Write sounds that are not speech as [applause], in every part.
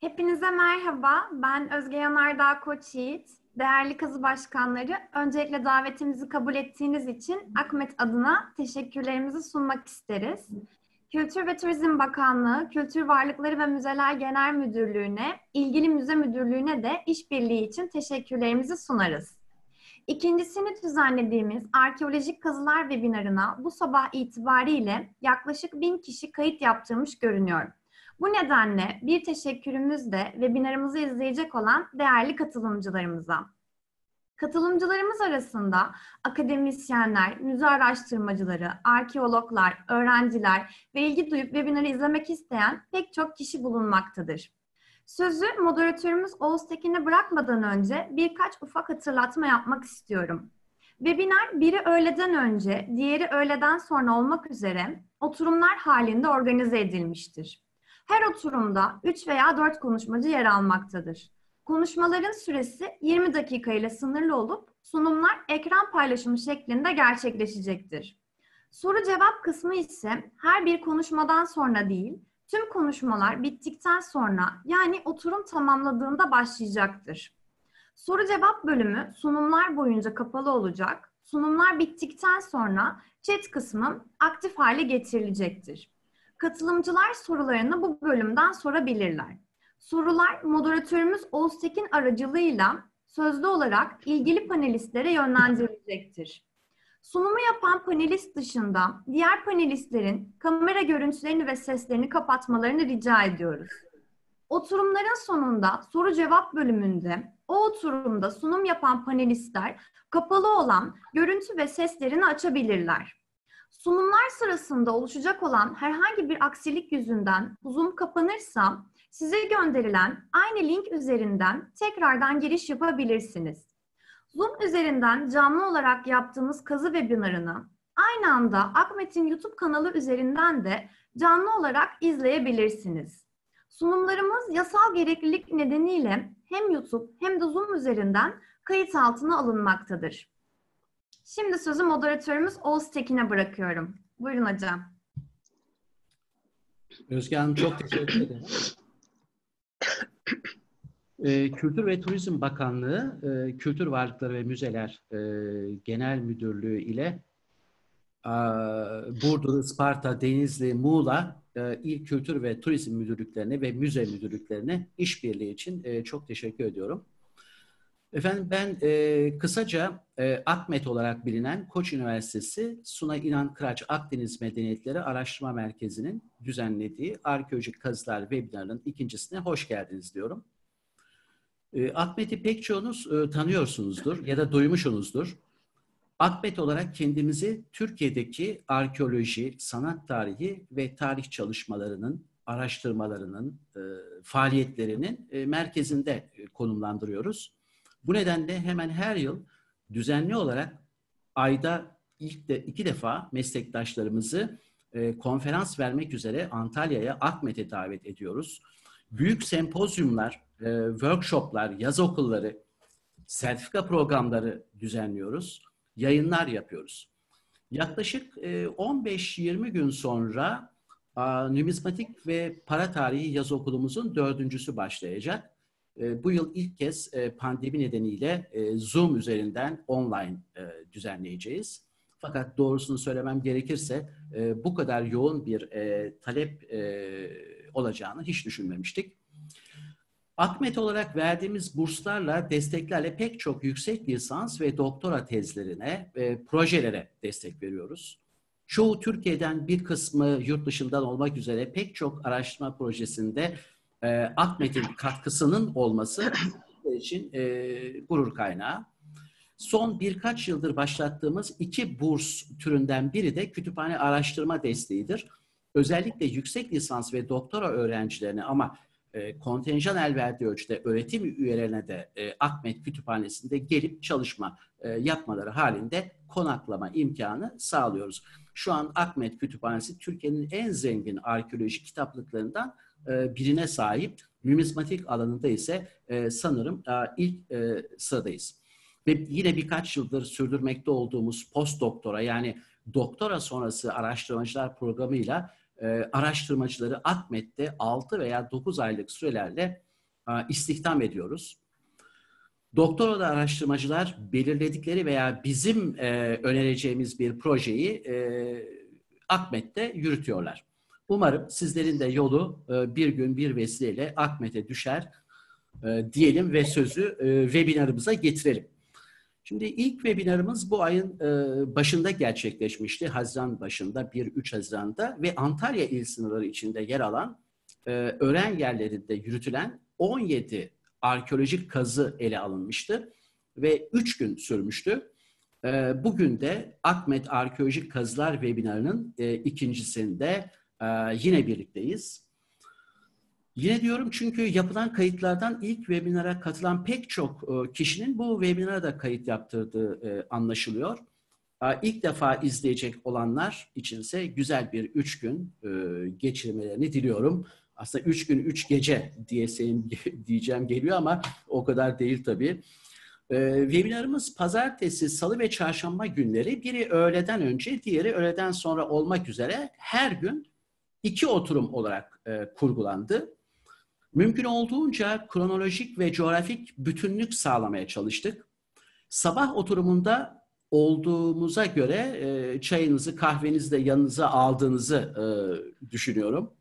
Hepinize merhaba. Ben Özge Yanardağ Koçyiğit. Değerli kazı başkanları, öncelikle davetimizi kabul ettiğiniz için Akmet adına teşekkürlerimizi sunmak isteriz. Kültür ve Turizm Bakanlığı, Kültür Varlıkları ve Müzeler Genel Müdürlüğü'ne, ilgili müze müdürlüğüne de işbirliği için teşekkürlerimizi sunarız. İkincisini düzenlediğimiz arkeolojik kazılar webinarına bu sabah itibariyle yaklaşık bin kişi kayıt yaptırmış görünüyor. Bu nedenle bir teşekkürümüz de webinarımızı izleyecek olan değerli katılımcılarımıza. Katılımcılarımız arasında akademisyenler, müze araştırmacıları, arkeologlar, öğrenciler ve ilgi duyup webinarı izlemek isteyen pek çok kişi bulunmaktadır. Sözü moderatörümüz Oğuz Tekin'e bırakmadan önce birkaç ufak hatırlatma yapmak istiyorum. Webinar biri öğleden önce, diğeri öğleden sonra olmak üzere oturumlar halinde organize edilmiştir. Her oturumda 3 veya 4 konuşmacı yer almaktadır. Konuşmaların süresi 20 dakika ile sınırlı olup sunumlar ekran paylaşımı şeklinde gerçekleşecektir. Soru cevap kısmı ise her bir konuşmadan sonra değil, tüm konuşmalar bittikten sonra yani oturum tamamladığında başlayacaktır. Soru cevap bölümü sunumlar boyunca kapalı olacak. Sunumlar bittikten sonra chat kısmı aktif hale getirilecektir. Katılımcılar sorularını bu bölümden sorabilirler. Sorular moderatörümüz Oğuz Tekin aracılığıyla sözlü olarak ilgili panelistlere yönlendirilecektir. Sunumu yapan panelist dışında diğer panelistlerin kamera görüntülerini ve seslerini kapatmalarını rica ediyoruz. Oturumların sonunda soru cevap bölümünde o oturumda sunum yapan panelistler kapalı olan görüntü ve seslerini açabilirler. Sunumlar sırasında oluşacak olan herhangi bir aksilik yüzünden Zoom kapanırsa size gönderilen aynı link üzerinden tekrardan giriş yapabilirsiniz. Zoom üzerinden canlı olarak yaptığımız kazı webinarını aynı anda Akmet'in YouTube kanalı üzerinden de canlı olarak izleyebilirsiniz. Sunumlarımız yasal gereklilik nedeniyle hem YouTube hem de Zoom üzerinden kayıt altına alınmaktadır. Şimdi sözü moderatörümüz Oğuz Tekin'e bırakıyorum. Buyurun hocam. Özge Hanım çok teşekkür ederim. Ee, Kültür ve Turizm Bakanlığı, e, Kültür Varlıkları ve Müzeler e, Genel Müdürlüğü ile e, Burdur, Isparta, Denizli, Muğla e, İl Kültür ve Turizm Müdürlüklerine ve Müze Müdürlüklerine işbirliği için e, çok teşekkür ediyorum. Efendim ben e, kısaca e, Akmet olarak bilinen Koç Üniversitesi Suna İnan Kıraç Akdeniz Medeniyetleri Araştırma Merkezi'nin düzenlediği arkeolojik kazılar webinarının ikincisine hoş geldiniz diyorum. E, Akmet'i pek çoğunuz e, tanıyorsunuzdur ya da duymuşsunuzdur. Akmet olarak kendimizi Türkiye'deki arkeoloji, sanat tarihi ve tarih çalışmalarının, araştırmalarının, e, faaliyetlerinin e, merkezinde e, konumlandırıyoruz. Bu nedenle hemen her yıl düzenli olarak ayda ilk de iki defa meslektaşlarımızı e, konferans vermek üzere Antalya'ya Akmet'e davet ediyoruz. Büyük sempozyumlar, e, workshoplar, yaz okulları, sertifika programları düzenliyoruz. Yayınlar yapıyoruz. Yaklaşık e, 15-20 gün sonra a, numizmatik ve para tarihi yaz okulumuzun dördüncüsü başlayacak. E, bu yıl ilk kez e, pandemi nedeniyle e, Zoom üzerinden online düzenleyeceğiz. Fakat doğrusunu söylemem gerekirse bu kadar yoğun bir talep olacağını hiç düşünmemiştik. Akmet olarak verdiğimiz burslarla, desteklerle pek çok yüksek lisans ve doktora tezlerine, projelere destek veriyoruz. Çoğu Türkiye'den bir kısmı yurt dışından olmak üzere pek çok araştırma projesinde e, Akmet'in katkısının olması için e, gurur kaynağı. Son birkaç yıldır başlattığımız iki burs türünden biri de kütüphane araştırma desteğidir. Özellikle yüksek lisans ve doktora öğrencilerine ama e, kontenjan el verdiği ölçüde öğretim üyelerine de e, Akmet Kütüphanesi'nde gelip çalışma e, yapmaları halinde konaklama imkanı sağlıyoruz. Şu an Akmet Kütüphanesi Türkiye'nin en zengin arkeolojik kitaplıklarından e, birine sahip. Numizmatik alanında ise e, sanırım e, ilk sıradayız. Ve yine birkaç yıldır sürdürmekte olduğumuz post doktora yani doktora sonrası araştırmacılar programıyla araştırmacıları Akmet'te 6 veya 9 aylık sürelerle istihdam ediyoruz. Doktora da araştırmacılar belirledikleri veya bizim e, önereceğimiz bir projeyi e, Akmet'te yürütüyorlar. Umarım sizlerin de yolu e, bir gün bir vesileyle Akmet'e düşer e, diyelim ve sözü e, webinarımıza getirelim. Şimdi ilk webinarımız bu ayın başında gerçekleşmişti. Haziran başında, 1-3 Haziran'da ve Antalya il sınırları içinde yer alan öğren yerlerinde yürütülen 17 arkeolojik kazı ele alınmıştı ve 3 gün sürmüştü. Bugün de Akmet Arkeolojik Kazılar webinarının ikincisinde e, yine birlikteyiz. Yine diyorum çünkü yapılan kayıtlardan ilk webinara katılan pek çok e, kişinin bu webinara da kayıt yaptırdığı e, anlaşılıyor. İlk defa izleyecek olanlar içinse güzel bir üç gün e, geçirmelerini diliyorum. Aslında üç gün, üç gece diyeseyim, [laughs] diyeceğim geliyor ama o kadar değil tabii. Webinarımız pazartesi, salı ve çarşamba günleri biri öğleden önce, diğeri öğleden sonra olmak üzere her gün iki oturum olarak kurgulandı. Mümkün olduğunca kronolojik ve coğrafik bütünlük sağlamaya çalıştık. Sabah oturumunda olduğumuza göre e, çayınızı, kahvenizi de yanınıza aldığınızı e, düşünüyorum.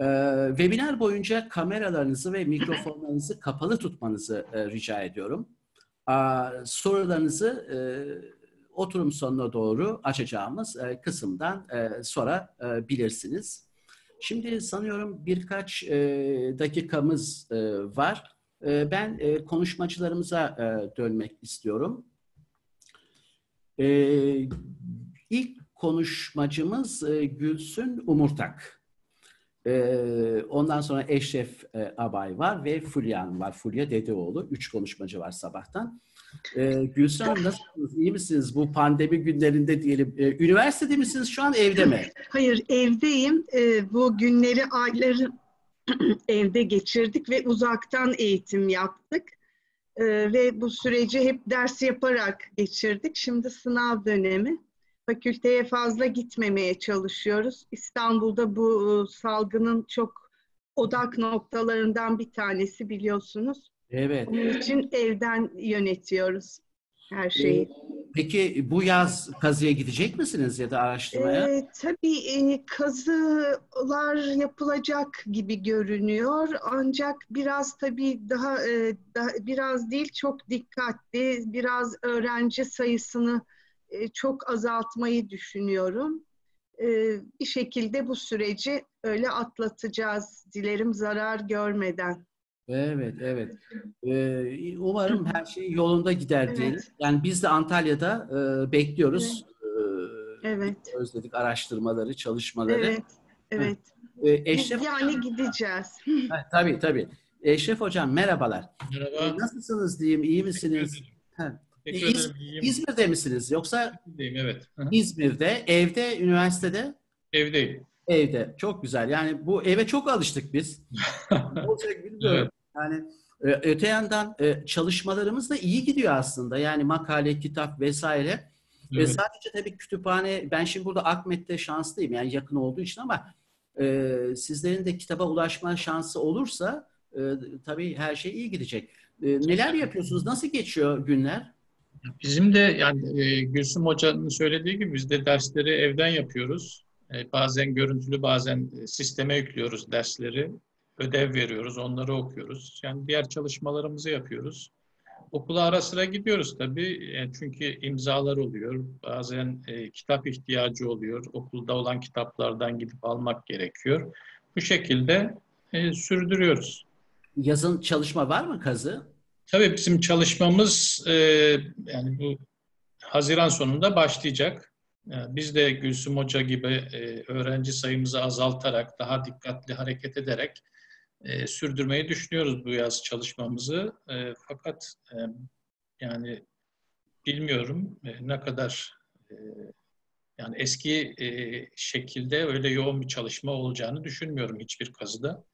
E, webinar boyunca kameralarınızı ve mikrofonlarınızı [laughs] kapalı tutmanızı e, rica ediyorum. E, sorularınızı e, oturum sonuna doğru açacağımız e, kısımdan e, sorabilirsiniz. Şimdi sanıyorum birkaç e, dakikamız e, var. E, ben e, konuşmacılarımıza e, dönmek istiyorum. E, ilk konuşmacımız e, Gülsün Umurtak. E, ondan sonra Eşref e, Abay var ve Fulya Hanım var. Fulya Dedeoğlu. Üç konuşmacı var sabahtan. Ee, Gülsün Hanım nasılsınız? İyi misiniz bu pandemi günlerinde diyelim? Ee, üniversitede misiniz şu an evde mi? Hayır evdeyim. Ee, bu günleri ayları [clears throat] evde geçirdik ve uzaktan eğitim yaptık. Ee, ve bu süreci hep ders yaparak geçirdik. Şimdi sınav dönemi. Fakülteye fazla gitmemeye çalışıyoruz. İstanbul'da bu e, salgının çok odak noktalarından bir tanesi biliyorsunuz. Evet. Onun için evden yönetiyoruz her şeyi. Peki bu yaz kazıya gidecek misiniz ya da araştırmaya? Ee, tabii e, kazılar yapılacak gibi görünüyor. Ancak biraz tabii daha, e, daha biraz değil çok dikkatli, biraz öğrenci sayısını e, çok azaltmayı düşünüyorum. E, bir şekilde bu süreci öyle atlatacağız. Dilerim zarar görmeden. Evet, evet. Ee, umarım her şey yolunda gider diyelim. Evet. Yani biz de Antalya'da e, bekliyoruz. Evet. Ee, evet. Özledik araştırmaları, çalışmaları. Evet, evet. Ee, Eşref yani gideceğiz. [laughs] Ha, tabii, tabii. Eşref Hocam merhabalar. Merhaba. Ee, nasılsınız diyeyim, iyi misiniz? Teşekkür İz, ederim. İzmir'de misiniz yoksa? İzmir'deyim, evet. İzmir'de, evde, üniversitede? Evdeyim. Evde. Çok güzel. Yani bu eve çok alıştık biz. [laughs] olacak bilmiyorum. Evet. Yani e, öte yandan e, çalışmalarımız da iyi gidiyor aslında. Yani makale, kitap vesaire. Evet. Ve sadece tabii kütüphane, ben şimdi burada Akmet'te şanslıyım yani yakın olduğu için ama e, sizlerin de kitaba ulaşma şansı olursa e, tabii her şey iyi gidecek. E, neler yapıyorsunuz? Nasıl geçiyor günler? Bizim de yani e, Gülsüm Hoca'nın söylediği gibi biz de dersleri evden yapıyoruz. E, bazen görüntülü bazen sisteme yüklüyoruz dersleri. Ödev veriyoruz, onları okuyoruz. Yani diğer çalışmalarımızı yapıyoruz. Okula ara sıra gidiyoruz tabii. Yani e, çünkü imzalar oluyor. Bazen e, kitap ihtiyacı oluyor. Okulda olan kitaplardan gidip almak gerekiyor. Bu şekilde e, sürdürüyoruz. Yazın çalışma var mı kazı? Tabii bizim çalışmamız e, yani bu Haziran sonunda başlayacak. Biz de Gülsüm Hoca gibi e, öğrenci sayımızı azaltarak, daha dikkatli hareket ederek e, sürdürmeyi düşünüyoruz bu yaz çalışmamızı. E, fakat yani bilmiyorum ne kadar yani eski şekilde öyle yoğun bir çalışma olacağını düşünmüyorum hiçbir kazıda.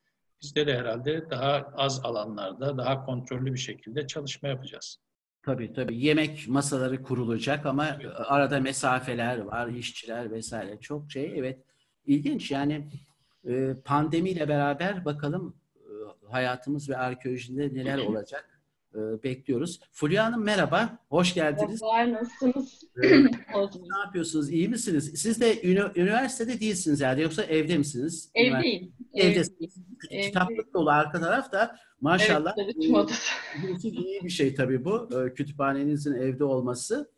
Bizde de herhalde daha az alanlarda, daha kontrollü bir şekilde çalışma yapacağız. Tabii tabii. Yemek masaları kurulacak ama evet. arada mesafeler var, işçiler vesaire. Çok şey evet ilginç yani pandemiyle beraber bakalım hayatımız ve arkeolojide neler olacak bekliyoruz. Fulya Hanım merhaba, hoş geldiniz. Merhabalar, nasılsınız? Ee, [laughs] ne yapıyorsunuz, iyi misiniz? Siz de ünü- üniversitede değilsiniz yani yoksa evde misiniz? Evdeyim. Evdesiniz. Evdeyim. Kitaplık dolu arka tarafta maşallah. Evet, e, evet, iyi bir şey tabii bu. e, Kütüphanenizin evde olması.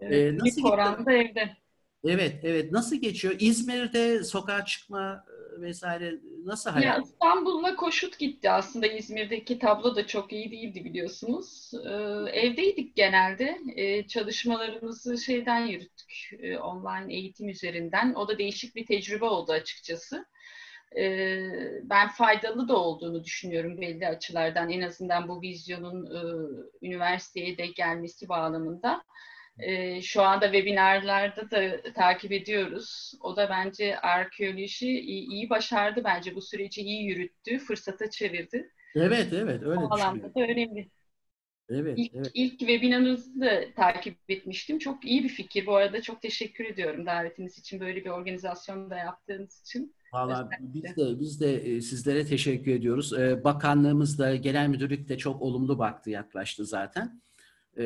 Evet, nasıl büyük gitti? oranda evde. Evet, evet. Nasıl geçiyor? İzmir'de sokağa çıkma e, vesaire nasıl Ya hayat? İstanbul'la koşut gitti aslında İzmir'deki tablo da çok iyi değildi biliyorsunuz. Ee, evdeydik genelde. Ee, çalışmalarımızı şeyden yürüttük. Ee, online eğitim üzerinden. O da değişik bir tecrübe oldu açıkçası. Ee, ben faydalı da olduğunu düşünüyorum belli açılardan. En azından bu vizyonun e, üniversiteye de gelmesi bağlamında. Ee, şu anda webinarlarda da takip ediyoruz. O da bence arkeoloji iyi, iyi başardı bence bu süreci iyi yürüttü, fırsata çevirdi. Evet, evet. Öyle O alanda da önemli. Evet, İlk, evet. ilk webinarınızı da takip etmiştim. Çok iyi bir fikir. Bu arada çok teşekkür ediyorum davetiniz için, böyle bir organizasyon da yaptığınız için. Valla biz de biz de e, sizlere teşekkür ediyoruz. E, Bakanlığımız da, genel müdürlük de çok olumlu baktı, yaklaştı zaten. E,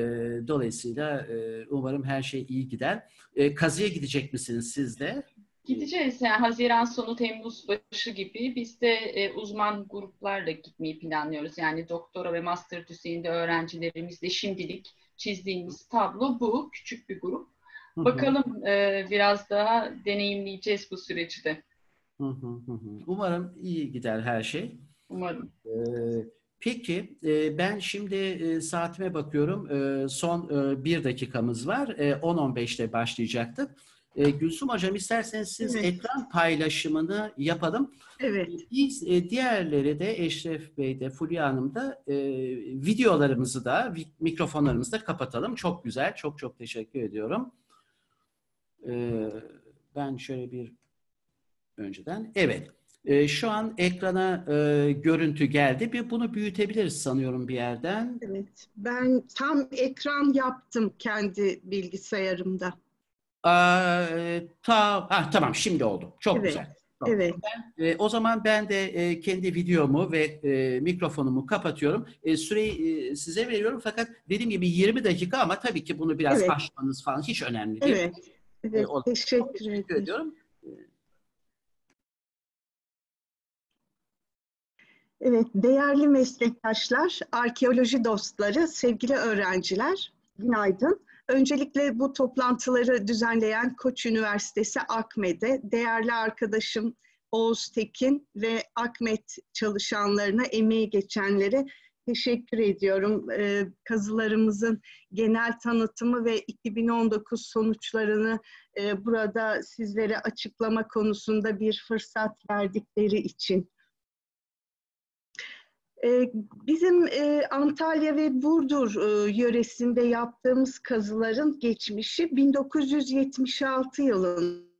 Dolayısıyla e, umarım her şey iyi gider. E, Kazıya gidecek misiniz siz de? Gideceğiz yani Haziran sonu Temmuz başı gibi biz de e, uzman gruplarla gitmeyi planlıyoruz. Yani doktora ve master düzeyinde öğrencilerimizle şimdilik çizdiğimiz tablo bu. Küçük bir grup. Hı hı, Bakalım e, biraz daha deneyimleyeceğiz bu süreci de. hı. Umarım iyi gider her şey. Umarım. E, Peki, e, ben şimdi e, saatime bakıyorum. E, Son bir dakikamız var. E, 10-15'te başlayacaktık. E, Gülsüm Hocam isterseniz siz Evet. ekran paylaşımını yapalım. Evet. Biz diğerleri de Eşref Bey de Fulya Hanım da videolarımızı da mikrofonlarımızı da kapatalım. Çok güzel. Çok çok teşekkür ediyorum. Ben şöyle bir önceden. Evet. E, şu an ekrana e, görüntü geldi. Bir bunu büyütebiliriz sanıyorum bir yerden. Evet. Ben tam ekran yaptım kendi bilgisayarımda. Aa, e, ta, ha, tamam şimdi oldu. Çok Evet. güzel. Tamam. Evet. E, o zaman ben de e, kendi videomu ve e, mikrofonumu kapatıyorum. E, süreyi e, size veriyorum fakat dediğim gibi 20 dakika ama tabii ki bunu biraz Evet. aşmanız falan hiç önemli değil. Evet. Evet. E, Teşekkür Teşekkür ediyorum. Evet, değerli meslektaşlar, arkeoloji dostları, sevgili öğrenciler, günaydın. Öncelikle bu toplantıları düzenleyen Koç Üniversitesi AKME'de değerli arkadaşım Oğuz Tekin ve AKMET çalışanlarına, emeği geçenlere teşekkür ediyorum. Ee, kazılarımızın genel tanıtımı ve 2019 sonuçlarını e, burada sizlere açıklama konusunda bir fırsat verdikleri için. Ee, Bizim e, Antalya ve Burdur e, yöresinde yaptığımız kazıların geçmişi 1976 yılında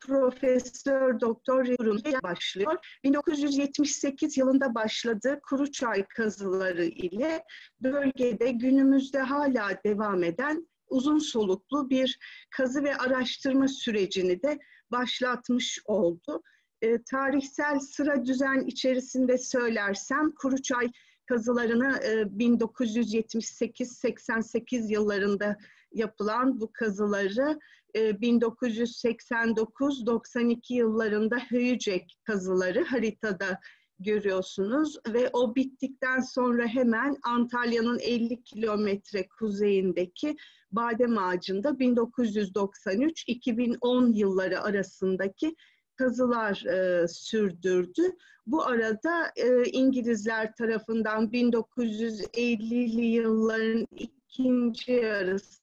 Profesör Doktor Yorum'la başlıyor. 1978 yılında başladığı Kuruçay kazıları ile bölgede günümüzde hala devam eden uzun soluklu bir kazı ve araştırma sürecini de başlatmış oldu e, tarihsel sıra düzen içerisinde söylersem Kuruçay kazılarını e, 1978-88 yıllarında yapılan bu kazıları e, 1989-92 yıllarında Höyücek kazıları haritada görüyorsunuz ve o bittikten sonra hemen Antalya'nın 50 kilometre kuzeyindeki Badem Ağacı'nda 1993-2010 yılları arasındaki kazılar e, sürdürdü. Bu arada e, İngilizler tarafından 1950'li yılların ikinci yarısı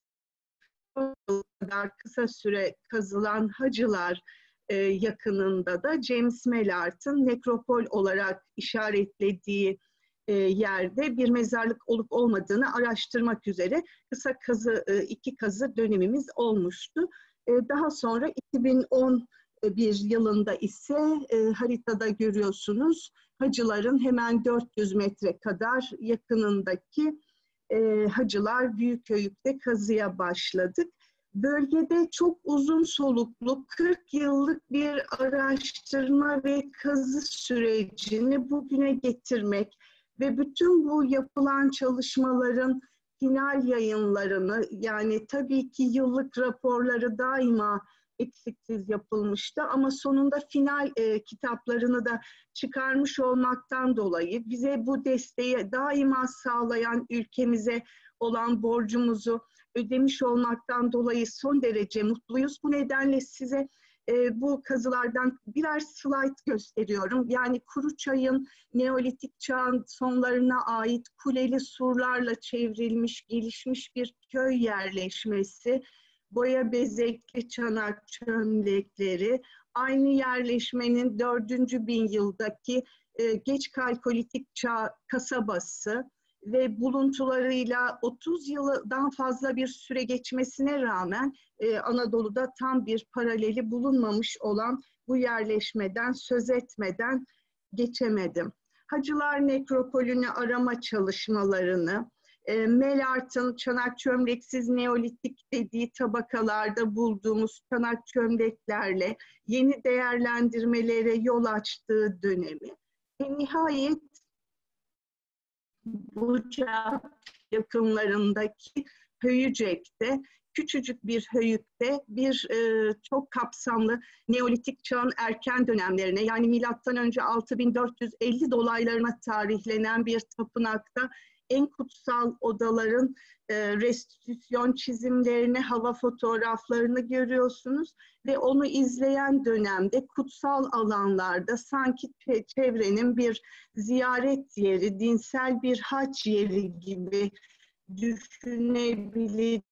kadar kısa süre kazılan Hacılar e, yakınında da James Mellart'ın nekropol olarak işaretlediği e, yerde bir mezarlık olup olmadığını araştırmak üzere kısa kazı e, iki kazı dönemimiz olmuştu. E, daha sonra 2010 bir yılında ise e, haritada görüyorsunuz hacıların hemen 400 metre kadar yakınındaki e, hacılar Büyüköyük'te kazıya başladık. Bölgede çok uzun soluklu 40 yıllık bir araştırma ve kazı sürecini bugüne getirmek ve bütün bu yapılan çalışmaların final yayınlarını yani tabii ki yıllık raporları daima eksiksiz yapılmıştı ama sonunda final e, kitaplarını da çıkarmış olmaktan dolayı bize bu desteği daima sağlayan ülkemize olan borcumuzu ödemiş olmaktan dolayı son derece mutluyuz. Bu nedenle size e, bu kazılardan birer slide gösteriyorum. Yani kuru çayın Neolitik çağın sonlarına ait kuleli surlarla çevrilmiş, gelişmiş bir köy yerleşmesi, boya bezekli çanak çömlekleri, aynı yerleşmenin dördüncü bin yıldaki e, geç kalkolitik çağ kasabası, ve buluntularıyla 30 yıldan fazla bir süre geçmesine rağmen e, Anadolu'da tam bir paraleli bulunmamış olan bu yerleşmeden söz etmeden geçemedim. Hacılar Nekropolü'nü arama çalışmalarını, e, Melart'ın çanak çömleksiz neolitik dediği tabakalarda bulduğumuz çanak çömleklerle yeni değerlendirmelere yol açtığı dönemi. Ve nihayet Bucak yakınlarındaki Höyücek'te küçücük bir höyükte bir e, çok kapsamlı Neolitik çağın erken dönemlerine yani milattan önce 6450 dolaylarına tarihlenen bir tapınakta en kutsal odaların e, restitüsyon çizimlerini, hava fotoğraflarını görüyorsunuz ve onu izleyen dönemde kutsal alanlarda sanki çevrenin bir ziyaret yeri, dinsel bir haç yeri gibi düşünebileceğim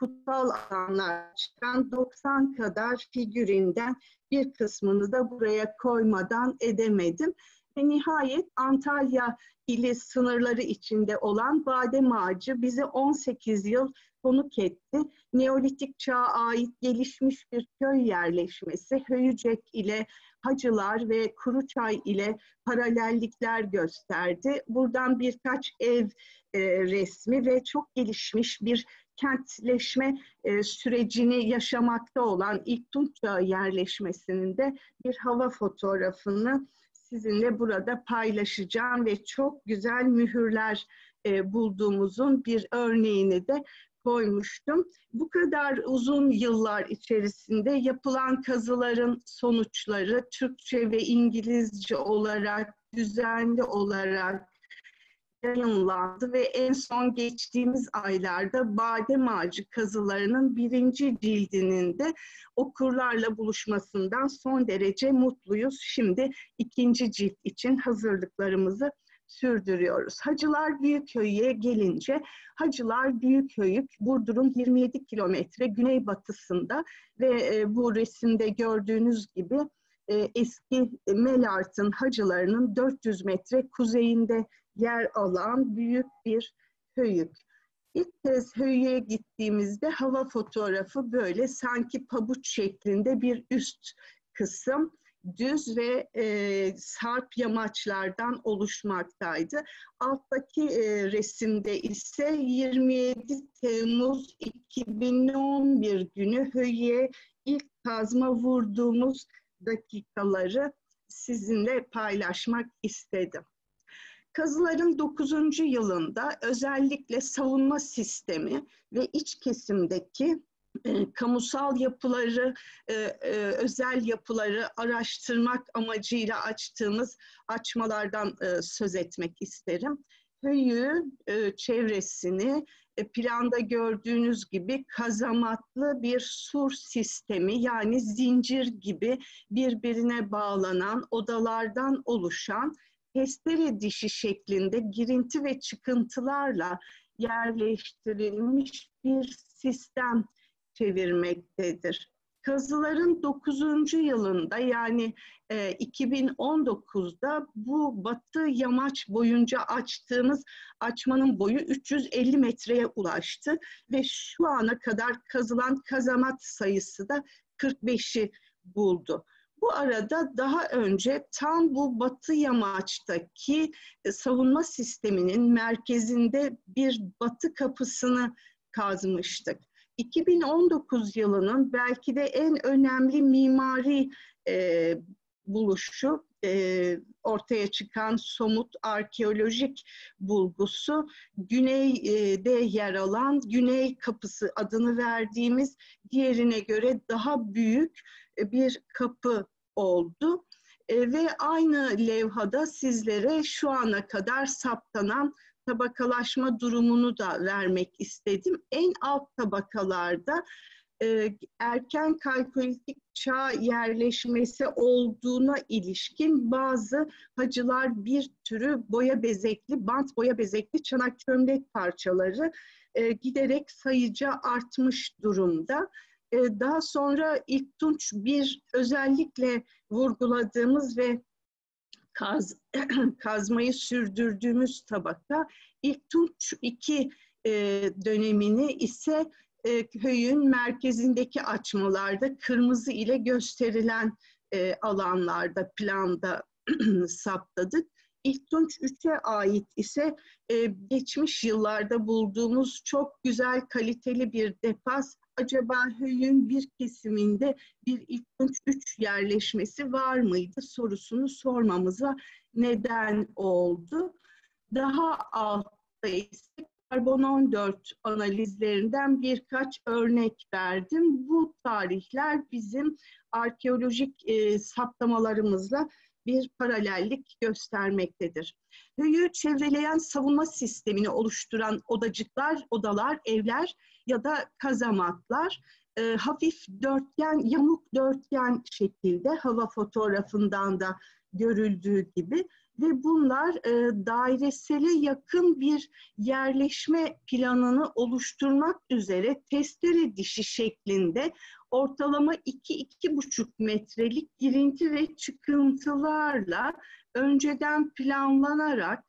kutsal alanlar çıkan 90 kadar figüründen bir kısmını da buraya koymadan edemedim. Ve nihayet Antalya ili sınırları içinde olan badem ağacı bizi 18 yıl konuk etti. Neolitik çağa ait gelişmiş bir köy yerleşmesi, Höyücek ile Hacılar ve Kuruçay ile paralellikler gösterdi. Buradan birkaç ev e, resmi ve çok gelişmiş bir kentleşme e, sürecini yaşamakta olan ilk Tunç Çağı yerleşmesinin de bir hava fotoğrafını sizinle burada paylaşacağım ve çok güzel mühürler e, bulduğumuzun bir örneğini de koymuştum. Bu kadar uzun yıllar içerisinde yapılan kazıların sonuçları Türkçe ve İngilizce olarak düzenli olarak yayınlandı ve en son geçtiğimiz aylarda badem ağacı kazılarının birinci cildinin de okurlarla buluşmasından son derece mutluyuz. Şimdi ikinci cilt için hazırlıklarımızı sürdürüyoruz. Hacılar Büyükköy'e gelince Hacılar Büyükköy'ü Burdur'un 27 kilometre güneybatısında ve e, bu resimde gördüğünüz gibi e, eski Melart'ın hacılarının 400 metre kuzeyinde yer alan büyük bir höyük. İlk kez höyüğe gittiğimizde hava fotoğrafı böyle sanki pabuç şeklinde bir üst kısım düz ve e, sarp yamaçlardan oluşmaktaydı. Alttaki e, resimde ise 27 Temmuz 2011 günü Höyü'ye ilk kazma vurduğumuz dakikaları sizinle paylaşmak istedim. Kazıların 9. yılında özellikle savunma sistemi ve iç kesimdeki e, kamusal yapıları, e, e, özel yapıları araştırmak amacıyla açtığımız açmalardan e, söz etmek isterim. Höyü e, çevresini e, planda gördüğünüz gibi kazamatlı bir sur sistemi yani zincir gibi birbirine bağlanan odalardan oluşan testere dişi şeklinde girinti ve çıkıntılarla yerleştirilmiş bir sistem çevirmektedir. Kazıların 9. yılında yani e, 2019'da bu batı yamaç boyunca açtığımız açmanın boyu 350 metreye ulaştı ve şu ana kadar kazılan kazamat sayısı da 45'i buldu. Bu arada daha önce tam bu batı yamaçtaki e, savunma sisteminin merkezinde bir batı kapısını kazmıştık. 2019 yılının belki de en önemli mimari e, buluşu e, ortaya çıkan somut arkeolojik bulgusu güneyde yer alan Güney Kapısı adını verdiğimiz diğerine göre daha büyük bir kapı oldu. E, ve aynı levhada sizlere şu ana kadar saptanan tabakalaşma durumunu da vermek istedim. En alt tabakalarda e, erken kalkolitik çağ yerleşmesi olduğuna ilişkin bazı hacılar bir türü boya bezekli, bant boya bezekli çanak çömlek parçaları e, giderek sayıca artmış durumda. E, daha sonra ilk tunç bir özellikle vurguladığımız ve kaz, [clears throat] kazmayı sürdürdüğümüz tabaka ilk tunç 2 e, dönemini ise e, köyün merkezindeki açmalarda kırmızı ile gösterilen e, alanlarda planda [clears throat] saptadık. İlk Tunç 3'e ait ise e, geçmiş yıllarda bulduğumuz çok güzel kaliteli bir depas acaba Höy'ün bir kesiminde bir ilk Tunç 3 yerleşmesi var mıydı sorusunu sormamıza neden oldu. Daha altta ise karbon 14 analizlerinden birkaç örnek verdim. Bu tarihler bizim arkeolojik e, saptamalarımızla bir paralellik göstermektedir. Höyü çevreleyen savunma sistemini oluşturan odacıklar, odalar, evler ya da kazamatlar e, hafif dörtgen, yamuk dörtgen şekilde hava fotoğrafından da görüldüğü gibi ve bunlar e, dairesele yakın bir yerleşme planını oluşturmak üzere testere dişi şeklinde ortalama 2-2,5 metrelik girinti ve çıkıntılarla önceden planlanarak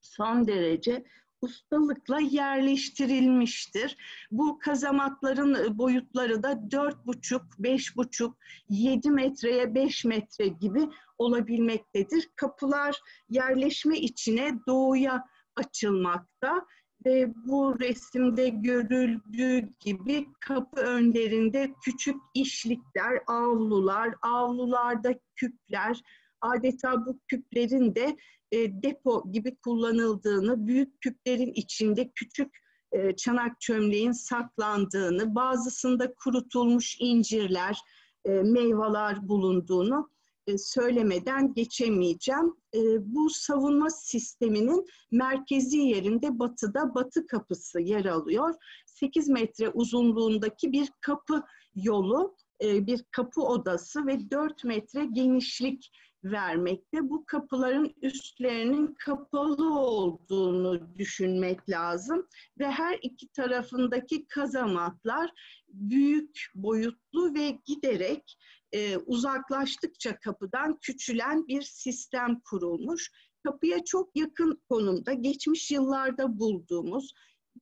son derece ustalıkla yerleştirilmiştir. Bu kazamatların boyutları da 4,5, 5,5, 7 metreye 5 metre gibi olabilmektedir. Kapılar yerleşme içine doğuya açılmakta ve bu resimde görüldüğü gibi kapı önlerinde küçük işlikler, avlular, avlularda küpler, adeta bu küplerin de e, depo gibi kullanıldığını, büyük küplerin içinde küçük e, çanak çömleğin saklandığını, bazısında kurutulmuş incirler, e, meyveler bulunduğunu e, söylemeden geçemeyeceğim. E, bu savunma sisteminin merkezi yerinde batıda batı kapısı yer alıyor. 8 metre uzunluğundaki bir kapı yolu, e, bir kapı odası ve 4 metre genişlik vermekte. Bu kapıların üstlerinin kapalı olduğunu düşünmek lazım ve her iki tarafındaki kazamatlar büyük boyutlu ve giderek e, uzaklaştıkça kapıdan küçülen bir sistem kurulmuş. Kapıya çok yakın konumda geçmiş yıllarda bulduğumuz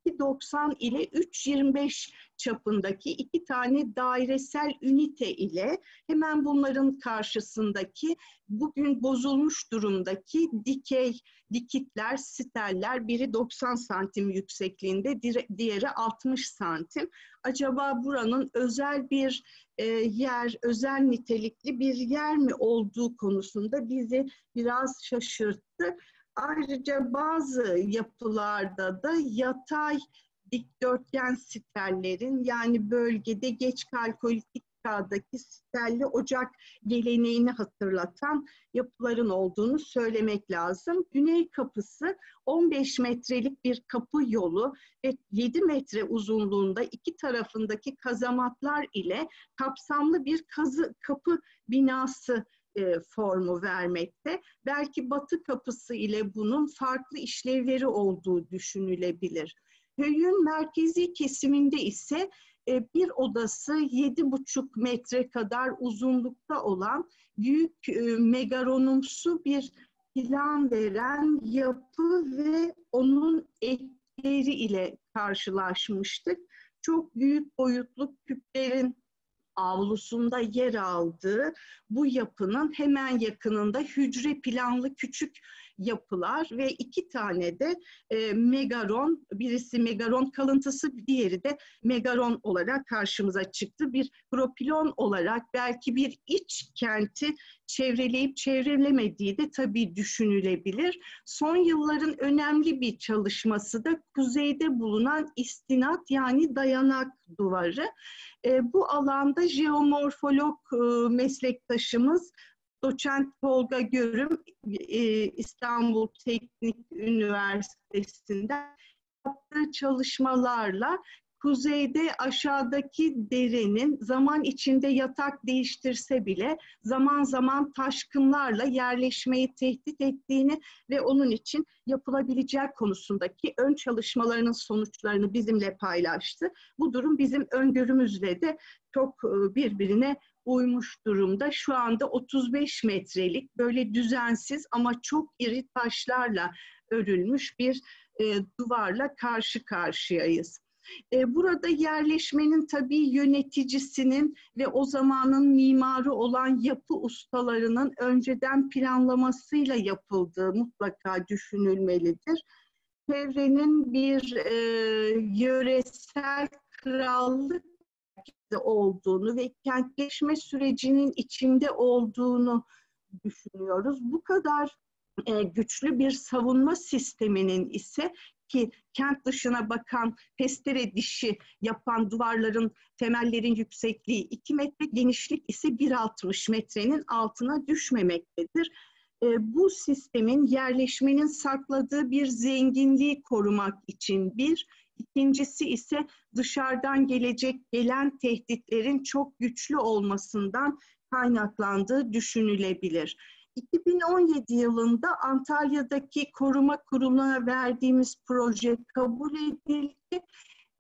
2.90 ile 3.25 çapındaki iki tane dairesel ünite ile hemen bunların karşısındaki bugün bozulmuş durumdaki dikey dikitler, steller biri 90 santim yüksekliğinde, diğeri 60 santim. Acaba buranın özel bir e, yer, özel nitelikli bir yer mi olduğu konusunda bizi biraz şaşırttı. Ayrıca bazı yapılarda da yatay dikdörtgen stellerin yani bölgede geç kalkolitik çağdaki stelli ocak geleneğini hatırlatan yapıların olduğunu söylemek lazım. Güney kapısı 15 metrelik bir kapı yolu ve 7 metre uzunluğunda iki tarafındaki kazamatlar ile kapsamlı bir kazı, kapı binası e, formu vermekte. Belki batı kapısı ile bunun farklı işlevleri olduğu düşünülebilir. Köyün merkezi kesiminde ise e, bir odası yedi buçuk metre kadar uzunlukta olan büyük e, megaronumsu bir plan veren yapı ve onun ekleri ile karşılaşmıştık. Çok büyük boyutlu küplerin avlusunda yer aldığı bu yapının hemen yakınında hücre planlı küçük yapılar ve iki tane de e, megaron, birisi megaron kalıntısı, diğeri de megaron olarak karşımıza çıktı. Bir propilon olarak belki bir iç kenti çevreleyip çevrelemediği de tabii düşünülebilir. Son yılların önemli bir çalışması da kuzeyde bulunan istinat yani dayanak duvarı. E, bu alanda jeomorfolog e, meslektaşımız Doçent Tolga Görüm e, İstanbul Teknik Üniversitesi'nde yaptığı çalışmalarla kuzeyde aşağıdaki derenin zaman içinde yatak değiştirse bile zaman zaman taşkınlarla yerleşmeyi tehdit ettiğini ve onun için yapılabilecek konusundaki ön çalışmalarının sonuçlarını bizimle paylaştı. Bu durum bizim öngörümüzle de çok e, birbirine uymuş durumda. Şu anda 35 metrelik böyle düzensiz ama çok iri taşlarla örülmüş bir e, duvarla karşı karşıyayız. E, burada yerleşmenin tabii yöneticisinin ve o zamanın mimarı olan yapı ustalarının önceden planlamasıyla yapıldığı mutlaka düşünülmelidir. Çevrenin bir e, yöresel krallık olduğunu ve kentleşme sürecinin içinde olduğunu düşünüyoruz. Bu kadar e, güçlü bir savunma sisteminin ise ki kent dışına bakan testere dişi yapan duvarların temellerin yüksekliği 2 metre, genişlik ise 1.60 metrenin altına düşmemektedir. E, bu sistemin yerleşmenin sakladığı bir zenginliği korumak için bir, İkincisi ise dışarıdan gelecek gelen tehditlerin çok güçlü olmasından kaynaklandığı düşünülebilir. 2017 yılında Antalya'daki koruma kuruluna verdiğimiz proje kabul edildi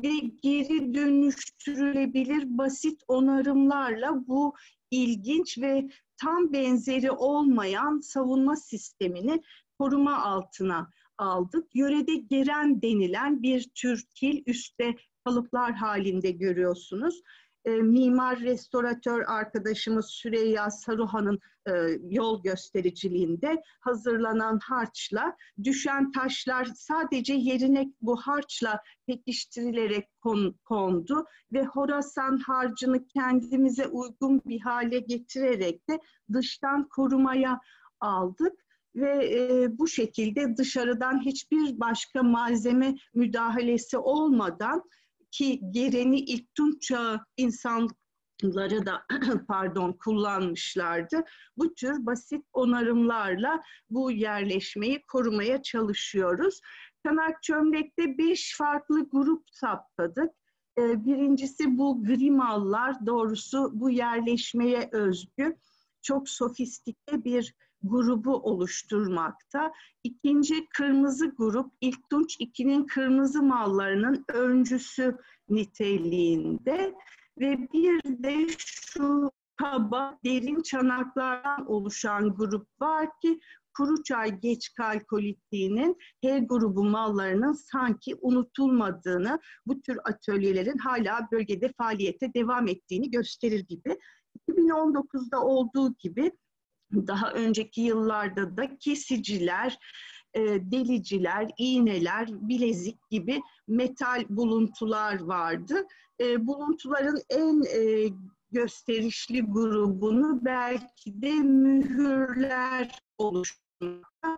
ve geri dönüştürülebilir basit onarımlarla bu ilginç ve tam benzeri olmayan savunma sistemini koruma altına aldık. Yörede geren denilen bir tür kil üstte kalıplar halinde görüyorsunuz. E, mimar restoratör arkadaşımız Süreyya Saruhan'ın e, yol göstericiliğinde hazırlanan harçla düşen taşlar sadece yerine bu harçla pekiştirilerek kon, kondu ve Horasan harcını kendimize uygun bir hale getirerek de dıştan korumaya aldık ve e, bu şekilde dışarıdan hiçbir başka malzeme müdahalesi olmadan ki gereni ilk Tunç çağı insanları da [clears throat] pardon kullanmışlardı. Bu tür basit onarımlarla bu yerleşmeyi korumaya çalışıyoruz. Kanak Çömlek'te beş farklı grup saptadık. Birincisi bu grimallar doğrusu bu yerleşmeye özgü çok sofistike bir grubu oluşturmakta. İkinci kırmızı grup ilk Tunç 2'nin kırmızı mallarının öncüsü niteliğinde ve bir de şu kaba derin çanaklardan oluşan grup var ki Kuruçay geç kalkolitiğinin her grubu mallarının sanki unutulmadığını, bu tür atölyelerin hala bölgede faaliyete devam ettiğini gösterir gibi. 2019'da olduğu gibi daha önceki yıllarda da kesiciler, e, deliciler, iğneler, bilezik gibi metal buluntular vardı. E, buluntuların en e, gösterişli grubunu belki de mühürler oluşturmakta.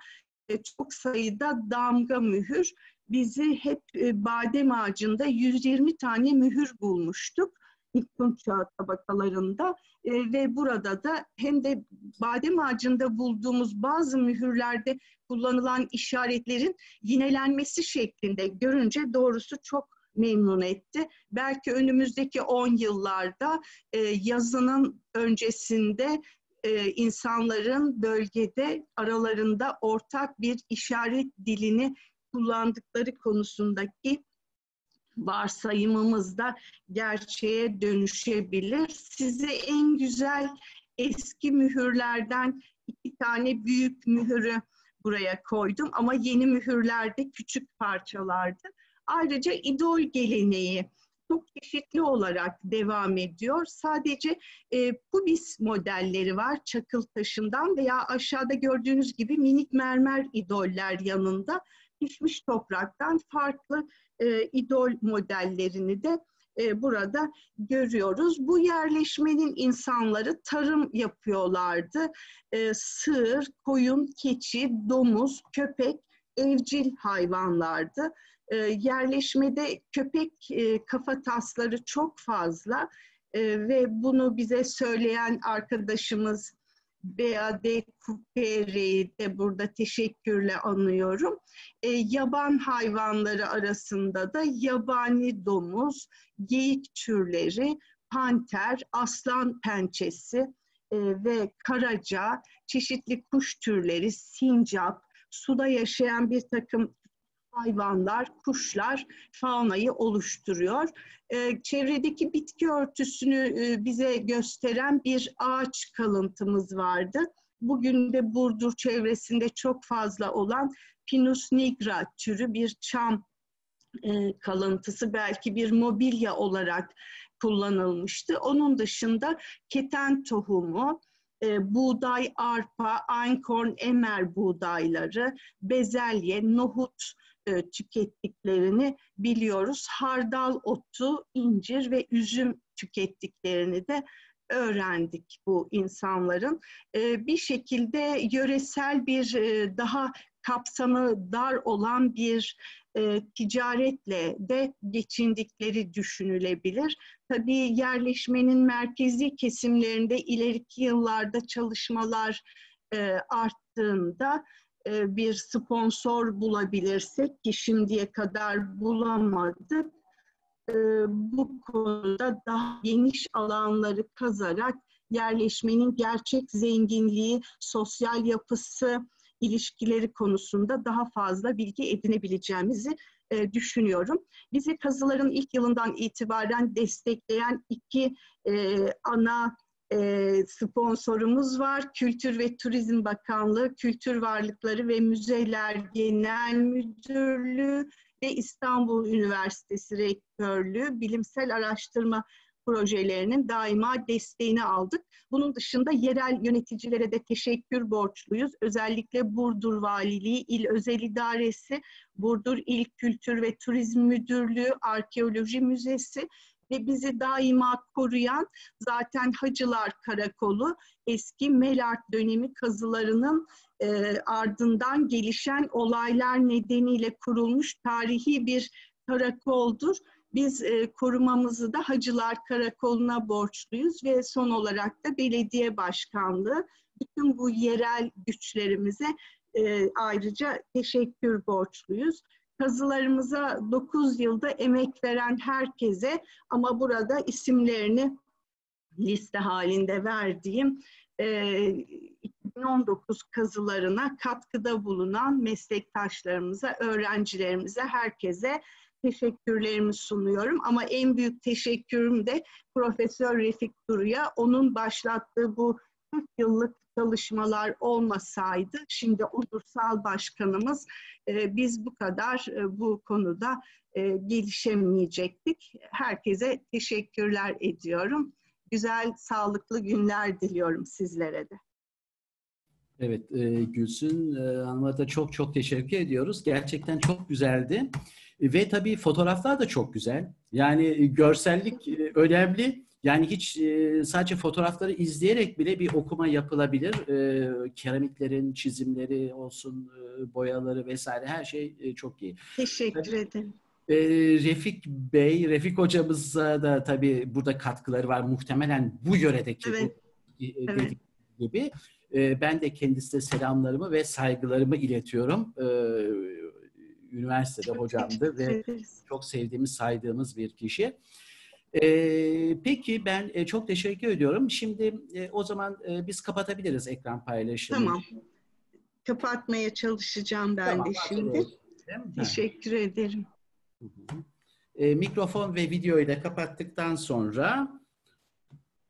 Çok sayıda damga mühür. Bizi hep badem ağacında 120 tane mühür bulmuştuk ilk tunç çağı tabakalarında e, ve burada da hem de badem ağacında bulduğumuz bazı mühürlerde kullanılan işaretlerin yinelenmesi şeklinde görünce doğrusu çok memnun etti. Belki önümüzdeki 10 yıllarda e, yazının öncesinde e, insanların bölgede aralarında ortak bir işaret dilini kullandıkları konusundaki varsayımımız da gerçeğe dönüşebilir. Size en güzel eski mühürlerden iki tane büyük mühürü buraya koydum ama yeni mühürlerde küçük parçalardı. Ayrıca idol geleneği çok çeşitli olarak devam ediyor. Sadece e, pubis modelleri var çakıl taşından veya aşağıda gördüğünüz gibi minik mermer idoller yanında pişmiş topraktan farklı e, idol modellerini de e, burada görüyoruz. Bu yerleşmenin insanları tarım yapıyorlardı. E, sığır, koyun, keçi, domuz, köpek evcil hayvanlardı. E, yerleşmede köpek e, kafa tasları çok fazla e, ve bunu bize söyleyen arkadaşımız BAD Kupere'yi de burada teşekkürle anıyorum. E, yaban hayvanları arasında da yabani domuz, geyik türleri, panter, aslan pençesi e, ve karaca, çeşitli kuş türleri, sincap, suda yaşayan bir takım hayvanlar, kuşlar faunayı oluşturuyor. Ee, çevredeki bitki örtüsünü e, bize gösteren bir ağaç kalıntımız vardı. Bugün de Burdur çevresinde çok fazla olan Pinus nigra türü bir çam e, kalıntısı belki bir mobilya olarak kullanılmıştı. Onun dışında keten tohumu, e, buğday, arpa, einkorn, emer buğdayları, bezelye, nohut e, tükettiklerini biliyoruz. Hardal otu, incir ve üzüm tükettiklerini de öğrendik bu insanların. E, bir şekilde yöresel bir e, daha kapsamı dar olan bir e, ticaretle de geçindikleri düşünülebilir. Tabii yerleşmenin merkezi kesimlerinde ileriki yıllarda çalışmalar e, arttığında e, bir sponsor bulabilirsek ki şimdiye kadar bulamadık, e, bu konuda daha geniş alanları kazarak yerleşmenin gerçek zenginliği, sosyal yapısı, ilişkileri konusunda daha fazla bilgi edinebileceğimizi e, düşünüyorum. Bizi kazıların ilk yılından itibaren destekleyen iki ana e, sponsorumuz var. Kültür ve Turizm Bakanlığı, Kültür Varlıkları ve Müzeler Genel Müdürlüğü ve İstanbul Üniversitesi Rektörlüğü Bilimsel Araştırma projelerinin daima desteğini aldık. Bunun dışında yerel yöneticilere de teşekkür borçluyuz. Özellikle Burdur Valiliği, İl Özel İdaresi, Burdur İl Kültür ve Turizm Müdürlüğü, Arkeoloji Müzesi ve bizi daima koruyan zaten Hacılar Karakolu eski Melart dönemi kazılarının e, ardından gelişen olaylar nedeniyle kurulmuş tarihi bir karakoldur. Biz e, korumamızı da Hacılar Karakolu'na borçluyuz ve son olarak da belediye başkanlığı bütün bu yerel güçlerimize e, ayrıca teşekkür borçluyuz kazılarımıza 9 yılda emek veren herkese ama burada isimlerini liste halinde verdiğim e, 2019 kazılarına katkıda bulunan meslektaşlarımıza, öğrencilerimize, herkese teşekkürlerimi sunuyorum. Ama en büyük teşekkürüm de Profesör Refik Duru'ya. Onun başlattığı bu 40 yıllık çalışmalar olmasaydı şimdi onursal başkanımız e, biz bu kadar e, bu konuda e, gelişemeyecektik. Herkese teşekkürler ediyorum. Güzel, sağlıklı günler diliyorum sizlere de. Evet, e, Gülsün Hanım'a da çok çok teşekkür ediyoruz. Gerçekten çok güzeldi. Ve tabii fotoğraflar da çok güzel. Yani görsellik e, önemli. Yani hiç e, sadece fotoğrafları izleyerek bile bir okuma yapılabilir. E, keramiklerin çizimleri olsun, e, boyaları vesaire her şey e, çok iyi. Teşekkür ederim. E, Refik Bey, Refik hocamıza da tabii burada katkıları var. Muhtemelen bu yöredeki evet. bu, e, evet. gibi. E, ben de kendisine selamlarımı ve saygılarımı iletiyorum. E, üniversitede hocamdı ve çok sevdiğimiz, saydığımız bir kişi. Ee, peki ben e, çok teşekkür ediyorum. Şimdi e, o zaman e, biz kapatabiliriz ekran paylaşımını. Tamam. Kapatmaya çalışacağım ben tamam, de şimdi. Teşekkür ederim. Hı hı. E, mikrofon ve videoyu da kapattıktan sonra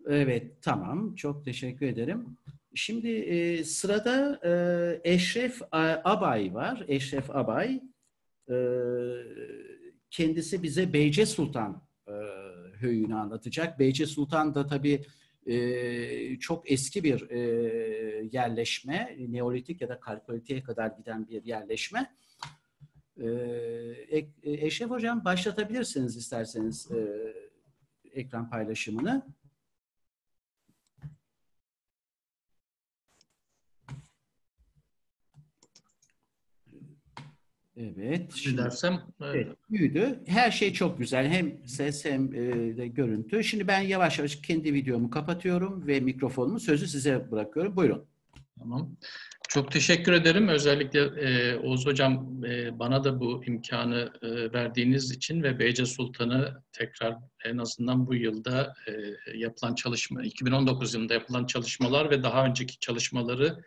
evet tamam çok teşekkür ederim. Şimdi e, sırada e, Eşref Abay var. Eşref Abay e, kendisi bize Beyce Sultan e, höyüğünü anlatacak. Beyce Sultan da tabii e, çok eski bir e, yerleşme, Neolitik ya da Kalkolitiğe kadar giden bir yerleşme. E, Eşref Hocam başlatabilirsiniz isterseniz e, ekran paylaşımını. Evet. Şimdi, dersem evet, büyüdü. Her şey çok güzel. Hem ses hem e, de görüntü. Şimdi ben yavaş yavaş kendi videomu kapatıyorum ve mikrofonumu sözü size bırakıyorum. Buyurun. Tamam. Çok teşekkür ederim. Özellikle e, Oğuz Hocam e, bana da bu imkanı e, verdiğiniz için ve Beyce Sultan'ı tekrar en azından bu yılda e, yapılan çalışma, 2019 yılında yapılan çalışmalar ve daha önceki çalışmaları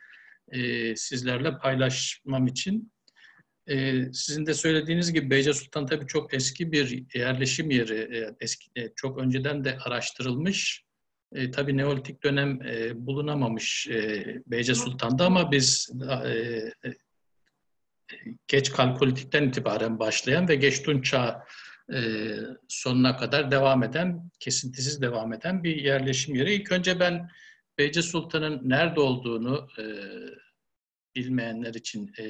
e, sizlerle paylaşmam için ee, sizin de söylediğiniz gibi Beyce Sultan tabii çok eski bir yerleşim yeri, e, eski, e, çok önceden de araştırılmış. E, tabii Neolitik dönem e, bulunamamış e, Beyce Sultan'da ama biz e, e, geç Kalkolitik'ten itibaren başlayan ve geç Tunç e, sonuna kadar devam eden, kesintisiz devam eden bir yerleşim yeri. İlk önce ben Beyce Sultan'ın nerede olduğunu e, bilmeyenler için e,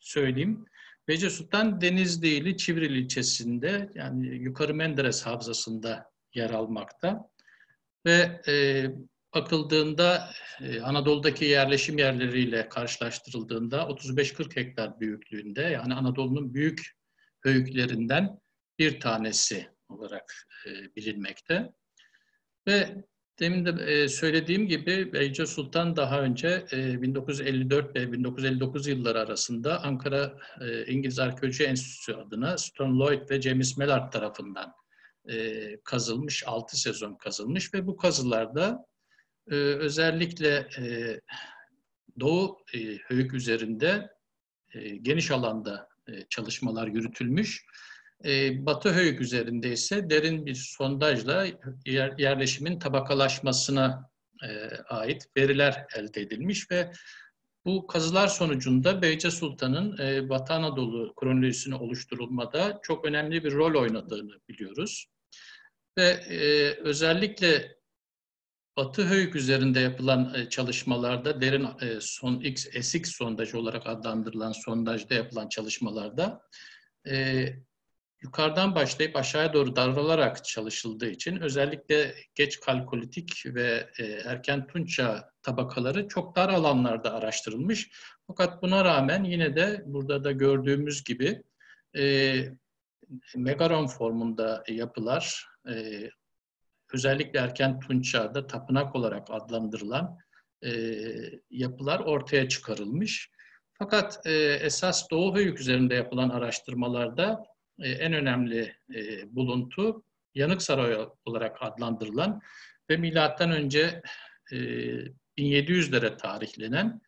söyleyeyim. Bece Sultan Denizli ili Çivril ilçesinde yani Yukarı Menderes Havzası'nda yer almakta. Ve e, bakıldığında e, Anadolu'daki yerleşim yerleriyle karşılaştırıldığında 35-40 hektar büyüklüğünde yani Anadolu'nun büyük höyüklerinden bir tanesi olarak e, bilinmekte. Ve Demin de e, söylediğim gibi Beyce Sultan daha önce 1954 e, ve 1959 yılları arasında Ankara e, İngiliz Arkeoloji Enstitüsü adına Stone Lloyd ve James Mellard tarafından kazılmış, 6 sezon kazılmış ve bu kazılarda özellikle Doğu Höyük üzerinde geniş alanda çalışmalar yürütülmüş e, Batı Höyük üzerinde ise derin bir sondajla yer, yerleşimin tabakalaşmasına e, ait veriler elde edilmiş ve bu kazılar sonucunda Beyce Sultan'ın e, Batı Anadolu kronolojisini oluşturulmada çok önemli bir rol oynadığını biliyoruz. Ve özellikle Batı Höyük üzerinde yapılan çalışmalarda derin e, son X, SX sondajı olarak adlandırılan sondajda yapılan çalışmalarda yukarıdan başlayıp aşağıya doğru daralarak çalışıldığı için özellikle geç kalkolitik ve e, erken tunça tabakaları çok dar alanlarda araştırılmış. Fakat buna rağmen yine de burada da gördüğümüz gibi e, megaron formunda yapılar, e, özellikle erken tunç tapınak olarak adlandırılan e, yapılar ortaya çıkarılmış. Fakat e, esas Doğu Höyük üzerinde yapılan araştırmalarda en önemli e, buluntu Yanık Saray olarak adlandırılan ve milattan önce 1700'lere tarihlenen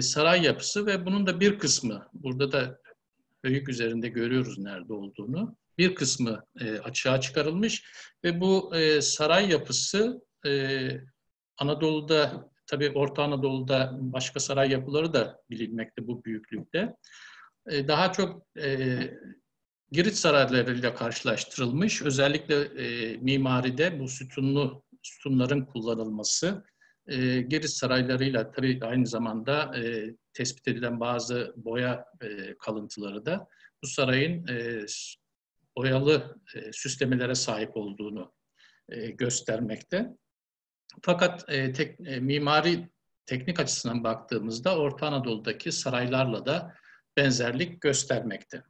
saray yapısı ve bunun da bir kısmı burada da höyük üzerinde görüyoruz nerede olduğunu. Bir kısmı açığa çıkarılmış ve bu saray yapısı Anadolu'da tabii Orta Anadolu'da başka saray yapıları da bilinmekte bu büyüklükte. Daha çok Girit saraylarıyla karşılaştırılmış. Özellikle e, mimaride bu sütunlu sütunların kullanılması e, Girit saraylarıyla tabii aynı zamanda e, tespit edilen bazı boya e, kalıntıları da bu sarayın e, boyalı e, süslemelere sahip olduğunu e, göstermekte. Fakat e, tek, e, mimari teknik açısından baktığımızda Orta Anadolu'daki saraylarla da benzerlik göstermekte.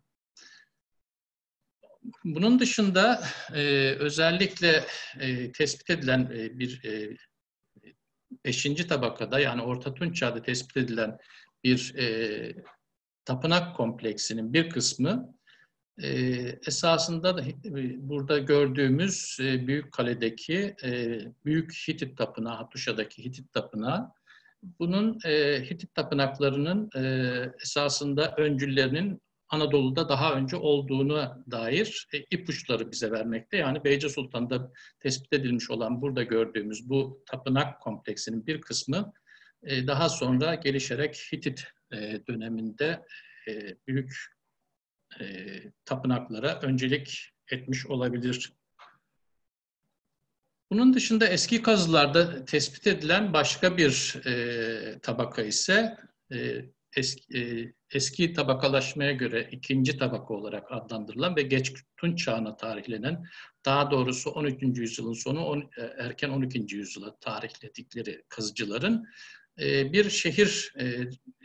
Bunun dışında e, özellikle e, tespit edilen e, bir e, beşinci tabakada yani Orta Tunç Çağ'da tespit edilen bir e, tapınak kompleksinin bir kısmı e, esasında da e, burada gördüğümüz e, Büyük Kale'deki e, Büyük Hitit Tapınağı, Hatuşa'daki Hitit Tapınağı bunun e, Hitit tapınaklarının e, esasında öncüllerinin Anadolu'da daha önce olduğuna dair e, ipuçları bize vermekte. Yani Beyce Sultan'da tespit edilmiş olan burada gördüğümüz bu tapınak kompleksinin bir kısmı e, daha sonra gelişerek Hitit e, döneminde e, büyük e, tapınaklara öncelik etmiş olabilir Bunun dışında eski kazılarda tespit edilen başka bir e, tabaka ise e, eski, e, eski tabakalaşmaya göre ikinci tabaka olarak adlandırılan ve geç Tunç çağına tarihlenen, daha doğrusu 13. yüzyılın sonu, on, e, erken 12. yüzyıla tarihledikleri kazıcıların e, bir şehir, e,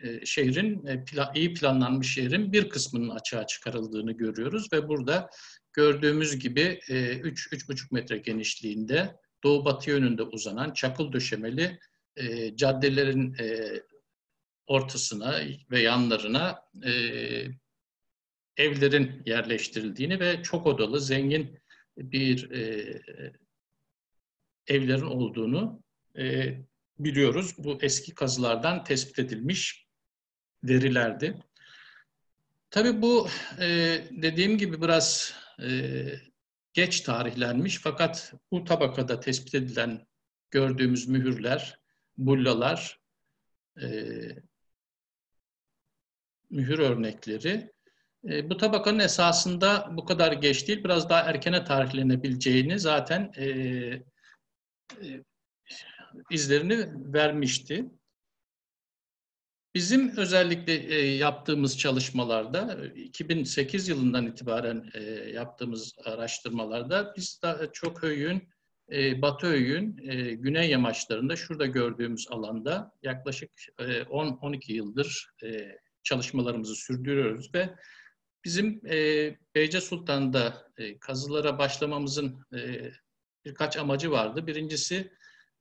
e, şehrin, e, pla, iyi planlanmış şehrin bir kısmının açığa çıkarıldığını görüyoruz ve burada gördüğümüz gibi 3-3,5 metre genişliğinde doğu batı yönünde uzanan çakıl döşemeli e, caddelerin e, ortasına ve yanlarına e, evlerin yerleştirildiğini ve çok odalı, zengin bir e, evlerin olduğunu e, biliyoruz. Bu eski kazılardan tespit edilmiş verilerdi. Tabii bu e, dediğim gibi biraz e, geç tarihlenmiş fakat bu tabakada tespit edilen gördüğümüz mühürler, bullalar, e, mühür örnekleri e, bu tabakanın esasında bu kadar geç değil, biraz daha erkene tarihlenebileceğini zaten e, e, izlerini vermişti. Bizim özellikle e, yaptığımız çalışmalarda, 2008 yılından itibaren e, yaptığımız araştırmalarda biz daha çok Höyük'ün, e, Batı Höyük'ün e, güney yamaçlarında, şurada gördüğümüz alanda yaklaşık e, 10-12 yıldır e, çalışmalarımızı sürdürüyoruz ve bizim e, Beyce Sultan'da e, kazılara başlamamızın e, birkaç amacı vardı. Birincisi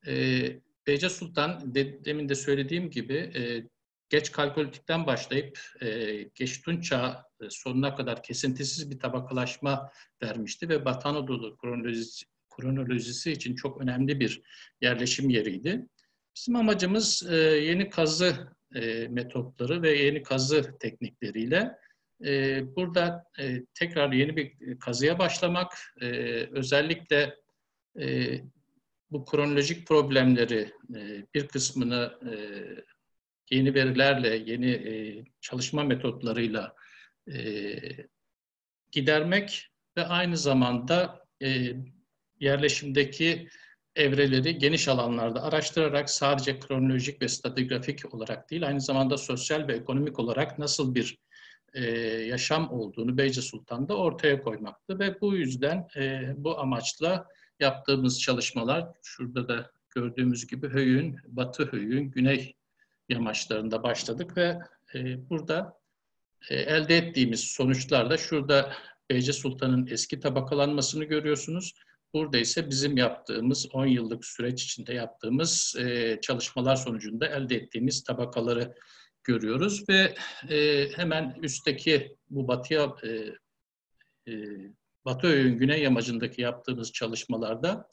e, Beyce Sultan, de, demin de söylediğim gibi e, geç kalkolitikten başlayıp e, geç Tunç çağı e, sonuna kadar kesintisiz bir tabakalaşma vermişti ve Batı Anadolu kronolojisi, kronolojisi için çok önemli bir yerleşim yeriydi. Bizim amacımız e, yeni kazı e, metotları ve yeni kazı teknikleriyle e, burada e, tekrar yeni bir kazıya başlamak, e, özellikle e, bu kronolojik problemleri e, bir kısmını e, yeni verilerle, yeni e, çalışma metotlarıyla e, gidermek ve aynı zamanda e, yerleşimdeki evreleri geniş alanlarda araştırarak sadece kronolojik ve stratigrafik olarak değil, aynı zamanda sosyal ve ekonomik olarak nasıl bir e, yaşam olduğunu Beyce Sultan'da ortaya koymaktı ve bu yüzden e, bu amaçla yaptığımız çalışmalar, şurada da gördüğümüz gibi Höyük'ün, Batı Höyük'ün güney yamaçlarında başladık ve e, burada e, elde ettiğimiz sonuçlarda şurada Beyce Sultan'ın eski tabakalanmasını görüyorsunuz. Burada ise bizim yaptığımız 10 yıllık süreç içinde yaptığımız e, çalışmalar sonucunda elde ettiğimiz tabakaları görüyoruz ve e, hemen üstteki bu batıya e, e, Batı Öğün Güney Yamacı'ndaki yaptığımız çalışmalarda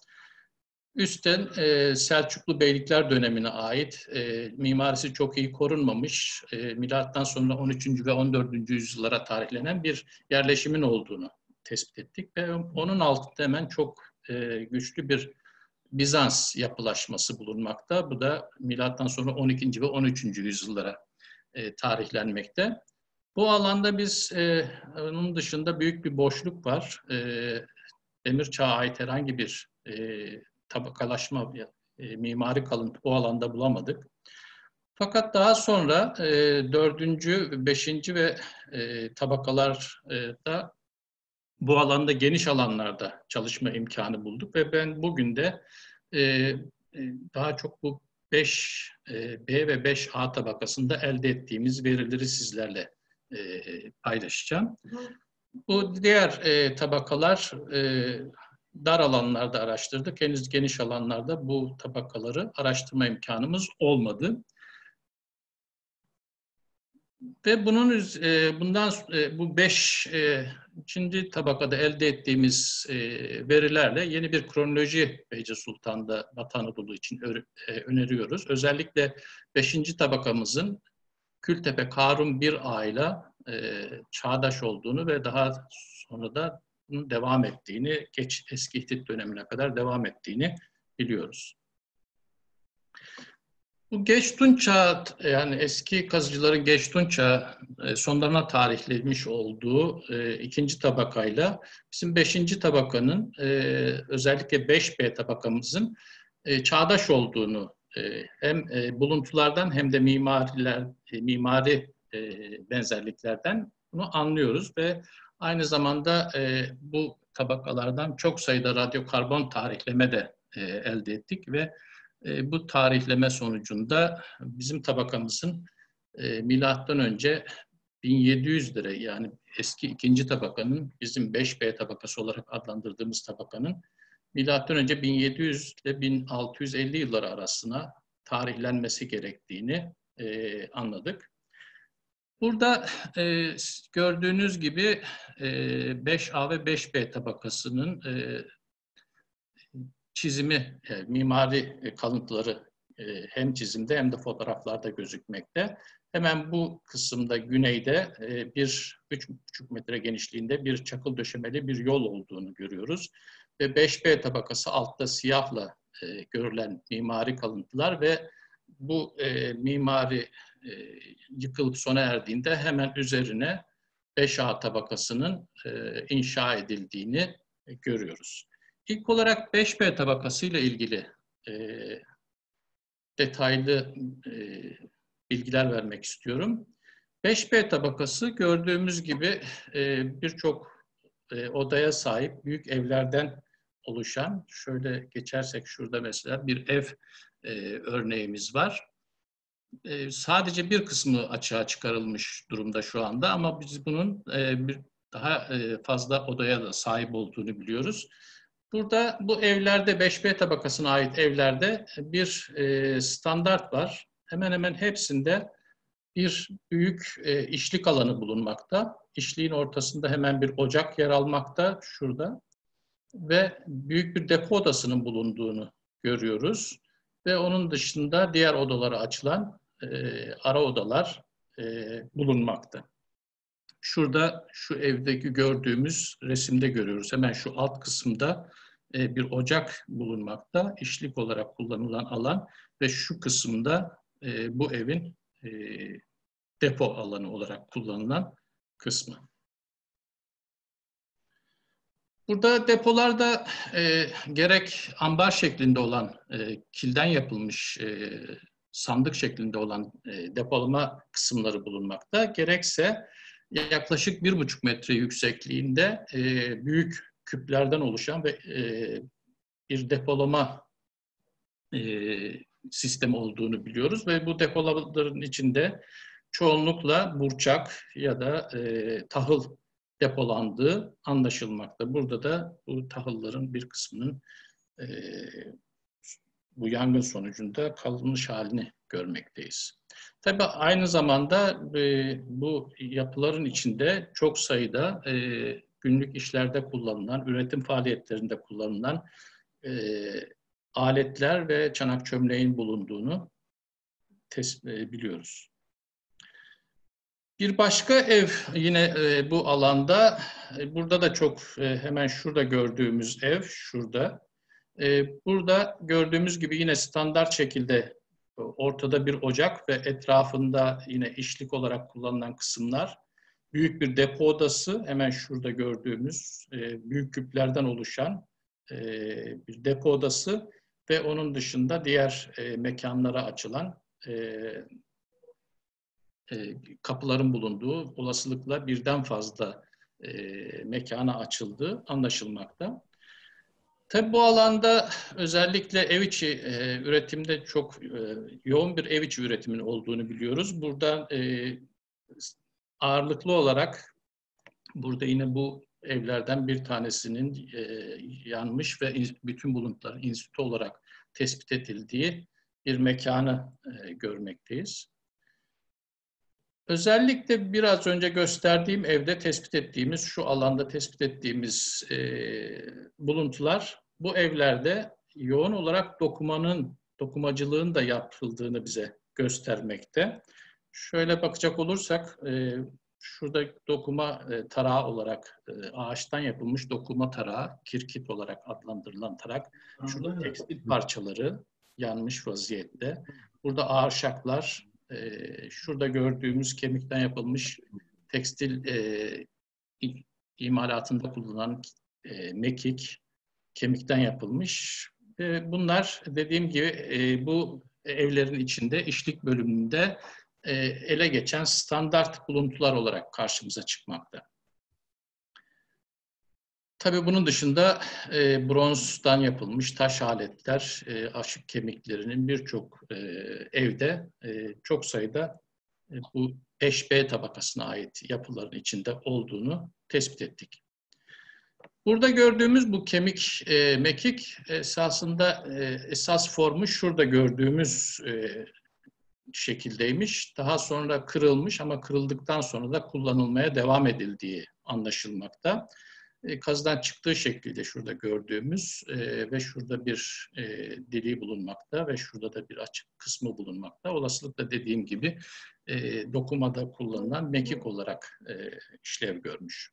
Üstten e, Selçuklu Beylikler dönemine ait e, mimarisi çok iyi korunmamış, e, milattan sonra 13. ve 14. yüzyıllara tarihlenen bir yerleşimin olduğunu tespit ettik ve onun altında hemen çok e, güçlü bir Bizans yapılaşması bulunmakta. Bu da milattan sonra 12. ve 13. yüzyıllara e, tarihlenmekte. Bu alanda biz e, onun dışında büyük bir boşluk var. E, demir çağa ait herhangi bir e, tabakalaşma, e, mimari kalıntı bu alanda bulamadık. Fakat daha sonra e, dördüncü, beşinci ve e, tabakalarda bu alanda geniş alanlarda çalışma imkanı bulduk ve ben bugün de e, e daha çok bu 5 e, B ve 5A tabakasında elde ettiğimiz verileri sizlerle e, paylaşacağım. Bu diğer e, tabakalar e, dar alanlarda araştırdık. Henüz geniş alanlarda bu tabakaları araştırma imkanımız olmadı. Ve bunun e, bundan e, bu beş e, tabakada elde ettiğimiz verilerle yeni bir kronoloji Beyce Sultan'da Batı Anadolu için öneriyoruz. Özellikle beşinci tabakamızın Kültepe Karun bir ayla çağdaş olduğunu ve daha sonra da devam ettiğini, geç eski Hitit dönemine kadar devam ettiğini biliyoruz. Bu geç Tunça yani eski kazıcıların geç Tunça e, sonlarına tarihlenmiş olduğu e, ikinci tabakayla bizim beşinci tabakanın e, özellikle 5B tabakamızın çağdaş olduğunu hem buluntulardan hem de mimariler mimari benzerliklerden bunu anlıyoruz ve aynı zamanda bu tabakalardan çok sayıda radyokarbon tarihleme de elde ettik ve e, bu tarihleme sonucunda bizim tabakamızın e, milattan önce 1700'lere yani eski ikinci tabakanın bizim 5B tabakası olarak adlandırdığımız tabakanın milattan önce 1700 ile 1650 yılları arasına tarihlenmesi gerektiğini e, anladık. Burada e, gördüğünüz gibi e, 5A ve 5B tabakasının e, çizimi, e, mimari e, kalıntıları e, hem çizimde hem de fotoğraflarda gözükmekte. Hemen bu kısımda güneyde e, bir 3,5 metre genişliğinde bir çakıl döşemeli bir yol olduğunu görüyoruz. Ve 5B tabakası altta siyahla e, görülen mimari kalıntılar ve bu e, mimari e, yıkılıp sona erdiğinde hemen üzerine 5A tabakasının e, inşa edildiğini e, görüyoruz. İlk olarak 5B tabakası ile ilgili e, detaylı e, bilgiler vermek istiyorum. 5B tabakası gördüğümüz gibi e, birçok e, odaya sahip büyük evlerden oluşan, şöyle geçersek şurada mesela bir ev e, örneğimiz var. E, sadece bir kısmı açığa çıkarılmış durumda şu anda ama biz bunun e, bir daha e, fazla odaya da sahip olduğunu biliyoruz. Burada bu evlerde 5B tabakasına ait evlerde bir e, standart var. Hemen hemen hepsinde bir büyük e, işlik alanı bulunmakta. İşliğin ortasında hemen bir ocak yer almakta şurada ve büyük bir depo odasının bulunduğunu görüyoruz. Ve onun dışında diğer odalara açılan e, ara odalar e, bulunmakta. Şurada şu evdeki gördüğümüz resimde görüyoruz. Hemen şu alt kısımda e, bir ocak bulunmakta. İşlik olarak kullanılan alan ve şu kısımda e, bu evin e, depo alanı olarak kullanılan kısmı. Burada depolarda e, gerek ambar şeklinde olan e, kilden yapılmış e, sandık şeklinde olan e, depolama kısımları bulunmakta. Gerekse yaklaşık bir buçuk metre yüksekliğinde e, büyük küplerden oluşan ve e, bir depolama e, sistemi olduğunu biliyoruz ve bu depolamaların içinde çoğunlukla burçak ya da e, tahıl depolandığı anlaşılmakta. Burada da bu tahılların bir kısmının e, bu yangın sonucunda kalınmış halini görmekteyiz. Tabi aynı zamanda e, bu yapıların içinde çok sayıda e, günlük işlerde kullanılan, üretim faaliyetlerinde kullanılan e, aletler ve çanak çömleğin bulunduğunu e, biliyoruz. Bir başka ev yine e, bu alanda, e, burada da çok e, hemen şurada gördüğümüz ev, şurada. E, burada gördüğümüz gibi yine standart şekilde ortada bir ocak ve etrafında yine işlik olarak kullanılan kısımlar. Büyük bir depo odası, hemen şurada gördüğümüz e, büyük küplerden oluşan e, bir depo odası ve onun dışında diğer e, mekanlara açılan e, kapıların bulunduğu olasılıkla birden fazla mekana açıldığı anlaşılmakta. Tabi bu alanda özellikle ev içi e, üretimde çok e, yoğun bir ev içi üretimin olduğunu biliyoruz. Burada e, ağırlıklı olarak burada yine bu evlerden bir tanesinin e, yanmış ve bütün buluntuların institü olarak tespit edildiği bir mekanı e, görmekteyiz. Özellikle biraz önce gösterdiğim evde tespit ettiğimiz, şu alanda tespit ettiğimiz e, buluntular bu evlerde yoğun olarak dokumanın, dokumacılığın da yapıldığını bize göstermekte. Şöyle bakacak olursak, e, şurada dokuma e, tarağı olarak, e, ağaçtan yapılmış dokuma tarağı, kirkit olarak adlandırılan tarak, şurada tekstil parçaları yanmış vaziyette. Burada ağırşaklar, e, şurada gördüğümüz kemikten yapılmış tekstil e, imalatında kullanılan e, mekik, kemikten yapılmış. E, bunlar dediğim gibi e, bu evlerin içinde işlik bölümünde e, ele geçen standart buluntular olarak karşımıza çıkmakta. Tabii bunun dışında e, bronzdan yapılmış taş aletler, e, aşık kemiklerinin birçok e, evde e, çok sayıda e, bu 5B tabakasına ait yapıların içinde olduğunu tespit ettik. Burada gördüğümüz bu kemik e, mekik esasında e, esas formu şurada gördüğümüz e, şekildeymiş. Daha sonra kırılmış ama kırıldıktan sonra da kullanılmaya devam edildiği anlaşılmakta. E, kazıdan çıktığı şekilde şurada gördüğümüz e, ve şurada bir e, deliği bulunmakta ve şurada da bir açık kısmı bulunmakta. Olasılıkla dediğim gibi dokumada kullanılan mekik olarak işlev görmüş.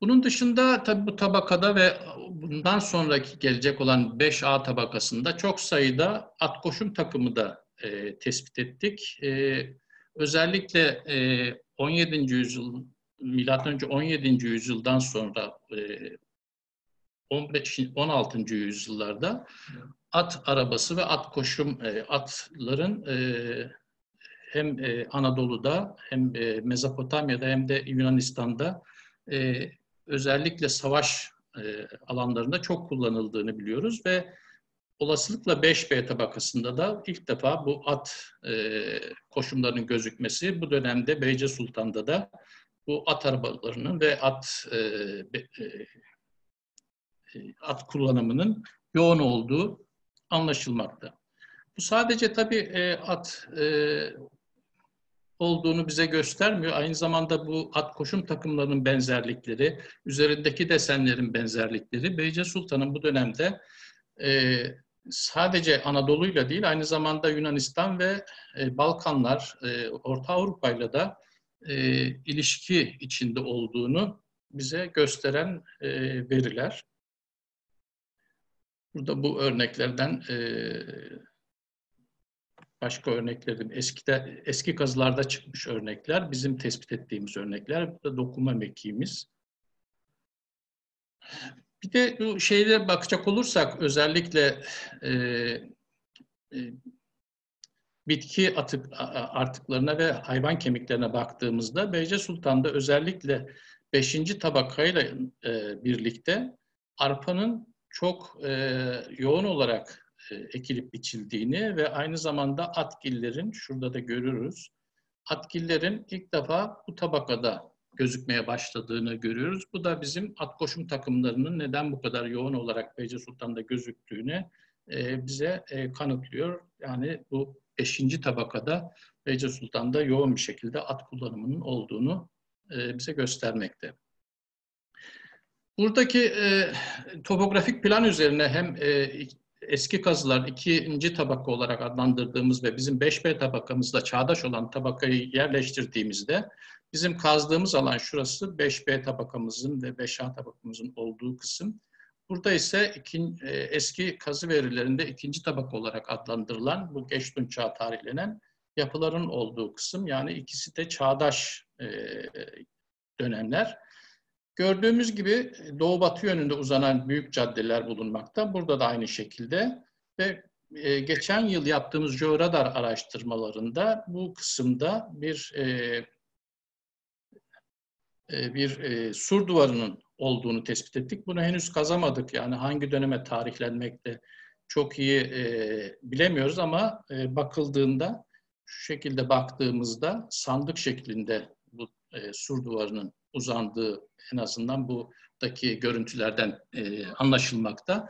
Bunun dışında tabii bu tabakada ve bundan sonraki gelecek olan 5A tabakasında çok sayıda at koşum takımı da e, tespit ettik. E, özellikle e, 17. yüzyıl, önce 17. yüzyıldan sonra e, 15, 16. yüzyıllarda at arabası ve at koşum e, atların e, hem e, Anadolu'da hem e, Mezopotamya'da hem de Yunanistan'da e, özellikle savaş e, alanlarında çok kullanıldığını biliyoruz ve olasılıkla 5B tabakasında da ilk defa bu at e, koşumlarının gözükmesi bu dönemde Beyce Sultan'da da bu at arabalarının ve at e, e, at kullanımının yoğun olduğu anlaşılmakta. Bu sadece tabii e, at e, olduğunu bize göstermiyor. Aynı zamanda bu at koşum takımlarının benzerlikleri, üzerindeki desenlerin benzerlikleri Beyce Sultan'ın bu dönemde e, sadece Anadolu'yla değil aynı zamanda Yunanistan ve e, Balkanlar, e, Orta Avrupa'yla da e, ilişki içinde olduğunu bize gösteren e, veriler. Burada bu örneklerden e, başka örneklerim eskide eski kazılarda çıkmış örnekler, bizim tespit ettiğimiz örnekler, bu da dokuma mekiğimiz. Bir de bu şeylere bakacak olursak özellikle e, e, bitki atık artıklarına ve hayvan kemiklerine baktığımızda Beyce Sultan'da özellikle 5. tabakayla e, birlikte arpanın çok e, yoğun olarak e, ekilip biçildiğini ve aynı zamanda atgillerin, şurada da görürüz, atgillerin ilk defa bu tabakada gözükmeye başladığını görüyoruz. Bu da bizim at koşum takımlarının neden bu kadar yoğun olarak Beyce Sultan'da gözüktüğünü e, bize e, kanıtlıyor. Yani bu beşinci tabakada Beyce Sultan'da yoğun bir şekilde at kullanımının olduğunu e, bize göstermekte. Buradaki e, topografik plan üzerine hem e, eski kazılar ikinci tabaka olarak adlandırdığımız ve bizim 5B tabakamızla çağdaş olan tabakayı yerleştirdiğimizde bizim kazdığımız alan şurası 5B tabakamızın ve 5A tabakamızın olduğu kısım. Burada ise e, eski kazı verilerinde ikinci tabaka olarak adlandırılan bu Geçtun çağ tarihlenen yapıların olduğu kısım. Yani ikisi de çağdaş e, dönemler. Gördüğümüz gibi doğu-batı yönünde uzanan büyük caddeler bulunmakta. Burada da aynı şekilde ve e, geçen yıl yaptığımız georadar araştırmalarında bu kısımda bir bir sur duvarının olduğunu tespit ettik. Bunu henüz kazamadık. Yani hangi döneme tarihlenmekte çok iyi e, bilemiyoruz ama e, bakıldığında şu şekilde baktığımızda sandık şeklinde bu e, sur duvarının uzandığı en azından buradaki görüntülerden e, anlaşılmakta.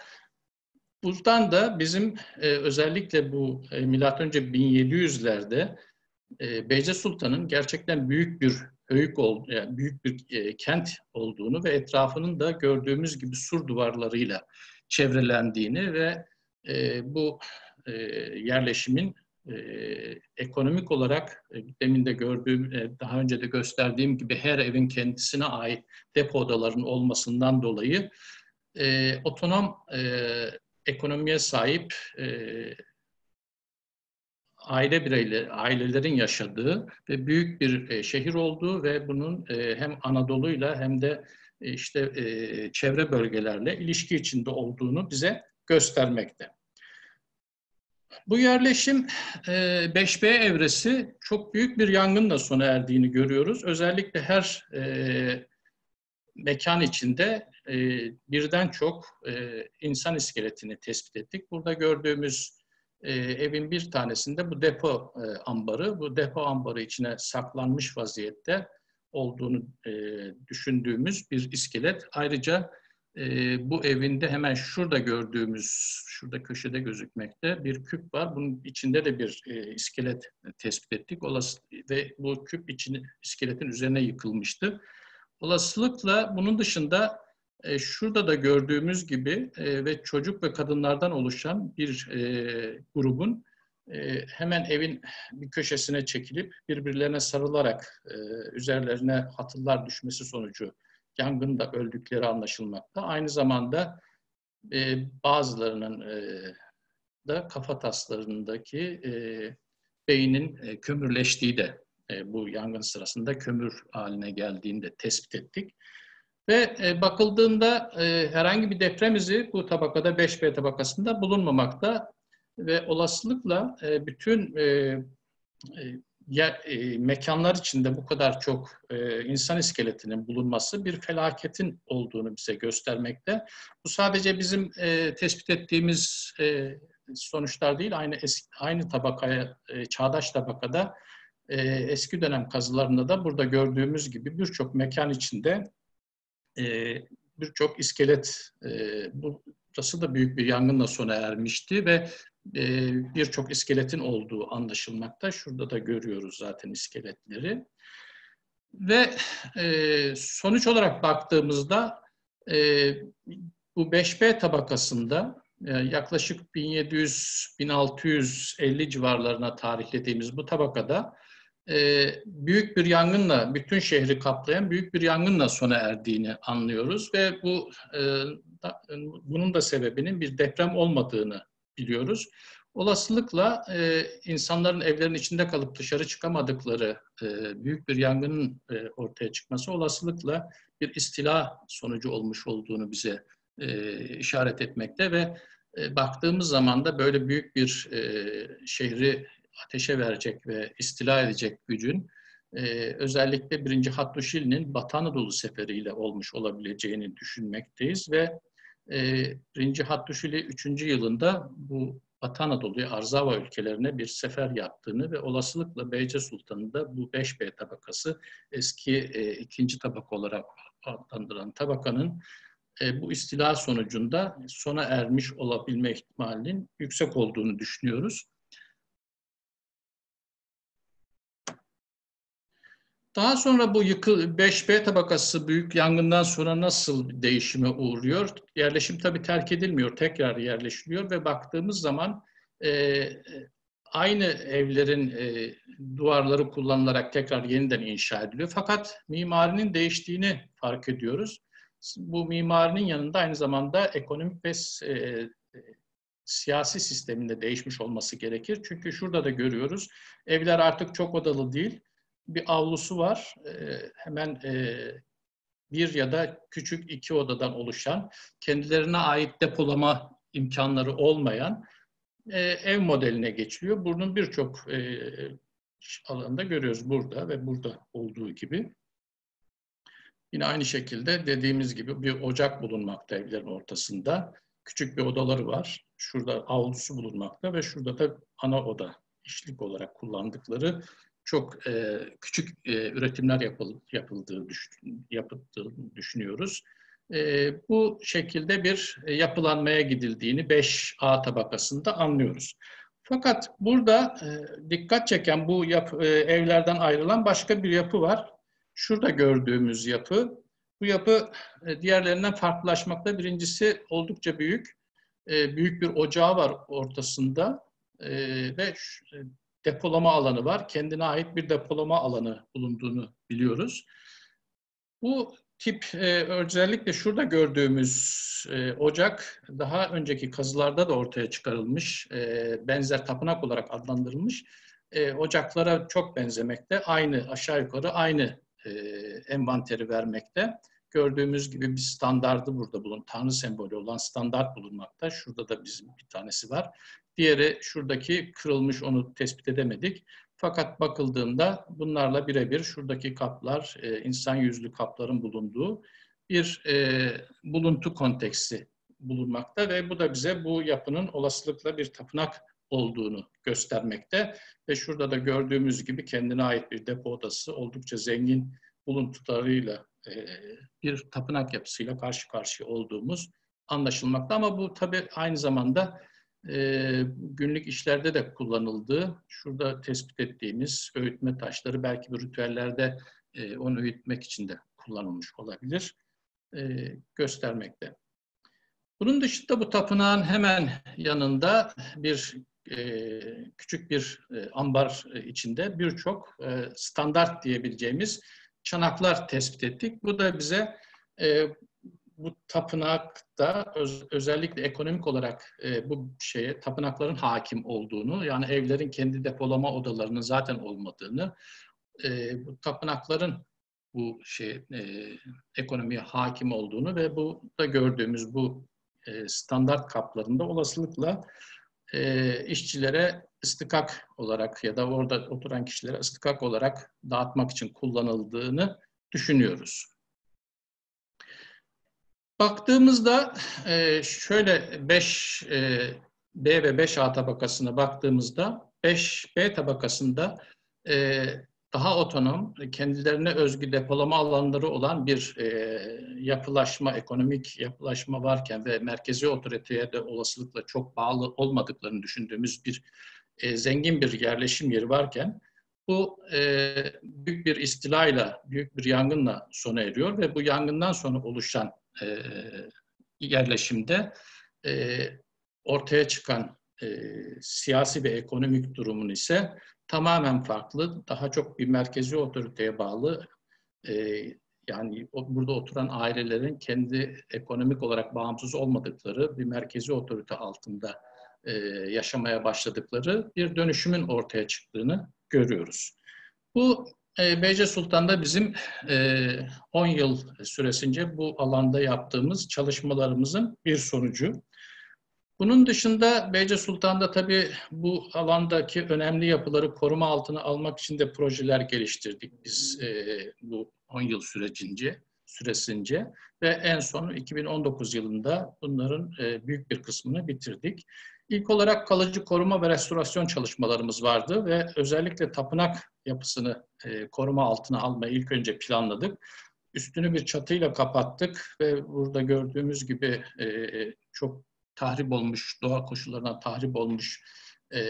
Buradan da bizim e, özellikle bu e, önce 1700'lerde e, Beyce Sultan'ın gerçekten büyük bir höyük ol, yani büyük bir e, kent olduğunu ve etrafının da gördüğümüz gibi sur duvarlarıyla çevrelendiğini ve e, bu e, yerleşimin e, ekonomik olarak e, demin de gördüğüm, e, daha önce de gösterdiğim gibi her evin kendisine ait depo odaların olmasından dolayı e, otonom e, ekonomiye sahip e, aile bireyleri, ailelerin yaşadığı ve büyük bir e, şehir olduğu ve bunun e, hem Anadolu'yla hem de e, işte e, çevre bölgelerle ilişki içinde olduğunu bize göstermekte. Bu yerleşim 5B e, evresi çok büyük bir yangınla sona erdiğini görüyoruz. Özellikle her e, mekan içinde e, birden çok e, insan iskeletini tespit ettik. Burada gördüğümüz e, evin bir tanesinde bu depo e, ambarı, bu depo ambarı içine saklanmış vaziyette olduğunu e, düşündüğümüz bir iskelet. Ayrıca e, bu evinde hemen şurada gördüğümüz, şurada köşede gözükmekte bir küp var. Bunun içinde de bir e, iskelet tespit ettik. Olası, ve bu küp için iskeletin üzerine yıkılmıştı. Olasılıkla bunun dışında e, şurada da gördüğümüz gibi e, ve çocuk ve kadınlardan oluşan bir e, grubun hemen evin bir köşesine çekilip birbirlerine sarılarak üzerlerine hatırlar düşmesi sonucu yangında öldükleri anlaşılmakta. Aynı zamanda bazılarının da kafa taslarındaki e, beynin kömürleştiği de bu yangın sırasında kömür haline geldiğini de tespit ettik. Ve e, bakıldığında e, herhangi bir deprem izi bu tabakada 5B tabakasında bulunmamakta ve olasılıkla e, bütün e, e, yer, e, mekanlar içinde bu kadar çok e, insan iskeletinin bulunması bir felaketin olduğunu bize göstermekte. Bu sadece bizim e, tespit ettiğimiz e, sonuçlar değil, aynı eski, aynı tabakaya, e, çağdaş tabakada e, eski dönem kazılarında da burada gördüğümüz gibi birçok mekan içinde e, birçok iskelet, e, burası da büyük bir yangınla sona ermişti ve e, birçok iskeletin olduğu anlaşılmakta. Şurada da görüyoruz zaten iskeletleri. Ve e, sonuç olarak baktığımızda e, bu 5B tabakasında yaklaşık 1700-1650 civarlarına tarihlediğimiz bu tabakada e, büyük bir yangınla, bütün şehri kaplayan büyük bir yangınla sona erdiğini anlıyoruz ve bu e, da, bunun da sebebinin bir deprem olmadığını biliyoruz. Olasılıkla e, insanların evlerin içinde kalıp dışarı çıkamadıkları e, büyük bir yangının e, ortaya çıkması olasılıkla bir istila sonucu olmuş olduğunu bize e, işaret etmekte ve e, baktığımız zaman da böyle büyük bir e, şehri ateşe verecek ve istila edecek gücün e, özellikle 1. Hattuşil'in Batı Anadolu seferiyle olmuş olabileceğini düşünmekteyiz ve e, 1. Hattuşili 3. yılında bu Batı Anadolu'ya Arzava ülkelerine bir sefer yaptığını ve olasılıkla Beyce Sultan'ı da bu 5B tabakası eski e, ikinci tabak olarak adlandırılan tabakanın e, bu istila sonucunda sona ermiş olabilme ihtimalinin yüksek olduğunu düşünüyoruz. Daha sonra bu yıkıl 5B tabakası büyük yangından sonra nasıl değişime uğruyor? Yerleşim tabii terk edilmiyor, tekrar yerleşiliyor ve baktığımız zaman e, aynı evlerin e, duvarları kullanılarak tekrar yeniden inşa ediliyor. Fakat mimarinin değiştiğini fark ediyoruz. Bu mimarinin yanında aynı zamanda ekonomik ve e, siyasi sisteminde değişmiş olması gerekir. Çünkü şurada da görüyoruz, evler artık çok odalı değil, bir avlusu var. E, hemen e, bir ya da küçük iki odadan oluşan, kendilerine ait depolama imkanları olmayan e, ev modeline geçiliyor. Bunun birçok e, alanda görüyoruz burada ve burada olduğu gibi. Yine aynı şekilde dediğimiz gibi bir ocak bulunmakta evlerin ortasında. Küçük bir odaları var. Şurada avlusu bulunmakta ve şurada da ana oda işlik olarak kullandıkları çok e, küçük e, üretimler yapıl, yapıldığı düşün, yapıldığını düşünüyoruz. E, bu şekilde bir e, yapılanmaya gidildiğini 5A tabakasında anlıyoruz. Fakat burada e, dikkat çeken bu yapı, e, evlerden ayrılan başka bir yapı var. Şurada gördüğümüz yapı. Bu yapı e, diğerlerinden farklılaşmakta. Birincisi oldukça büyük. E, büyük bir ocağı var ortasında e, ve e, depolama alanı var. Kendine ait bir depolama alanı bulunduğunu biliyoruz. Bu tip e, özellikle şurada gördüğümüz e, ocak daha önceki kazılarda da ortaya çıkarılmış, e, benzer tapınak olarak adlandırılmış e, ocaklara çok benzemekte. Aynı aşağı yukarı aynı e, envanteri vermekte. Gördüğümüz gibi bir standardı burada bulun, tanrı sembolü olan standart bulunmakta. Şurada da bizim bir tanesi var. Diğeri şuradaki kırılmış onu tespit edemedik. Fakat bakıldığında bunlarla birebir şuradaki kaplar, e, insan yüzlü kapların bulunduğu bir e, buluntu konteksi bulunmakta ve bu da bize bu yapının olasılıkla bir tapınak olduğunu göstermekte. Ve şurada da gördüğümüz gibi kendine ait bir depo odası oldukça zengin buluntularıyla e, bir tapınak yapısıyla karşı karşıya olduğumuz anlaşılmakta. Ama bu tabii aynı zamanda e, günlük işlerde de kullanıldığı, şurada tespit ettiğimiz öğütme taşları belki bir ritüellerde e, onu öğütmek için de kullanılmış olabilir, göstermekte. Bunun dışında bu tapınağın hemen yanında bir küçük bir ambar içinde birçok standart diyebileceğimiz çanaklar tespit ettik. Bu da bize e, bu tapınakta öz, özellikle ekonomik olarak e, bu şeye tapınakların hakim olduğunu yani evlerin kendi depolama odalarının zaten olmadığını e, bu tapınakların bu şey e, ekonomiye hakim olduğunu ve bu da gördüğümüz bu e, standart kaplarında olasılıkla e, işçilere istikak olarak ya da orada oturan kişilere istikak olarak dağıtmak için kullanıldığını düşünüyoruz. Baktığımızda e, şöyle 5 e, B ve 5A tabakasına baktığımızda 5B tabakasında e, daha otonom, kendilerine özgü depolama alanları olan bir yapılaşma, ekonomik yapılaşma varken ve merkezi otoriteye de olasılıkla çok bağlı olmadıklarını düşündüğümüz bir e, zengin bir yerleşim yeri varken bu e, büyük bir istilayla, büyük bir yangınla sona eriyor ve bu yangından sonra oluşan e, yerleşimde e, ortaya çıkan e, siyasi ve ekonomik durumun ise tamamen farklı, daha çok bir merkezi otoriteye bağlı, e, yani burada oturan ailelerin kendi ekonomik olarak bağımsız olmadıkları bir merkezi otorite altında e, yaşamaya başladıkları bir dönüşümün ortaya çıktığını görüyoruz. Bu e, Beyce Sultan'da bizim e, 10 yıl süresince bu alanda yaptığımız çalışmalarımızın bir sonucu. Bunun dışında Beyce Sultan'da tabii bu alandaki önemli yapıları koruma altına almak için de projeler geliştirdik biz e, bu 10 yıl sürecince süresince ve en son 2019 yılında bunların e, büyük bir kısmını bitirdik. İlk olarak kalıcı koruma ve restorasyon çalışmalarımız vardı ve özellikle tapınak yapısını e, koruma altına almayı ilk önce planladık. Üstünü bir çatıyla kapattık ve burada gördüğümüz gibi e, çok tahrip olmuş, doğa koşullarına tahrip olmuş e,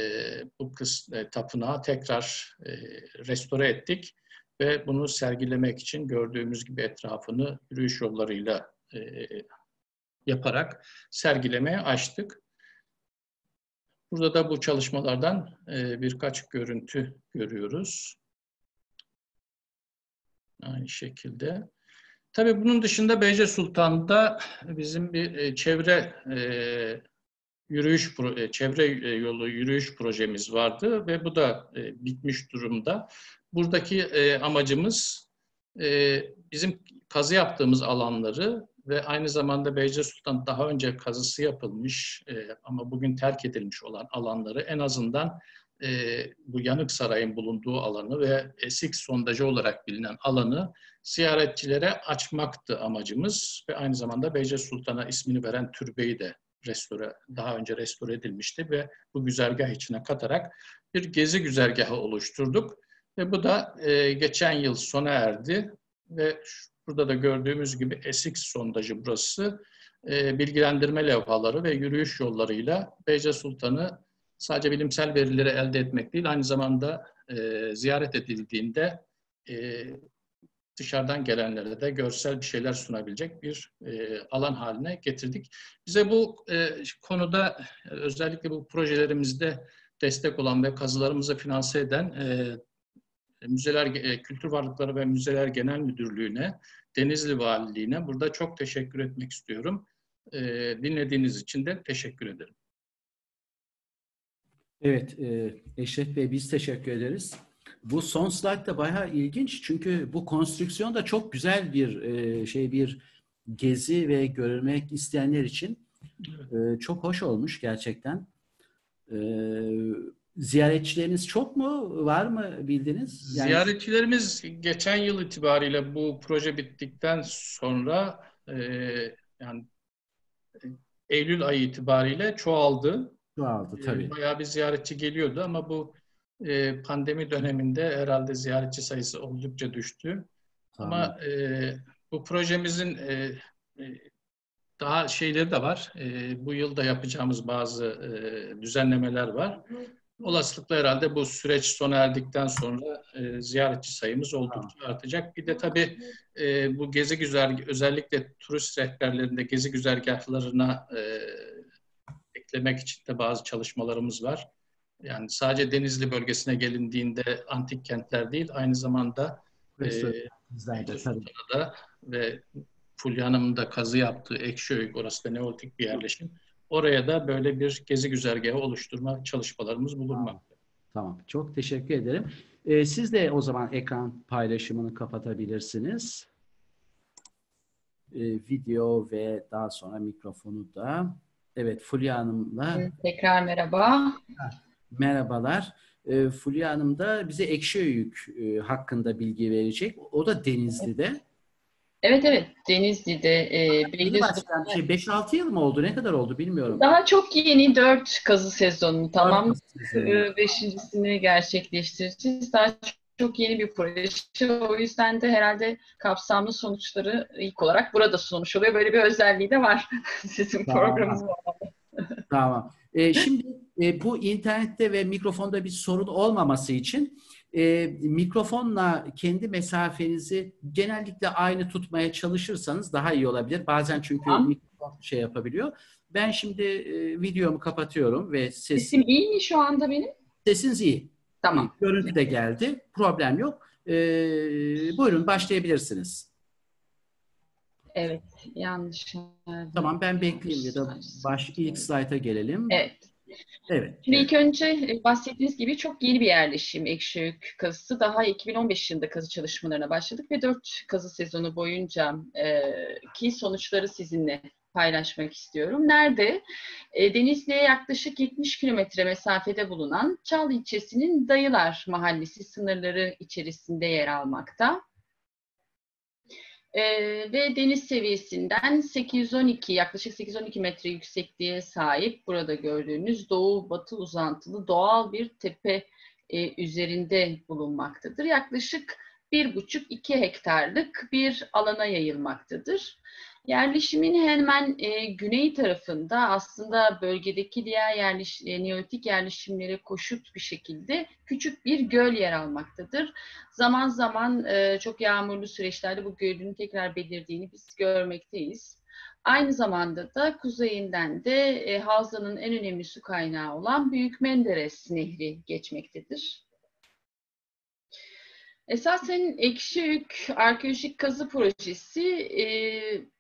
bu kız e, tapınağı tekrar e, restore ettik ve bunu sergilemek için gördüğümüz gibi etrafını yürüyüş yollarıyla e, yaparak sergilemeye açtık. Burada da bu çalışmalardan e, birkaç görüntü görüyoruz. Aynı şekilde. Tabii bunun dışında Beyce Sultan'da bizim bir e, çevre e, yürüyüş çevre yolu yürüyüş projemiz vardı ve bu da bitmiş durumda. Buradaki amacımız bizim kazı yaptığımız alanları ve aynı zamanda Beyce Sultan daha önce kazısı yapılmış ama bugün terk edilmiş olan alanları en azından bu Yanık Saray'ın bulunduğu alanı ve Esik sondajı olarak bilinen alanı ziyaretçilere açmaktı amacımız ve aynı zamanda Beyce Sultan'a ismini veren türbeyi de restore, daha önce restore edilmişti ve bu güzergah içine katarak bir gezi güzergahı oluşturduk. Ve bu da e, geçen yıl sona erdi ve burada da gördüğümüz gibi Esik sondajı burası. E, bilgilendirme levhaları ve yürüyüş yollarıyla Beyce Sultan'ı sadece bilimsel verileri elde etmek değil, aynı zamanda e, ziyaret edildiğinde e, dışarıdan gelenlere de görsel bir şeyler sunabilecek bir e, alan haline getirdik. Bize bu e, konuda özellikle bu projelerimizde destek olan ve kazılarımızı finanse eden e, Müzeler e, Kültür Varlıkları ve Müzeler Genel Müdürlüğü'ne Denizli Valiliğine burada çok teşekkür etmek istiyorum. E, dinlediğiniz için de teşekkür ederim. Evet, e, Eşref Bey biz teşekkür ederiz. Bu son slide da bayağı ilginç çünkü bu konstrüksiyon da çok güzel bir e, şey bir gezi ve görmek isteyenler için e, çok hoş olmuş gerçekten. E, ziyaretçileriniz çok mu? Var mı bildiniz? Yani... Ziyaretçilerimiz geçen yıl itibariyle bu proje bittikten sonra e, yani Eylül ayı itibariyle çoğaldı. Çoğaldı tabii. Bayağı bir ziyaretçi geliyordu ama bu e, pandemi döneminde herhalde ziyaretçi sayısı oldukça düştü. Tamam. Ama e, bu projemizin e, daha şeyleri de var. E, bu yılda yapacağımız bazı e, düzenlemeler var. Olasılıkla herhalde bu süreç sona erdikten sonra e, ziyaretçi sayımız oldukça artacak. Bir de tabii e, bu gezi güzergah, özellikle turist rehberlerinde gezi güzergahlarına e, eklemek için de bazı çalışmalarımız var. Yani sadece Denizli bölgesine gelindiğinde antik kentler değil, aynı zamanda e, da ve Fulya Hanım'ın da kazı yaptığı Ekşiöyük, orası da Neolitik bir yerleşim. Oraya da böyle bir gezi güzergahı oluşturma çalışmalarımız bulunmakta. Tamam, çok teşekkür ederim. Ee, siz de o zaman ekran paylaşımını kapatabilirsiniz. Ee, video ve daha sonra mikrofonu da. Evet, Fulya Hanım'la. Tekrar merhaba. Merhabalar. Ee, Fulya Hanım da bize Ekşiöyük e, hakkında bilgi verecek. O da Denizli'de. Evet evet Denizli'de e, Beylikdüzü'nde. Şey, 5-6 yıl mı oldu? Ne kadar oldu bilmiyorum. Daha çok yeni 4 kazı sezonu tamam. Sezonu. Beşincisini gerçekleştireceğiz. Daha çok yeni bir proje. O yüzden de herhalde kapsamlı sonuçları ilk olarak burada sunmuş oluyor. Böyle bir özelliği de var [laughs] sizin tamam. programınızda. tamam. E, şimdi e, bu internette ve mikrofonda bir sorun olmaması için e, mikrofonla kendi mesafenizi genellikle aynı tutmaya çalışırsanız daha iyi olabilir. Bazen çünkü tamam. mikrofon şey yapabiliyor. Ben şimdi e, videomu kapatıyorum ve sesim... Sesim iyi mi şu anda benim? Sesiniz iyi. Tamam. Görüntü de geldi. Problem yok. E, buyurun başlayabilirsiniz. Evet, yanlış. Tamam ben bekleyeyim ya da baş ilk slayta gelelim. Evet. Evet. Şimdi evet. ilk önce e, bahsettiğiniz gibi çok yeni bir yerleşim Ekşiöyük kazısı. Daha 2015 yılında kazı çalışmalarına başladık ve 4 kazı sezonu boyunca e, ki sonuçları sizinle paylaşmak istiyorum. Nerede? E, Denizli'ye yaklaşık 70 kilometre mesafede bulunan Çal ilçesinin Dayılar Mahallesi sınırları içerisinde yer almakta. Ee, ve deniz seviyesinden 812 yaklaşık 812 metre yüksekliğe sahip burada gördüğünüz doğu batı uzantılı doğal bir tepe e, üzerinde bulunmaktadır. Yaklaşık 1,5-2 hektarlık bir alana yayılmaktadır. Yerleşimin hemen e, güney tarafında aslında bölgedeki diğer yerleş, e, neolitik yerleşimlere koşut bir şekilde küçük bir göl yer almaktadır. Zaman zaman e, çok yağmurlu süreçlerde bu gölün tekrar belirdiğini biz görmekteyiz. Aynı zamanda da kuzeyinden de e, havzanın en önemli su kaynağı olan Büyük Menderes Nehri geçmektedir. Esasen Ekşiük Arkeolojik Kazı Projesi e,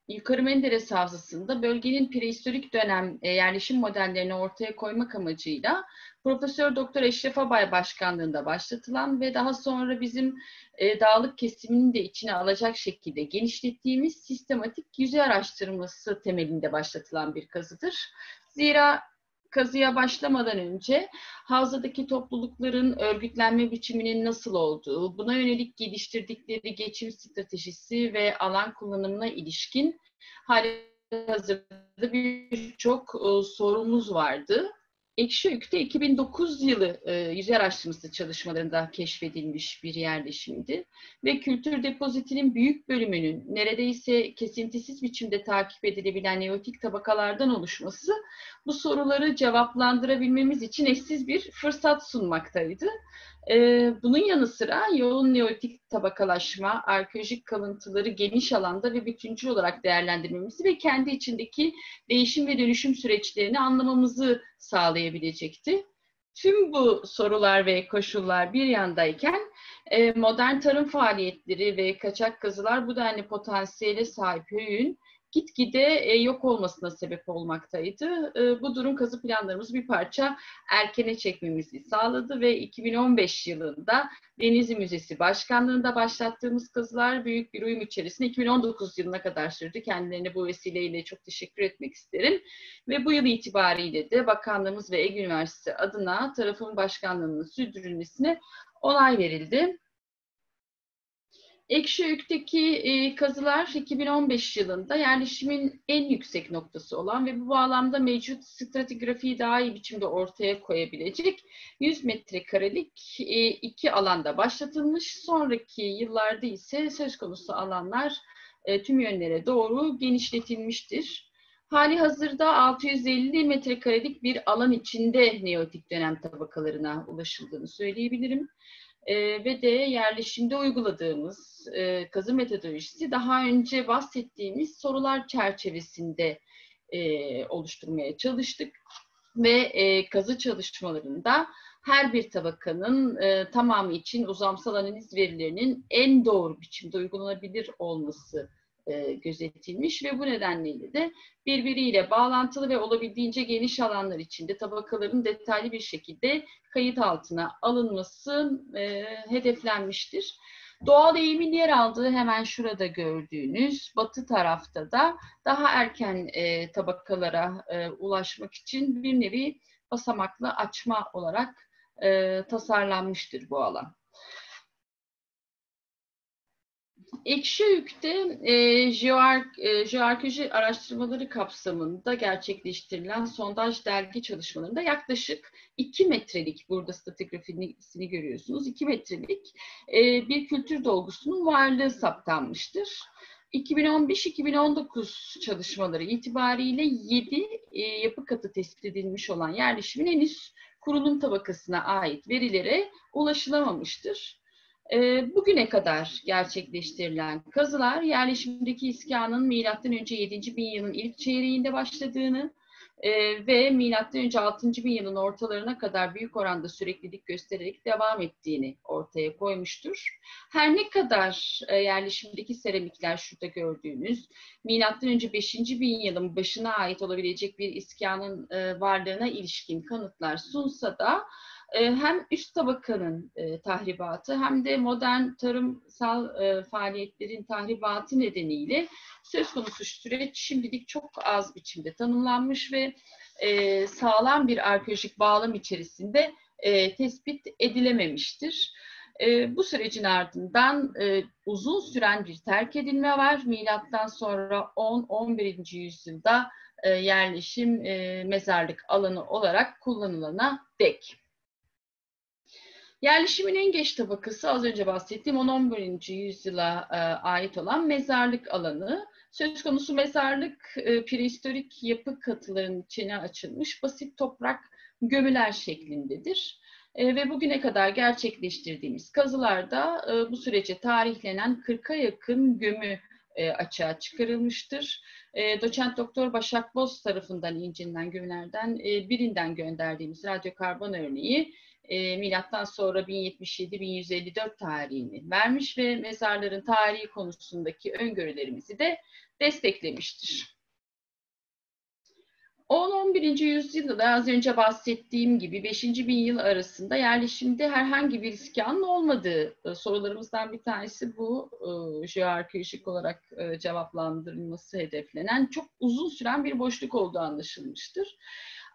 Yukarı Menderes Havzası'nda bölgenin prehistorik dönem e, yerleşim modellerini ortaya koymak amacıyla Profesör Doktor Eşref Abay başkanlığında başlatılan ve daha sonra bizim e, dağlık kesimini de içine alacak şekilde genişlettiğimiz sistematik yüzey araştırması temelinde başlatılan bir kazıdır. Zira kazıya başlamadan önce havzadaki toplulukların örgütlenme biçiminin nasıl olduğu, buna yönelik geliştirdikleri geçim stratejisi ve alan kullanımına ilişkin hali hazırda birçok e, sorumuz vardı. Ekşi Öykü'de 2009 yılı e, yüzey araştırması çalışmalarında keşfedilmiş bir yerleşimdi ve kültür depozitinin büyük bölümünün neredeyse kesintisiz biçimde takip edilebilen neolitik tabakalardan oluşması bu soruları cevaplandırabilmemiz için eşsiz bir fırsat sunmaktaydı. Ee, bunun yanı sıra yoğun neolitik tabakalaşma, arkeolojik kalıntıları geniş alanda ve bütüncül olarak değerlendirmemizi ve kendi içindeki değişim ve dönüşüm süreçlerini anlamamızı sağlayabilecekti. Tüm bu sorular ve koşullar bir yandayken modern tarım faaliyetleri ve kaçak kazılar bu denli potansiyele sahip höyün gitgide e, yok olmasına sebep olmaktaydı. E, bu durum kazı planlarımızı bir parça erkene çekmemizi sağladı ve 2015 yılında Denizli Müzesi Başkanlığı'nda başlattığımız kazılar büyük bir uyum içerisinde 2019 yılına kadar sürdü. Kendilerine bu vesileyle çok teşekkür etmek isterim. Ve bu yıl itibariyle de Bakanlığımız ve Ege Üniversitesi adına tarafın başkanlığının sürdürülmesine onay verildi. Ekşi Öyk'teki e, kazılar 2015 yılında yerleşimin en yüksek noktası olan ve bu bağlamda mevcut stratigrafiyi daha iyi biçimde ortaya koyabilecek 100 metrekarelik e, iki alanda başlatılmış. Sonraki yıllarda ise söz konusu alanlar e, tüm yönlere doğru genişletilmiştir. Hali hazırda 650 metrekarelik bir alan içinde Neolitik dönem tabakalarına ulaşıldığını söyleyebilirim e, ve de yerleşimde uyguladığımız e, kazı metodolojisi daha önce bahsettiğimiz sorular çerçevesinde e, oluşturmaya çalıştık. Ve e, kazı çalışmalarında her bir tabakanın e, tamamı için uzamsal analiz verilerinin en doğru biçimde uygulanabilir olması e, gözetilmiş ve bu nedenle de birbiriyle bağlantılı ve olabildiğince geniş alanlar içinde tabakaların detaylı bir şekilde kayıt altına alınması e, hedeflenmiştir. Doğal eğimin yer aldığı hemen şurada gördüğünüz batı tarafta da daha erken e, tabakalara e, ulaşmak için bir nevi basamaklı açma olarak e, tasarlanmıştır bu alan. Ekşi Öykü'de e, jeoark, e, araştırmaları kapsamında gerçekleştirilen sondaj dergi çalışmalarında yaklaşık 2 metrelik, burada stratigrafisini görüyorsunuz, 2 metrelik e, bir kültür dolgusunun varlığı saptanmıştır. 2015-2019 çalışmaları itibariyle 7 e, yapı katı tespit edilmiş olan yerleşimin henüz kurulum tabakasına ait verilere ulaşılamamıştır. E, bugüne kadar gerçekleştirilen kazılar yerleşimdeki iskanın önce 7. bin yılın ilk çeyreğinde başladığını e, ve önce 6. bin yılın ortalarına kadar büyük oranda süreklilik göstererek devam ettiğini ortaya koymuştur. Her ne kadar e, yerleşimdeki seramikler şurada gördüğünüz önce 5. bin yılın başına ait olabilecek bir iskanın e, varlığına ilişkin kanıtlar sunsa da hem üst tabakanın e, tahribatı hem de modern tarımsal e, faaliyetlerin tahribatı nedeniyle söz konusu süreç şimdilik çok az biçimde tanımlanmış ve sağlam bir arkeolojik bağlam içerisinde tespit edilememiştir. bu sürecin ardından uzun süren bir terk edilme var. Milattan sonra 10-11. yüzyılda yerleşim mezarlık alanı olarak kullanılana dek. Yerleşimin en geç tabakası az önce bahsettiğim 10-11. yüzyıla e, ait olan mezarlık alanı. Söz konusu mezarlık e, prehistorik yapı katılarının içine açılmış basit toprak gömüler şeklindedir. E, ve bugüne kadar gerçekleştirdiğimiz kazılarda e, bu sürece tarihlenen 40'a yakın gömü e, açığa çıkarılmıştır. E, doçent doktor Başak Boz tarafından incinilen gömülerden e, birinden gönderdiğimiz radyokarbon örneği e, milattan sonra 1077-1154 tarihini vermiş ve mezarların tarihi konusundaki öngörülerimizi de desteklemiştir. 10-11. yüzyılda da az önce bahsettiğim gibi 5. bin yıl arasında yerleşimde herhangi bir iskanın olmadığı e, sorularımızdan bir tanesi bu. E, jeoarkeolojik olarak e, cevaplandırılması hedeflenen çok uzun süren bir boşluk olduğu anlaşılmıştır.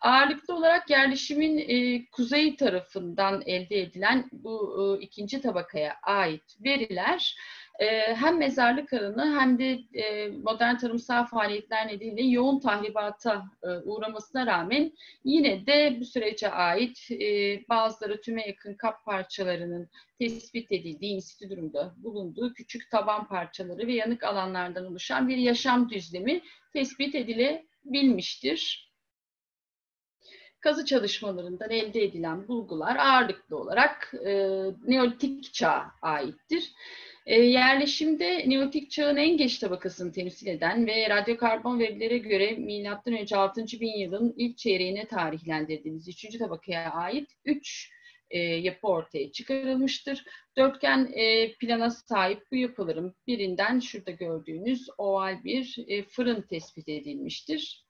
Ağırlıklı olarak yerleşimin e, kuzey tarafından elde edilen bu e, ikinci tabakaya ait veriler e, hem mezarlık alanı hem de e, modern tarımsal faaliyetler nedeniyle yoğun tahribata e, uğramasına rağmen yine de bu sürece ait e, bazıları tüme yakın kap parçalarının tespit edildiği, institü durumda bulunduğu küçük taban parçaları ve yanık alanlardan oluşan bir yaşam düzlemi tespit edilebilmiştir kazı çalışmalarından elde edilen bulgular ağırlıklı olarak e, Neolitik çağa aittir. E, yerleşimde Neolitik çağın en geç tabakasını temsil eden ve radyokarbon verilere göre M.Ö. 6. bin yılın ilk çeyreğine tarihlendirdiğimiz 3. tabakaya ait 3 e, yapı ortaya çıkarılmıştır. Dörtgen e, plana sahip bu yapıların birinden şurada gördüğünüz oval bir e, fırın tespit edilmiştir.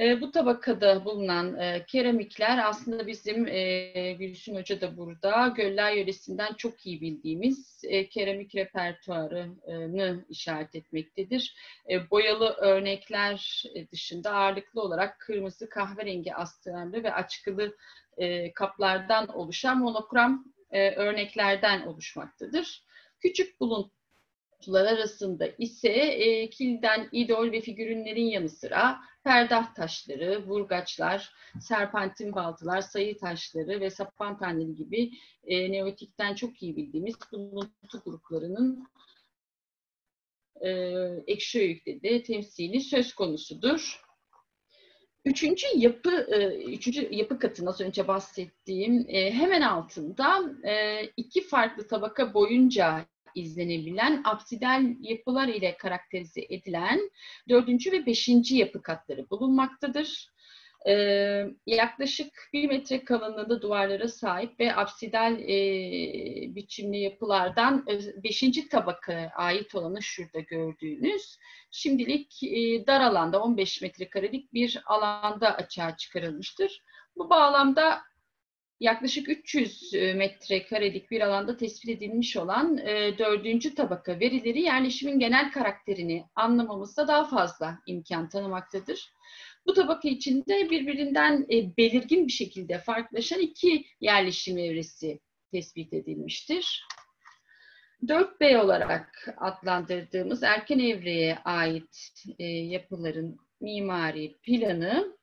E, bu tabakada bulunan e, keramikler aslında bizim e, Gülsüm Hoca da burada Göller yöresinden çok iyi bildiğimiz e, keramik repertuarını işaret etmektedir. E, boyalı örnekler dışında ağırlıklı olarak kırmızı kahverengi astarlı ve açıklı e, kaplardan oluşan monokrom e, örneklerden oluşmaktadır. Küçük buluntular arasında ise e, kilden idol ve figürünlerin yanı sıra perdah taşları, vurgaçlar, serpentin baltılar, sayı taşları ve sapan taneleri gibi e, neotikten çok iyi bildiğimiz buluntu gruplarının e, ekşi öğütte de temsili söz konusudur. Üçüncü yapı, e, üçüncü yapı katı az önce bahsettiğim e, hemen altında e, iki farklı tabaka boyunca izlenebilen absidal yapılar ile karakterize edilen dördüncü ve beşinci yapı katları bulunmaktadır. Ee, yaklaşık bir metre kalınlığında duvarlara sahip ve absidal e, biçimli yapılardan beşinci tabaka ait olanı şurada gördüğünüz. Şimdilik e, dar alanda 15 metrekarelik bir alanda açığa çıkarılmıştır. Bu bağlamda yaklaşık 300 e, metrekarelik bir alanda tespit edilmiş olan e, dördüncü tabaka verileri yerleşimin genel karakterini anlamamızda daha fazla imkan tanımaktadır. Bu tabaka içinde birbirinden e, belirgin bir şekilde farklılaşan iki yerleşim evresi tespit edilmiştir. 4B olarak adlandırdığımız erken evreye ait yapıların mimari planı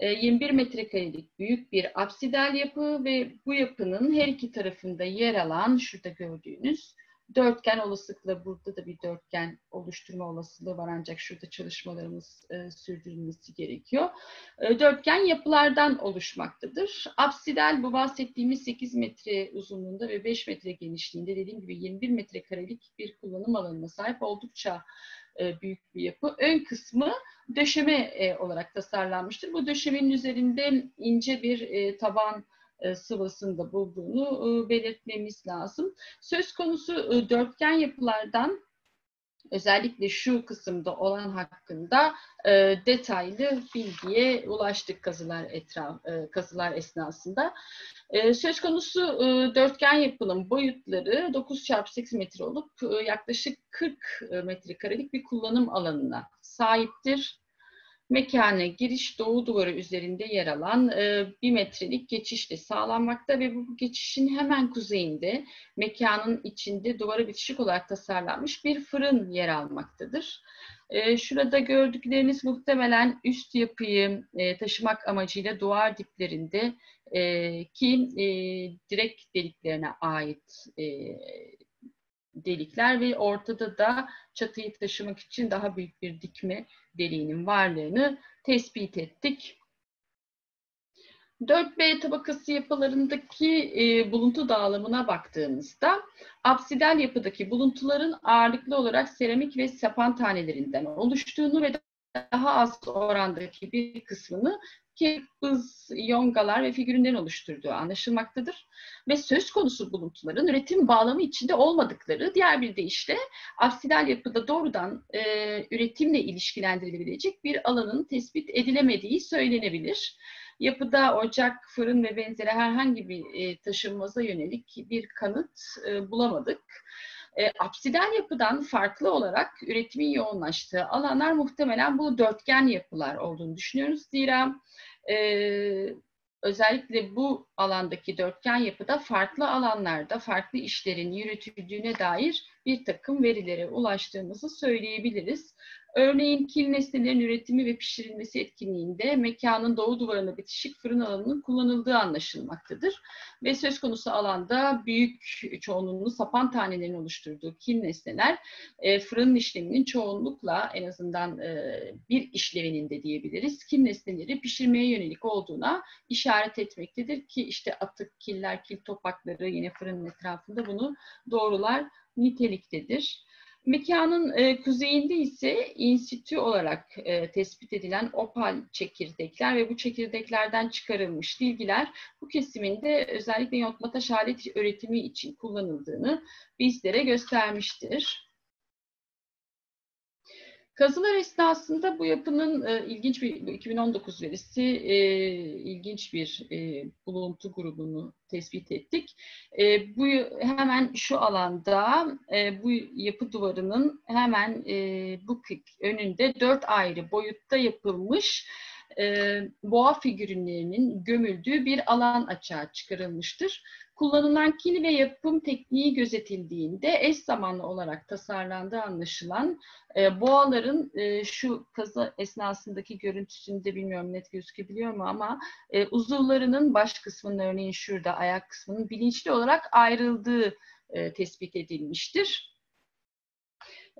21 e, metrekarelik büyük bir absidal yapı ve bu yapının her iki tarafında yer alan şurada gördüğünüz dörtgen olasılıkla burada da bir dörtgen oluşturma olasılığı var ancak şurada çalışmalarımız e, sürdürülmesi gerekiyor. E, dörtgen yapılardan oluşmaktadır. Absidal bu bahsettiğimiz 8 metre uzunluğunda ve 5 metre genişliğinde dediğim gibi 21 metrekarelik bir kullanım alanına sahip oldukça e, büyük bir yapı. Ön kısmı döşeme e, olarak tasarlanmıştır. Bu döşemenin üzerinde ince bir e, taban e, sıvısında bulduğunu e, belirtmemiz lazım. Söz konusu e, dörtgen yapılardan özellikle şu kısımda olan hakkında detaylı bilgiye ulaştık kazılar etraf kazılar esnasında. söz konusu dörtgen yapının boyutları 9 x 8 metre olup yaklaşık 40 metrekarelik bir kullanım alanına sahiptir mekana giriş doğu duvarı üzerinde yer alan e, bir metrelik geçişle sağlanmakta ve bu geçişin hemen kuzeyinde mekanın içinde duvara bitişik olarak tasarlanmış bir fırın yer almaktadır. E, şurada gördükleriniz muhtemelen üst yapıyı e, taşımak amacıyla duvar diplerinde e, ki e, direk deliklerine ait e, delikler ve ortada da çatıyı taşımak için daha büyük bir dikme deliğinin varlığını tespit ettik. 4B tabakası yapılarındaki e, buluntu dağılımına baktığımızda absidal yapıdaki buluntuların ağırlıklı olarak seramik ve sapan tanelerinden oluştuğunu ve daha az orandaki bir kısmını ki bız, yongalar ve figüründen oluşturduğu anlaşılmaktadır. Ve söz konusu buluntuların üretim bağlamı içinde olmadıkları, diğer bir deyişle absidal yapıda doğrudan e, üretimle ilişkilendirilebilecek bir alanın tespit edilemediği söylenebilir. Yapıda ocak, fırın ve benzeri herhangi bir e, taşınmaza yönelik bir kanıt e, bulamadık. E, absidal yapıdan farklı olarak üretimin yoğunlaştığı alanlar muhtemelen bu dörtgen yapılar olduğunu düşünüyoruz. Zira e, özellikle bu alandaki dörtgen yapıda farklı alanlarda farklı işlerin yürütüldüğüne dair bir takım verilere ulaştığımızı söyleyebiliriz. Örneğin kil nesnelerin üretimi ve pişirilmesi etkinliğinde mekanın doğu duvarına bitişik fırın alanının kullanıldığı anlaşılmaktadır. Ve söz konusu alanda büyük çoğunluğunu sapan tanelerin oluşturduğu kil nesneler e, fırının işleminin çoğunlukla en azından e, bir işlevinin de diyebiliriz. Kil nesneleri pişirmeye yönelik olduğuna işaret etmektedir ki işte atık, killer, kil topakları yine fırının etrafında bunu doğrular niteliktedir. Mekanın e, kuzeyinde ise institü olarak e, tespit edilen opal çekirdekler ve bu çekirdeklerden çıkarılmış bilgiler bu kesiminde özellikle yontma taş alet üretimi için kullanıldığını bizlere göstermiştir. Kazılar esnasında bu yapının e, ilginç bir 2019 verisi e, ilginç bir e, buluntu grubunu tespit ettik. E, bu hemen şu alanda e, bu yapı duvarının hemen e, bu önünde dört ayrı boyutta yapılmış e, boğa figürlerinin gömüldüğü bir alan açığa çıkarılmıştır. Kullanılan kil ve yapım tekniği gözetildiğinde eş zamanlı olarak tasarlandığı anlaşılan e, boğaların e, şu kazı esnasındaki görüntüsünde bilmiyorum net gözükebiliyor mu ama e, uzuvlarının baş kısmının örneğin şurada ayak kısmının bilinçli olarak ayrıldığı e, tespit edilmiştir.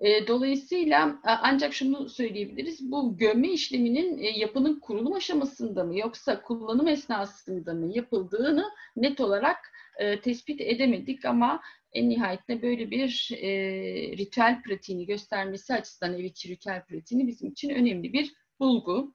E, dolayısıyla ancak şunu söyleyebiliriz, bu gömme işleminin e, yapının kurulum aşamasında mı yoksa kullanım esnasında mı yapıldığını net olarak e, tespit edemedik ama en nihayetinde böyle bir e, ritüel pratiğini göstermesi açısından ev içi ritüel pratiğini bizim için önemli bir bulgu.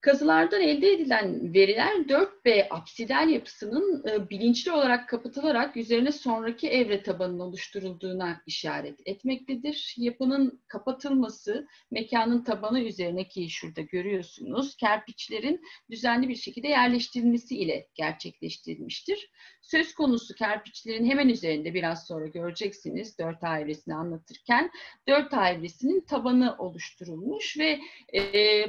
Kazılardan elde edilen veriler 4B apsidal yapısının e, bilinçli olarak kapatılarak üzerine sonraki evre tabanının oluşturulduğuna işaret etmektedir. Yapının kapatılması mekanın tabanı üzerine ki şurada görüyorsunuz kerpiçlerin düzenli bir şekilde yerleştirilmesi ile gerçekleştirilmiştir. Söz konusu kerpiçlerin hemen üzerinde biraz sonra göreceksiniz 4A evresini anlatırken 4A evresinin tabanı oluşturulmuş ve e,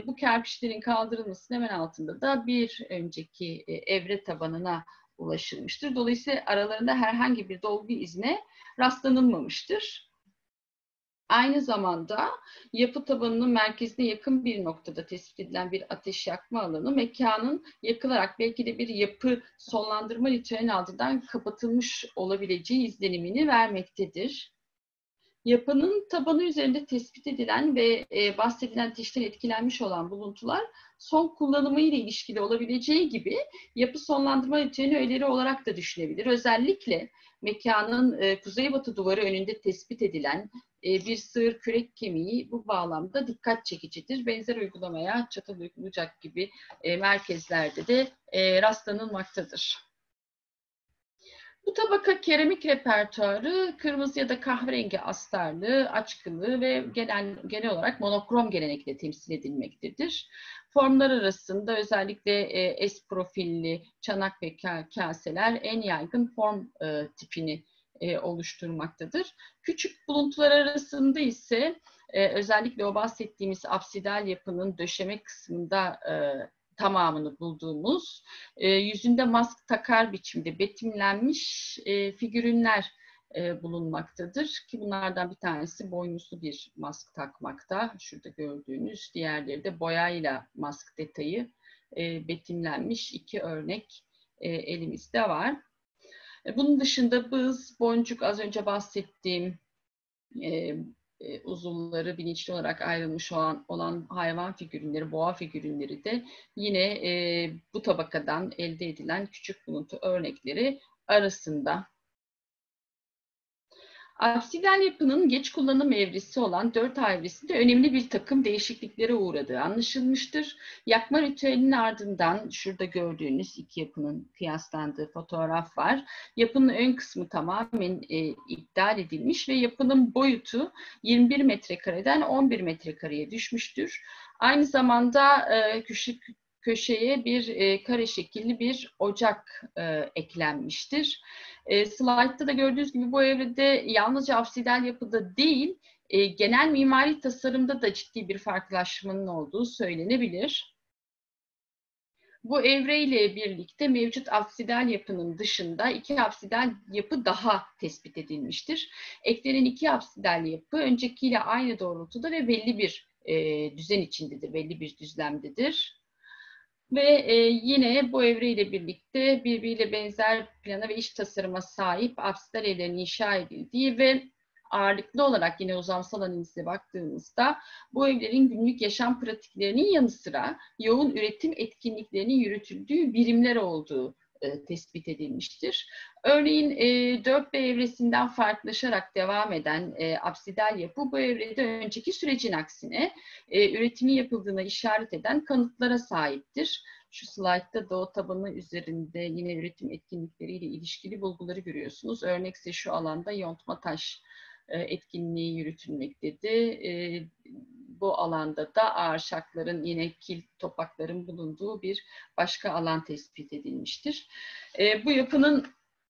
bu kerpiçlerin kaldırılması kaldırılmasının hemen altında da bir önceki e, evre tabanına ulaşılmıştır. Dolayısıyla aralarında herhangi bir dolgu izne rastlanılmamıştır. Aynı zamanda yapı tabanının merkezine yakın bir noktada tespit edilen bir ateş yakma alanı mekanın yakılarak belki de bir yapı sonlandırma ritüelinin ardından kapatılmış olabileceği izlenimini vermektedir. Yapının tabanı üzerinde tespit edilen ve e, bahsedilen ateşten etkilenmiş olan buluntular son kullanımı ile ilişkili olabileceği gibi yapı sonlandırma ritüeli öğeleri olarak da düşünebilir. Özellikle mekanın e, kuzeybatı duvarı önünde tespit edilen e, bir sığır kürek kemiği bu bağlamda dikkat çekicidir. Benzer uygulamaya çatal uygulayacak gibi e, merkezlerde de e, rastlanılmaktadır. Bu tabaka keramik repertuarı kırmızı ya da kahverengi astarlı, açkılı ve genel, genel olarak monokrom gelenekle temsil edilmektedir. Formlar arasında özellikle e, S profilli çanak ve kaseler en yaygın form e, tipini e, oluşturmaktadır. Küçük buluntular arasında ise e, özellikle o bahsettiğimiz absidal yapının döşeme kısmında e, tamamını bulduğumuz e, yüzünde mask takar biçimde betimlenmiş e, figürünler e, bulunmaktadır. Ki bunlardan bir tanesi boynuzlu bir mask takmakta. Şurada gördüğünüz. Diğerleri de boyayla mask detayı e, betimlenmiş iki örnek e, elimizde var. E, bunun dışında bız, boncuk az önce bahsettiğim e, e, uzuvları bilinçli olarak ayrılmış olan, olan hayvan figürünleri, boğa figürünleri de yine e, bu tabakadan elde edilen küçük buluntu örnekleri arasında. Absidal yapının geç kullanım evresi olan 4 evresinde önemli bir takım değişikliklere uğradığı anlaşılmıştır. Yakma ritüelinin ardından şurada gördüğünüz iki yapının kıyaslandığı fotoğraf var. Yapının ön kısmı tamamen e, iptal edilmiş ve yapının boyutu 21 metrekareden 11 metrekareye düşmüştür. Aynı zamanda e, küçük köşeye bir e, kare şekilli bir ocak e, eklenmiştir. E, slaytta da gördüğünüz gibi bu evrede yalnızca absidal yapıda değil, e, genel mimari tasarımda da ciddi bir farklılaşmanın olduğu söylenebilir. Bu evreyle birlikte mevcut absidal yapının dışında iki absidal yapı daha tespit edilmiştir. Eklenen iki absidal yapı öncekiyle aynı doğrultuda ve belli bir e, düzen içindedir, belli bir düzlemdedir. Ve e, yine bu evreyle birlikte birbiriyle benzer plana ve iş tasarıma sahip apsisler evlerinin inşa edildiği ve ağırlıklı olarak yine uzamsal analize baktığımızda bu evlerin günlük yaşam pratiklerinin yanı sıra yoğun üretim etkinliklerinin yürütüldüğü birimler olduğu e, tespit edilmiştir. Örneğin e, 4B evresinden farklılaşarak devam eden e, absidal yapı bu evrede önceki sürecin aksine e, üretimin yapıldığına işaret eden kanıtlara sahiptir. Şu slaytta o tabanı üzerinde yine üretim etkinlikleriyle ilişkili bulguları görüyorsunuz. Örnekse şu alanda yontma taş e, etkinliği yürütülmektedir. Bu alanda da ağırşakların yine kil topakların bulunduğu bir başka alan tespit edilmiştir. E, bu yapının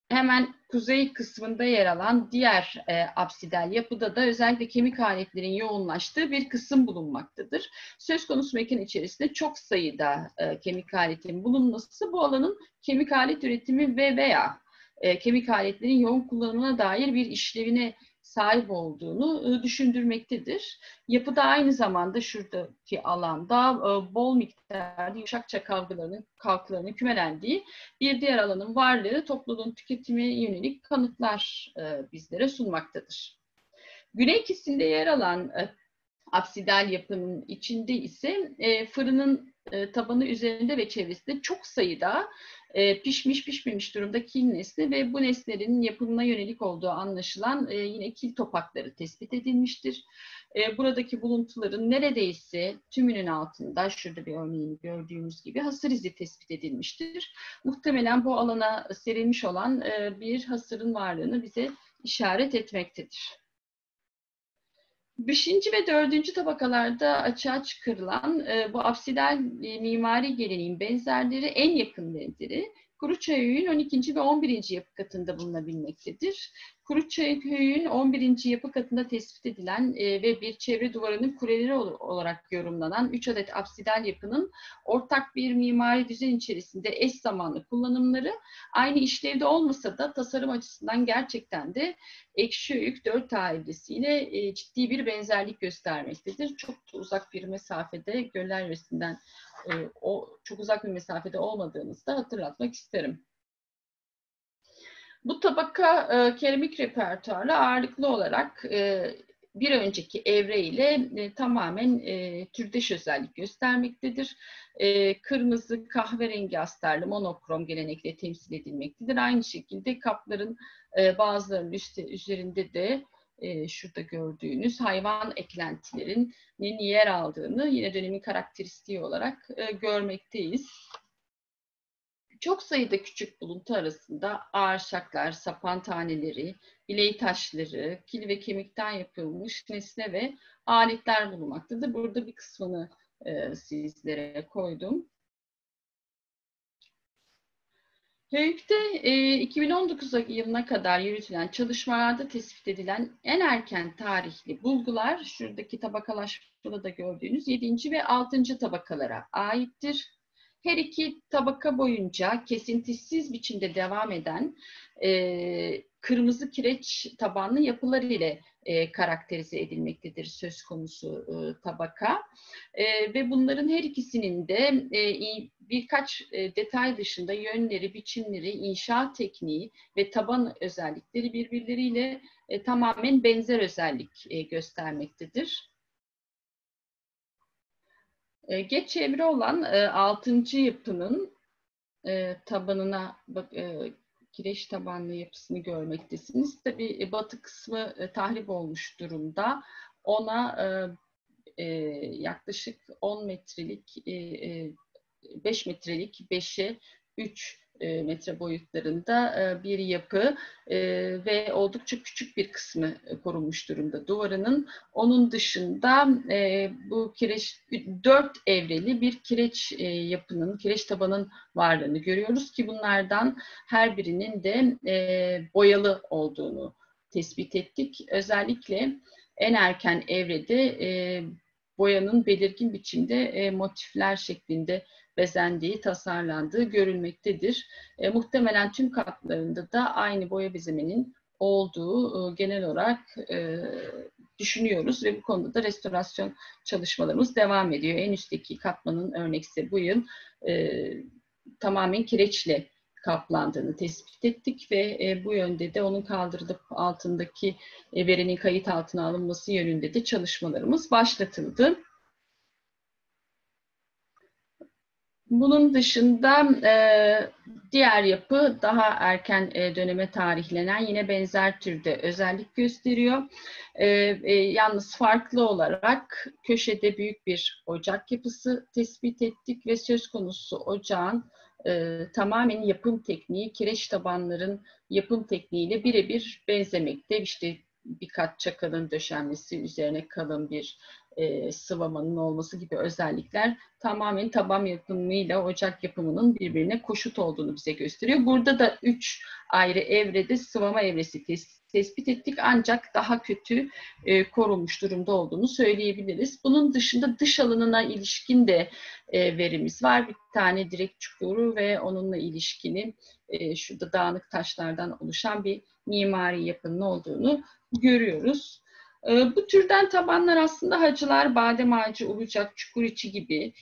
hemen kuzey kısmında yer alan diğer e, absidal yapıda da özellikle kemik aletlerin yoğunlaştığı bir kısım bulunmaktadır. Söz konusu mekan içerisinde çok sayıda e, kemik aletin bulunması bu alanın kemik alet üretimi ve veya e, kemik aletlerin yoğun kullanımına dair bir işlevine sahip olduğunu e, düşündürmektedir. Yapıda aynı zamanda şuradaki alanda e, bol miktarda yumuşak çakalgılarının kalklarının kümelendiği bir diğer alanın varlığı topluluğun tüketime yönelik kanıtlar e, bizlere sunmaktadır. Güney kesimde yer alan apsidal yapının içinde ise fırının tabanı üzerinde ve çevresinde çok sayıda e, pişmiş pişmemiş durumda kil nesne ve bu nesnelerin yapımına yönelik olduğu anlaşılan e, yine kil topakları tespit edilmiştir. E, buradaki buluntuların neredeyse tümünün altında şurada bir örneğini gördüğümüz gibi hasır izi tespit edilmiştir. Muhtemelen bu alana serilmiş olan e, bir hasırın varlığını bize işaret etmektedir. Beşinci ve dördüncü tabakalarda açığa çıkarılan e, bu absidal e, mimari geleneğin benzerleri en yakın benzeri Kuruçay Höyü'nün 12. ve 11. yapı katında bulunabilmektedir. Kuruçay Höyü'nün 11. yapı katında tespit edilen e, ve bir çevre duvarının kuleleri olarak yorumlanan 3 adet absidal yapının ortak bir mimari düzen içerisinde eş zamanlı kullanımları aynı işlevde olmasa da tasarım açısından gerçekten de ekşi öğük 4 ailesiyle e, ciddi bir benzerlik göstermektedir. Çok uzak bir mesafede Göller Yöresi'nden e, o çok uzak bir mesafede olmadığınızı da hatırlatmak isterim. Bu tabaka e, keramik repertuarla ağırlıklı olarak e, bir önceki evre ile e, tamamen e, türdeş özellik göstermektedir. E, kırmızı, kahverengi astarlı monokrom gelenekle temsil edilmektedir. Aynı şekilde kapların e, bazılarının üstte, üzerinde de e, şurada gördüğünüz hayvan eklentilerinin yer aldığını yine dönemin karakteristiği olarak e, görmekteyiz. Çok sayıda küçük buluntu arasında ağırşaklar, sapan taneleri, biley taşları, kil ve kemikten yapılmış nesne ve aletler bulunmaktadır. Burada bir kısmını e, sizlere koydum. TÜİK'te e, 2019 yılına kadar yürütülen çalışmalarda tespit edilen en erken tarihli bulgular şuradaki tabakalaşmada da gördüğünüz 7. ve 6. tabakalara aittir. Her iki tabaka boyunca kesintisiz biçimde devam eden e, kırmızı kireç tabanlı yapılar ile e, karakterize edilmektedir söz konusu e, tabaka. E, ve bunların her ikisinin de e, birkaç e, detay dışında yönleri, biçimleri, inşaat tekniği ve taban özellikleri birbirleriyle e, tamamen benzer özellik e, göstermektedir. E, geç çevre olan e, 6. yapının e, tabanına e, kireç tabanlı yapısını görmektesiniz. Tabii e, batı kısmı e, tahrip olmuş durumda. Ona yaklaşık 10 metrelik, e, 5 e, metrelik 5'e 3 e, metre boyutlarında e, bir yapı e, ve oldukça küçük bir kısmı korunmuş durumda duvarının. Onun dışında bu kireç dört evreli bir kireç yapının, kireç tabanın varlığını görüyoruz ki bunlardan her birinin de boyalı olduğunu tespit ettik. Özellikle en erken evrede boyanın belirgin biçimde motifler şeklinde bezendiği, tasarlandığı görülmektedir. E, muhtemelen tüm katlarında da aynı boya bezemenin olduğu e, genel olarak e, düşünüyoruz ve bu konuda da restorasyon çalışmalarımız devam ediyor. En üstteki katmanın örnekse bu yıl e, tamamen kireçle kaplandığını tespit ettik ve e, bu yönde de onun kaldırılıp altındaki e, verinin kayıt altına alınması yönünde de çalışmalarımız başlatıldı. Bunun dışında e, diğer yapı daha erken e, döneme tarihlenen yine benzer türde özellik gösteriyor. E, e, yalnız farklı olarak köşede büyük bir ocak yapısı tespit ettik ve söz konusu ocağın e, tamamen yapım tekniği kireç tabanların yapım tekniğiyle birebir benzemekte. İşte birkaç çakalın döşenmesi, üzerine kalın bir e, sıvamanın olması gibi özellikler tamamen taban yapımıyla ocak yapımının birbirine koşut olduğunu bize gösteriyor. Burada da üç ayrı evrede sıvama evresi tes tespit ettik ancak daha kötü e, korunmuş durumda olduğunu söyleyebiliriz. Bunun dışında dış alanına ilişkin de e, verimiz var. Bir tane direkt çukuru ve onunla ilişkili e, şurada dağınık taşlardan oluşan bir mimari yapının olduğunu görüyoruz. Ee, bu türden tabanlar aslında Hacılar, Badem Ağacı, Ulucak, Çukuriçi gibi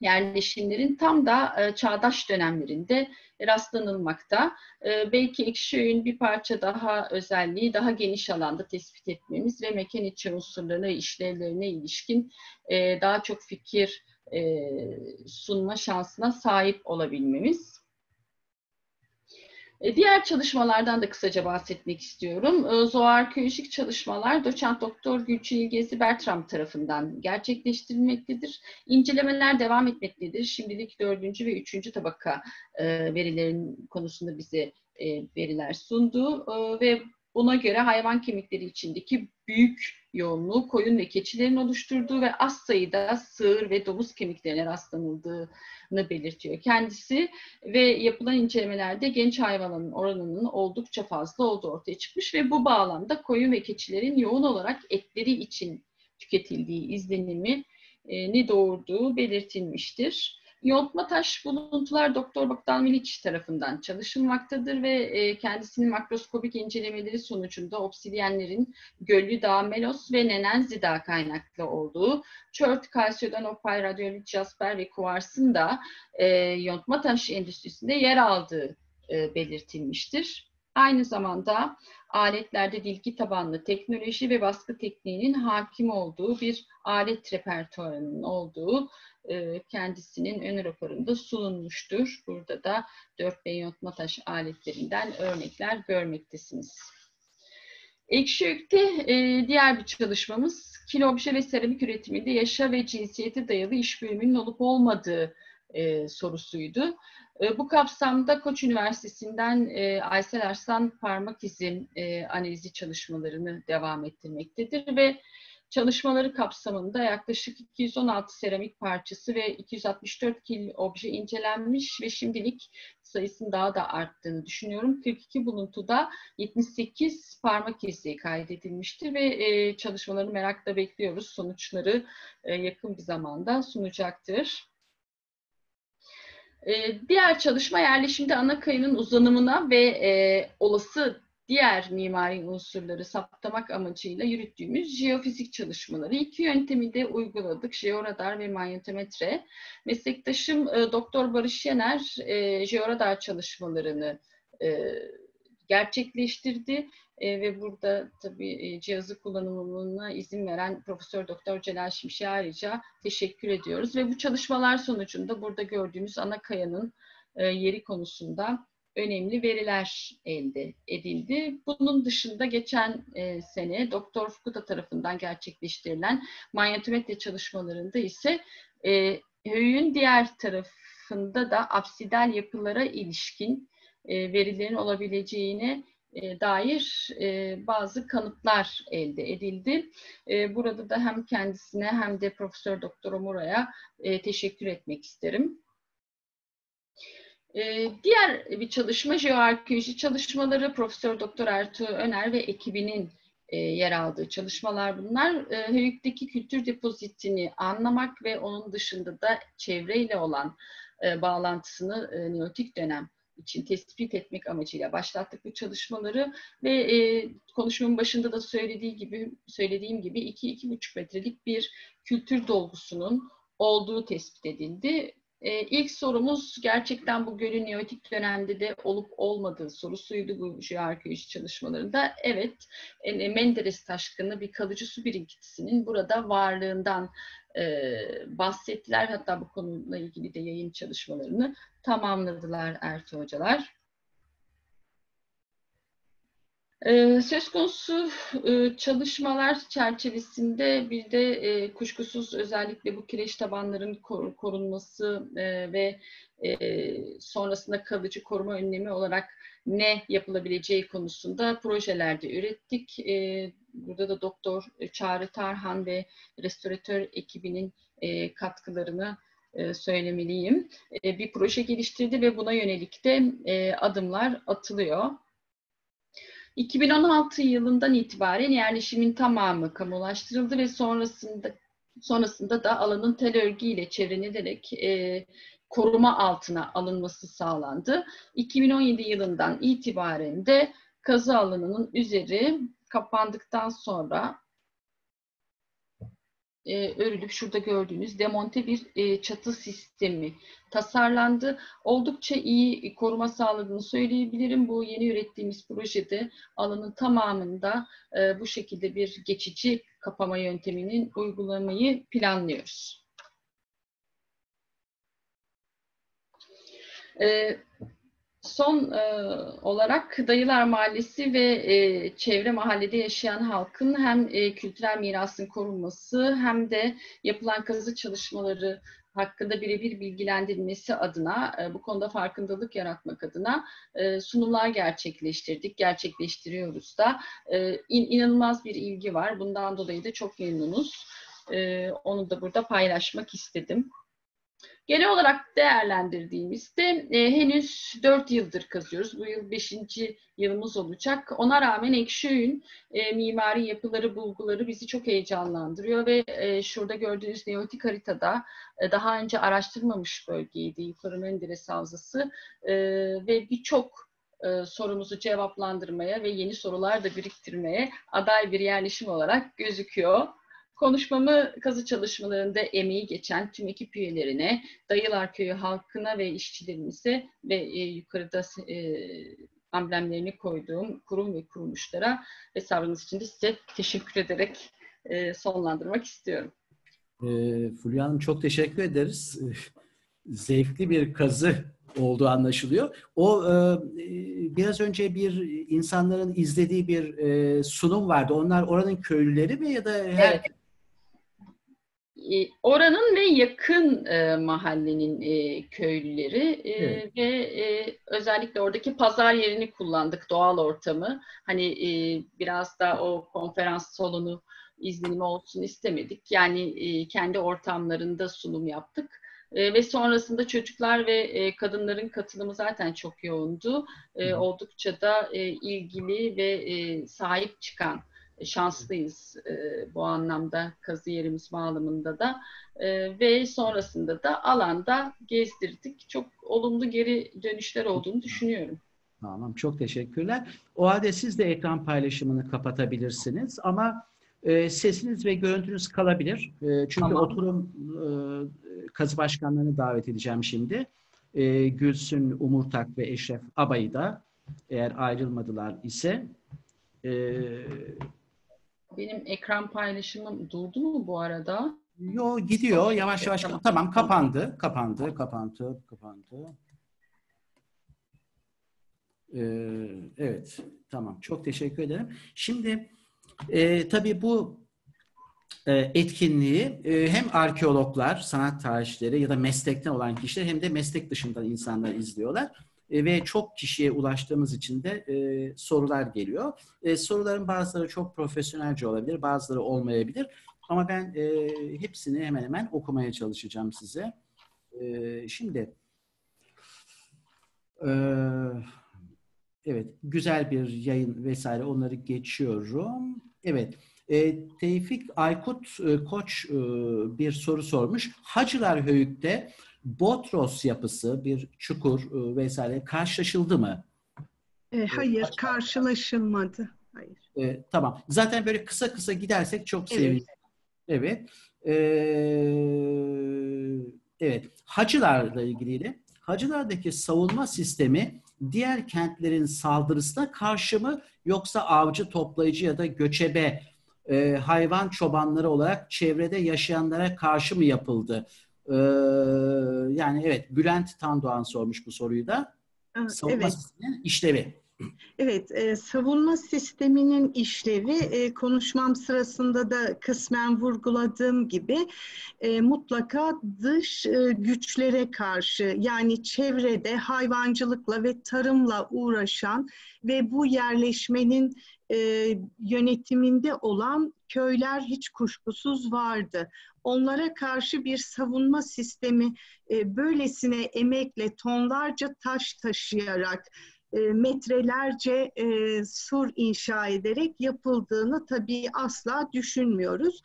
yerleşimlerin tam da e, çağdaş dönemlerinde rastlanılmakta. E, belki Ekşiöy'ün bir parça daha özelliği daha geniş alanda tespit etmemiz ve mekan içi unsurlarına, işlevlerine ilişkin e, daha çok fikir sunma şansına sahip olabilmemiz. E, diğer çalışmalardan da kısaca bahsetmek istiyorum. E, Zooarkeolojik çalışmalar doçent doktor Gülçin İlgezi Bertram tarafından gerçekleştirilmektedir. İncelemeler devam etmektedir. Şimdilik dördüncü ve üçüncü tabaka e, verilerin konusunda bize veriler sundu ve Buna göre hayvan kemikleri içindeki büyük yoğunluğu koyun ve keçilerin oluşturduğu ve az sayıda sığır ve domuz kemiklerine rastlanıldığını belirtiyor kendisi ve yapılan incelemelerde genç hayvanların oranının oldukça fazla olduğu ortaya çıkmış ve bu bağlamda koyun ve keçilerin yoğun olarak etleri için tüketildiği izlenimi e, ne doğurduğu belirtilmiştir. Yontma taş buluntular Doktor Bogdan Milic tarafından çalışılmaktadır ve e, kendisinin makroskopik incelemeleri sonucunda obsidyenlerin Göllü Dağ, Melos ve Nenenzi Dağ kaynaklı olduğu, çört, kalsiyodan, opal, radyolit, jasper ve kuvarsın da e, yontma taş endüstrisinde yer aldığı e, belirtilmiştir. Aynı zamanda aletlerde dilki tabanlı teknoloji ve baskı tekniğinin hakim olduğu bir alet repertuarının olduğu e, kendisinin ön raporunda sunulmuştur. Burada da 4B yontma taş aletlerinden örnekler görmektesiniz. Ekşiök'te e, diğer bir çalışmamız kilo obje ve seramik üretiminde yaşa ve cinsiyete dayalı iş bölümünün olup olmadığı e, sorusuydu. E, bu kapsamda Koç Üniversitesi'nden e, Aysel Arslan parmak izin e, analizi çalışmalarını devam ettirmektedir ve çalışmaları kapsamında yaklaşık 216 seramik parçası ve 264 kil obje incelenmiş ve şimdilik sayısının daha da arttığını düşünüyorum. 42 buluntuda 78 parmak izi kaydedilmiştir ve e, çalışmaları merakla bekliyoruz. Sonuçları yakın bir zamanda sunacaktır. E, diğer çalışma yerleşimde ana kayının uzanımına ve e, olası diğer mimari unsurları saptamak amacıyla yürüttüğümüz jeofizik çalışmaları. iki yöntemi de uyguladık. Jeoradar ve manyometre. Meslektaşım e, Doktor Barış Yener e, jeoradar çalışmalarını e, gerçekleştirdi e, ve burada tabii e, cihazı kullanımına izin veren Profesör Doktor Celal Şimşek'e ayrıca teşekkür ediyoruz ve bu çalışmalar sonucunda burada gördüğümüz ana kayanın e, yeri konusunda önemli veriler elde edildi. Bunun dışında geçen e, sene Doktor Fukuda tarafından gerçekleştirilen manyetometre çalışmalarında ise e, höyün diğer tarafında da absidal yapılara ilişkin e, verilerin olabileceğine e, dair e, bazı kanıtlar elde edildi. Burada da hem kendisine hem de Profesör Doktor Omura'ya teşekkür etmek isterim. Diğer bir çalışma jeoarkeoloji çalışmaları Profesör Doktor Ertuğ Öner ve ekibinin yer aldığı çalışmalar bunlar. Höyük'teki kültür depozitini anlamak ve onun dışında da çevreyle olan bağlantısını Neolitik dönem için tespit etmek amacıyla başlattık bu çalışmaları ve e, konuşmamın başında da söylediği gibi söylediğim gibi 2-2,5 metrelik bir kültür dolgusunun olduğu tespit edildi E, ilk sorumuz gerçekten bu gölün neolitik dönemde de olup olmadığı sorusuydu bu jeoarkeoloji çalışmalarında. Evet, e, Menderes taşkını bir kalıcı su birikintisinin burada varlığından e, bahsettiler. Hatta bu konuyla ilgili de yayın çalışmalarını tamamladılar Ertuğ hocalar. Ee, söz konusu e, çalışmalar çerçevesinde bir de e, kuşkusuz özellikle bu kireç tabanların korunması e, ve sonrasında kalıcı koruma önlemi olarak ne yapılabileceği konusunda projelerde ürettik. Burada da Doktor Çağrı Tarhan ve restoratör ekibinin katkılarını söylemeliyim. Bir proje geliştirdi ve buna yönelik de adımlar atılıyor. 2016 yılından itibaren yerleşimin tamamı kamulaştırıldı ve sonrasında sonrasında da alanın tel örgüyle çevrelenerek e, koruma altına alınması sağlandı. 2017 yılından itibaren de kazı alanının üzeri kapandıktan sonra e, örülüp şurada gördüğünüz demonte bir e, çatı sistemi tasarlandı. Oldukça iyi koruma sağladığını söyleyebilirim. Bu yeni ürettiğimiz projede alanın tamamında e, bu şekilde bir geçici kapama yönteminin uygulamayı planlıyoruz. E, Son e, olarak Dayılar Mahallesi ve e, çevre mahallede yaşayan halkın hem e, kültürel mirasın korunması hem de yapılan kazı çalışmaları hakkında birebir bilgilendirilmesi adına, e, bu konuda farkındalık yaratmak adına e, sunumlar gerçekleştirdik, gerçekleştiriyoruz da. E, in, inanılmaz bir ilgi var. Bundan dolayı da çok memnunuz. E, onu da burada paylaşmak istedim. Genel olarak değerlendirdiğimizde e, henüz 4 yıldır kazıyoruz. Bu yıl 5. yılımız olacak. Ona rağmen Ekşöy'ün e, mimari yapıları, bulguları bizi çok heyecanlandırıyor ve e, şurada gördüğünüz neolitik haritada e, daha önce araştırmamış bölgeydi Yukarı Menderes Havzası e, ve birçok e, sorumuzu cevaplandırmaya ve yeni sorular da biriktirmeye aday bir yerleşim olarak gözüküyor. Konuşmamı kazı çalışmalarında emeği geçen tüm ekip üyelerine, Dayılar Köyü halkına ve işçilerimize ve e, yukarıda e, amblemlerini koyduğum kurum ve kuruluşlara ve sabrınız için de size teşekkür ederek e, sonlandırmak istiyorum. E, Fulya Hanım çok teşekkür ederiz. [laughs] Zevkli bir kazı olduğu anlaşılıyor. O e, biraz önce bir insanların izlediği bir e, sunum vardı. Onlar oranın köylüleri mi ya da her evet. Oranın ve yakın e, mahallenin e, köylüleri e, evet. ve e, özellikle oradaki pazar yerini kullandık doğal ortamı. Hani e, biraz da o konferans salonu izlenimi olsun istemedik. Yani e, kendi ortamlarında sunum yaptık. E, ve sonrasında çocuklar ve e, kadınların katılımı zaten çok yoğundu. E, oldukça da e, ilgili ve e, sahip çıkan şanslıyız e, bu anlamda kazı yerimiz bağlamında da e, ve sonrasında da alanda gezdirdik. Çok olumlu geri dönüşler olduğunu düşünüyorum. Tamam, çok teşekkürler. O halde siz de ekran paylaşımını kapatabilirsiniz ama e, sesiniz ve görüntünüz kalabilir. E, çünkü tamam. oturum e, kazı başkanlarını davet edeceğim şimdi. E, Gülsün Umurtak ve Eşref Abay'ı da eğer ayrılmadılar ise e, benim ekran paylaşımım durdu mu bu arada? Yo gidiyor yavaş yavaş. Tamam, tamam kapandı. Kapandı, kapandı, kapandı. Ee, evet, tamam. Çok teşekkür ederim. Şimdi e, tabii bu e, etkinliği e, hem arkeologlar, sanat tarihçileri ya da meslekten olan kişiler hem de meslek dışından insanlar izliyorlar. E, ve çok kişiye ulaştığımız için de e, sorular geliyor. E, soruların bazıları çok profesyonelce olabilir, bazıları olmayabilir. Ama ben e, hepsini hemen hemen okumaya çalışacağım size. E, şimdi e, evet güzel bir yayın vesaire onları geçiyorum. Evet. E, Tevfik Aykut e, Koç e, bir soru sormuş. Hacılar Höyük'te Botros yapısı, bir çukur e, vesaire karşılaşıldı mı? E, hayır, karşılaşılmadı. Hayır. E, tamam. Zaten böyle kısa kısa gidersek çok sevinirim. Evet. evet. E, Evet, Hacılarla ilgili de Hacılardaki savunma sistemi diğer kentlerin saldırısına karşı mı yoksa avcı, toplayıcı ya da göçebe e, hayvan çobanları olarak çevrede yaşayanlara karşı mı yapıldı? E, yani evet Bülent Tandoğan sormuş bu soruyu da. Savunma evet. sisteminin işlevi. Evet, e, savunma sisteminin işlevi e, konuşmam sırasında da kısmen vurguladığım gibi e, mutlaka dış e, güçlere karşı yani çevrede hayvancılıkla ve tarımla uğraşan ve bu yerleşmenin e, yönetiminde olan köyler hiç kuşkusuz vardı. Onlara karşı bir savunma sistemi e, böylesine emekle tonlarca taş taşıyarak e, metrelerce e, sur inşa ederek yapıldığını tabii asla düşünmüyoruz.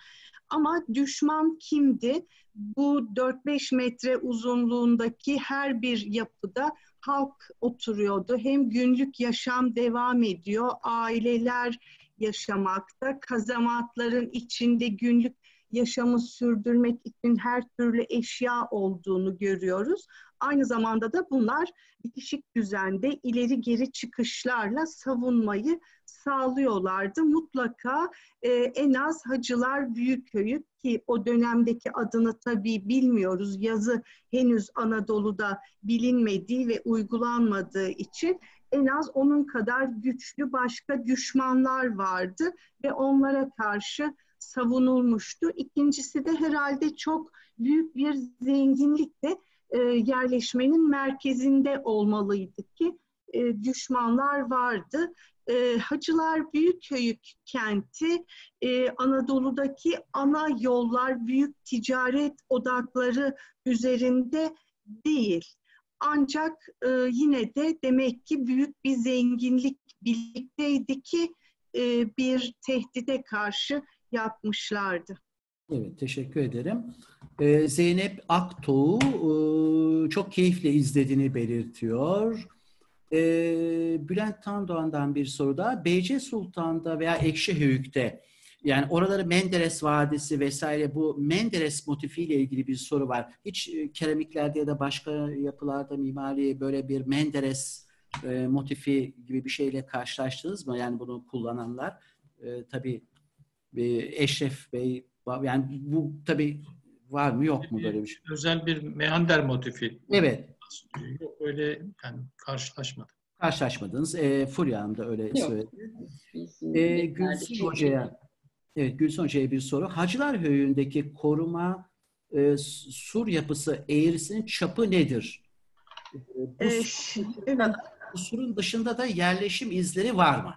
Ama düşman kimdi? Bu 4-5 metre uzunluğundaki her bir yapıda halk oturuyordu. Hem günlük yaşam devam ediyor, aileler yaşamakta, kazamatların içinde günlük yaşamı sürdürmek için her türlü eşya olduğunu görüyoruz. Aynı zamanda da bunlar bitişik düzende ileri geri çıkışlarla savunmayı sağlıyorlardı. Mutlaka e, en az Hacılar Büyükköy'ü ki o dönemdeki adını tabii bilmiyoruz. Yazı henüz Anadolu'da bilinmediği ve uygulanmadığı için en az onun kadar güçlü başka düşmanlar vardı ve onlara karşı savunulmuştu. İkincisi de herhalde çok büyük bir zenginlik de e, yerleşmenin merkezinde olmalıydı ki e, düşmanlar vardı. E, Hacılar Büyükköyük kenti e, Anadolu'daki ana yollar, büyük ticaret odakları üzerinde değil. Ancak e, yine de demek ki büyük bir zenginlik birlikteydi ki e, bir tehdide karşı yapmışlardı. Evet, teşekkür ederim. Ee, Zeynep Aktoğ e, çok keyifle izlediğini belirtiyor. Ee, Bülent Tandoğan'dan bir soru daha. Beyce Sultan'da veya Ekşihöyük'te yani oraları Menderes Vadisi vesaire bu Menderes motifiyle ilgili bir soru var. Hiç e, keramiklerde ya da başka yapılarda mimari böyle bir Menderes e, motifi gibi bir şeyle karşılaştınız mı? Yani bunu kullananlar. E, tabii e, Eşref Bey yani bu tabii var mı yok mu böyle bir şey? Özel bir meander motifi. Evet. Yok öyle yani karşılaşmadım. Karşılaşmadınız. E, Fulya Hanım da öyle yok. söyledi. E, Gülsün Hoca'ya evet, Gülsün Hoca'ya bir soru. Hacılar Höyü'ndeki koruma e, sur yapısı eğrisinin çapı nedir? E, bu, ee, evet. bu surun dışında da yerleşim izleri var mı?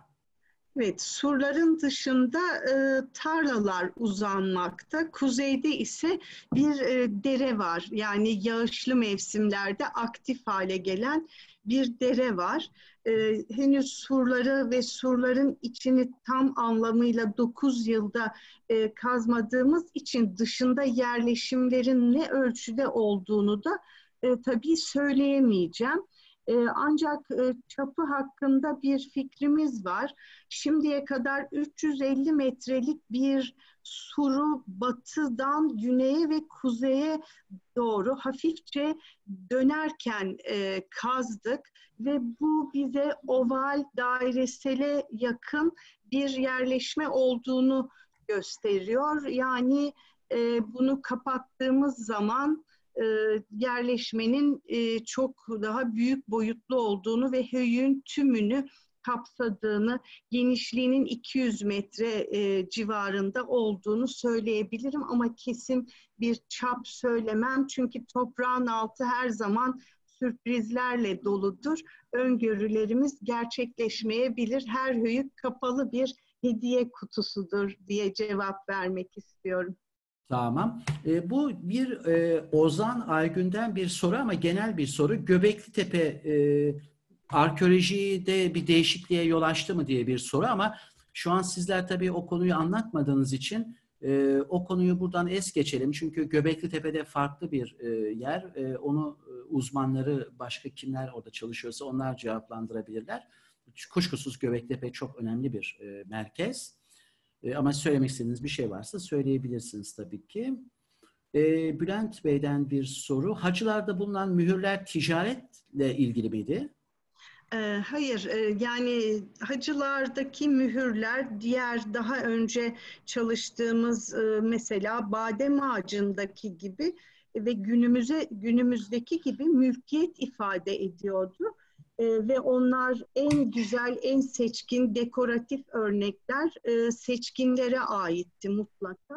Evet, surların dışında e, tarlalar uzanmakta. Kuzeyde ise bir e, dere var. Yani yağışlı mevsimlerde aktif hale gelen bir dere var. E, henüz surları ve surların içini tam anlamıyla 9 yılda e, kazmadığımız için dışında yerleşimlerin ne ölçüde olduğunu da e, tabii söyleyemeyeceğim. E, ancak e, çapı hakkında bir fikrimiz var. Şimdiye kadar 350 metrelik bir suru batıdan güneye ve kuzeye doğru hafifçe dönerken e, kazdık ve bu bize oval dairesele yakın bir yerleşme olduğunu gösteriyor. Yani e, bunu kapattığımız zaman e, yerleşmenin e, çok daha büyük boyutlu olduğunu ve höyün tümünü kapsadığını, genişliğinin 200 metre e, civarında olduğunu söyleyebilirim ama kesin bir çap söylemem çünkü toprağın altı her zaman sürprizlerle doludur. Öngörülerimiz gerçekleşmeyebilir. Her höyük kapalı bir hediye kutusudur diye cevap vermek istiyorum. Tamam. E, bu bir e, Ozan Aygün'den bir soru ama genel bir soru. Göbekli Tepe e, arkeolojide bir değişikliğe yol açtı mı diye bir soru ama şu an sizler tabii o konuyu anlatmadığınız için e, o konuyu buradan es geçelim. Çünkü Göbekli Tepe'de farklı bir e, yer. E, onu e, uzmanları başka kimler orada çalışıyorsa onlar cevaplandırabilirler. Kuşkusuz Göbekli Tepe çok önemli bir e, merkez. E, ama söylemek istediğiniz bir şey varsa söyleyebilirsiniz tabii ki. Ee, Bülent Bey'den bir soru. Hacılarda bulunan mühürler ticaretle ilgili miydi? Ee, hayır, e, yani hacılardaki mühürler diğer daha önce çalıştığımız e, mesela badem ağacındaki gibi ve günümüze günümüzdeki gibi mülkiyet ifade ediyordu. E, ve onlar en güzel, en seçkin, dekoratif örnekler seçkinlere aitti mutlaka.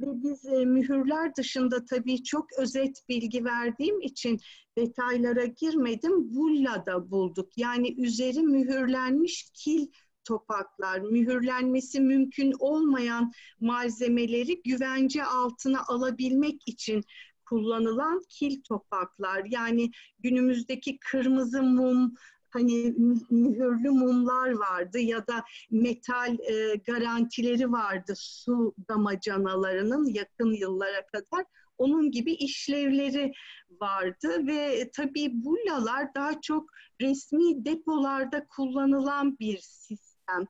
Ve biz e, mühürler dışında tabii çok özet bilgi verdiğim için detaylara girmedim. Bulla'da bulduk. Yani üzeri mühürlenmiş kil topaklar, mühürlenmesi mümkün olmayan malzemeleri güvence altına alabilmek için kullanılan kil topaklar. Yani günümüzdeki kırmızı mum, hani mühürlü mumlar vardı ya da metal e, garantileri vardı su damacanalarının yakın yıllara kadar. Onun gibi işlevleri vardı ve tabii bullalar daha çok resmi depolarda kullanılan bir sistem.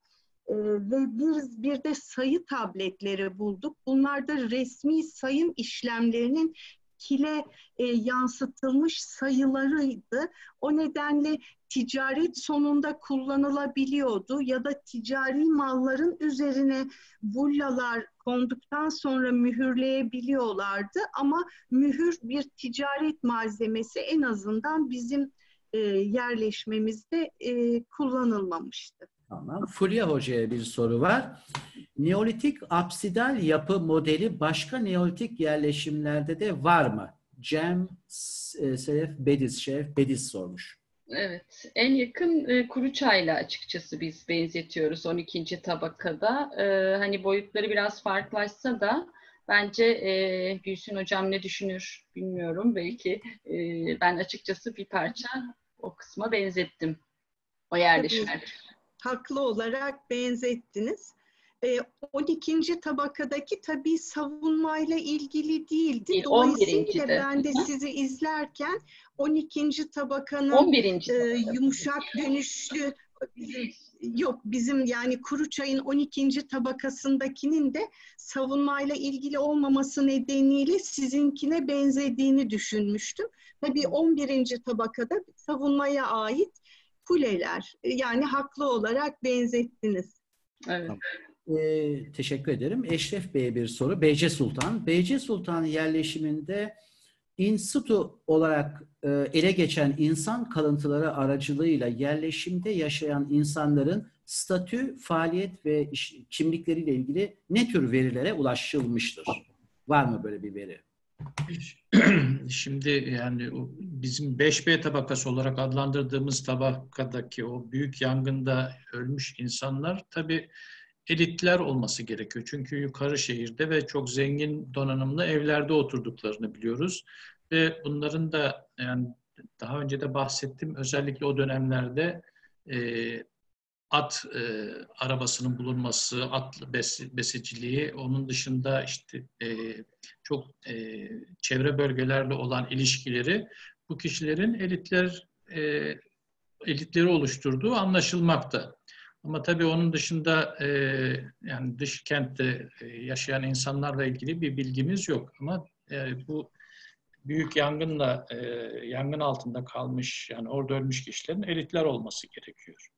Ee, ve bir, bir de sayı tabletleri bulduk. Bunlar da resmi sayım işlemlerinin kile e, yansıtılmış sayılarıydı. O nedenle ticaret sonunda kullanılabiliyordu ya da ticari malların üzerine bullalar konduktan sonra mühürleyebiliyorlardı ama mühür bir ticaret malzemesi en azından bizim e, yerleşmemizde e, kullanılmamıştı. Tamam. Fulya Hoca'ya bir soru var. Neolitik apsidal yapı modeli başka neolitik yerleşimlerde de var mı? Cem e, Selef Bediz, Şeref Bediz sormuş. Evet, en yakın e, kuru çayla açıkçası biz benzetiyoruz 12. tabakada. E, hani boyutları biraz farklılaşsa da bence e, Gülsün Hocam ne düşünür bilmiyorum. Belki e, ben açıkçası bir parça o kısma benzettim. O yerleşimler. Haklı olarak benzettiniz. E, 12. tabakadaki tabii savunmayla ilgili değildi. Dolayısıyla ben de sizi izlerken 12. tabakanın 11. E, yumuşak dönüşlü yok bizim yani kuru çayın 12. tabakasındakinin de savunmayla ilgili olmaması nedeniyle sizinkine benzediğini düşünmüştüm. Tabii 11. tabakada savunmaya ait kuleler yani haklı olarak benzettiniz. Evet. Ee, teşekkür ederim. Eşref Bey'e bir soru. Beyce Sultan. Beyce Sultan yerleşiminde in situ olarak e, ele geçen insan kalıntıları aracılığıyla yerleşimde yaşayan insanların statü, faaliyet ve iş, kimlikleriyle ilgili ne tür verilere ulaşılmıştır? Var mı böyle bir veri? [clears throat] Şimdi yani bizim 5B tabakası olarak adlandırdığımız tabakadaki o büyük yangında ölmüş insanlar tabii elitler olması gerekiyor. Çünkü yukarı şehirde ve çok zengin donanımlı evlerde oturduklarını biliyoruz. Ve bunların da yani daha önce de bahsettim özellikle o dönemlerde e, at e, arabasının bulunması, at bes, besiciliği, onun dışında işte e, çok e, çevre bölgelerle olan ilişkileri bu kişilerin elitler e, elitleri oluşturduğu anlaşılmakta. Ama tabii onun dışında e, yani dış kentte e, yaşayan insanlarla ilgili bir bilgimiz yok. Ama e, bu büyük yangınla e, yangın altında kalmış yani orada ölmüş kişilerin elitler olması gerekiyor.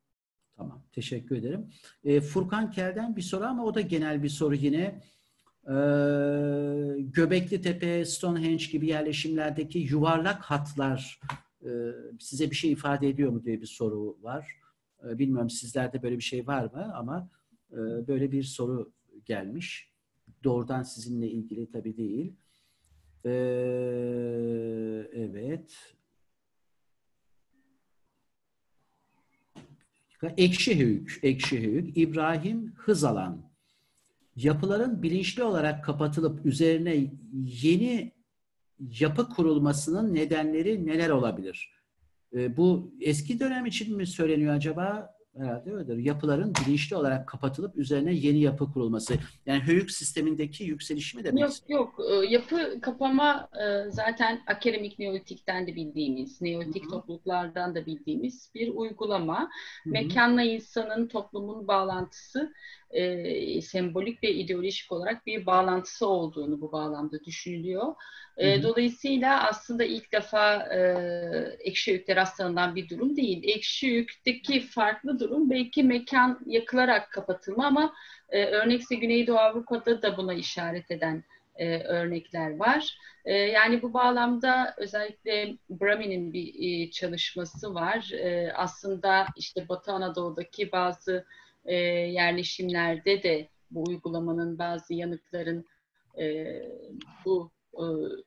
Tamam, teşekkür ederim. E, Furkan Kel'den bir soru ama o da genel bir soru yine. E, Göbekli Tepe, Stonehenge gibi yerleşimlerdeki yuvarlak hatlar e, size bir şey ifade ediyor mu diye bir soru var. E, bilmiyorum sizlerde böyle bir şey var mı ama e, böyle bir soru gelmiş. Doğrudan sizinle ilgili tabii değil. E, evet. Ekşi Höyük, Ekşi Höyük, İbrahim Hızalan. Yapıların bilinçli olarak kapatılıp üzerine yeni yapı kurulmasının nedenleri neler olabilir? E, bu eski dönem için mi söyleniyor acaba? Herhalde öyledir. Yapıların bilinçli olarak kapatılıp üzerine yeni yapı kurulması. Yani höyük sistemindeki yükselişi mi demek Yok yok. E, yapı kapama e, zaten akademik neolitikten de bildiğimiz, neolitik Hı-hı. topluluklardan da bildiğimiz bir uygulama. Hı-hı. Mekanla insanın, toplumun bağlantısı e, sembolik ve ideolojik olarak bir bağlantısı olduğunu bu bağlamda düşünülüyor. E, dolayısıyla aslında ilk defa e, ekşi yükte rastlanılan bir durum değil. Ekşi yükteki farklı durum belki mekan yakılarak kapatılma ama e, örnekse Güneydoğu Avrupa'da da buna işaret eden e, örnekler var. E, yani bu bağlamda özellikle Brami'nin bir e, çalışması var. E, aslında işte Batı Anadolu'daki bazı e, yerleşimlerde de bu uygulamanın bazı yanıkların e, bu e,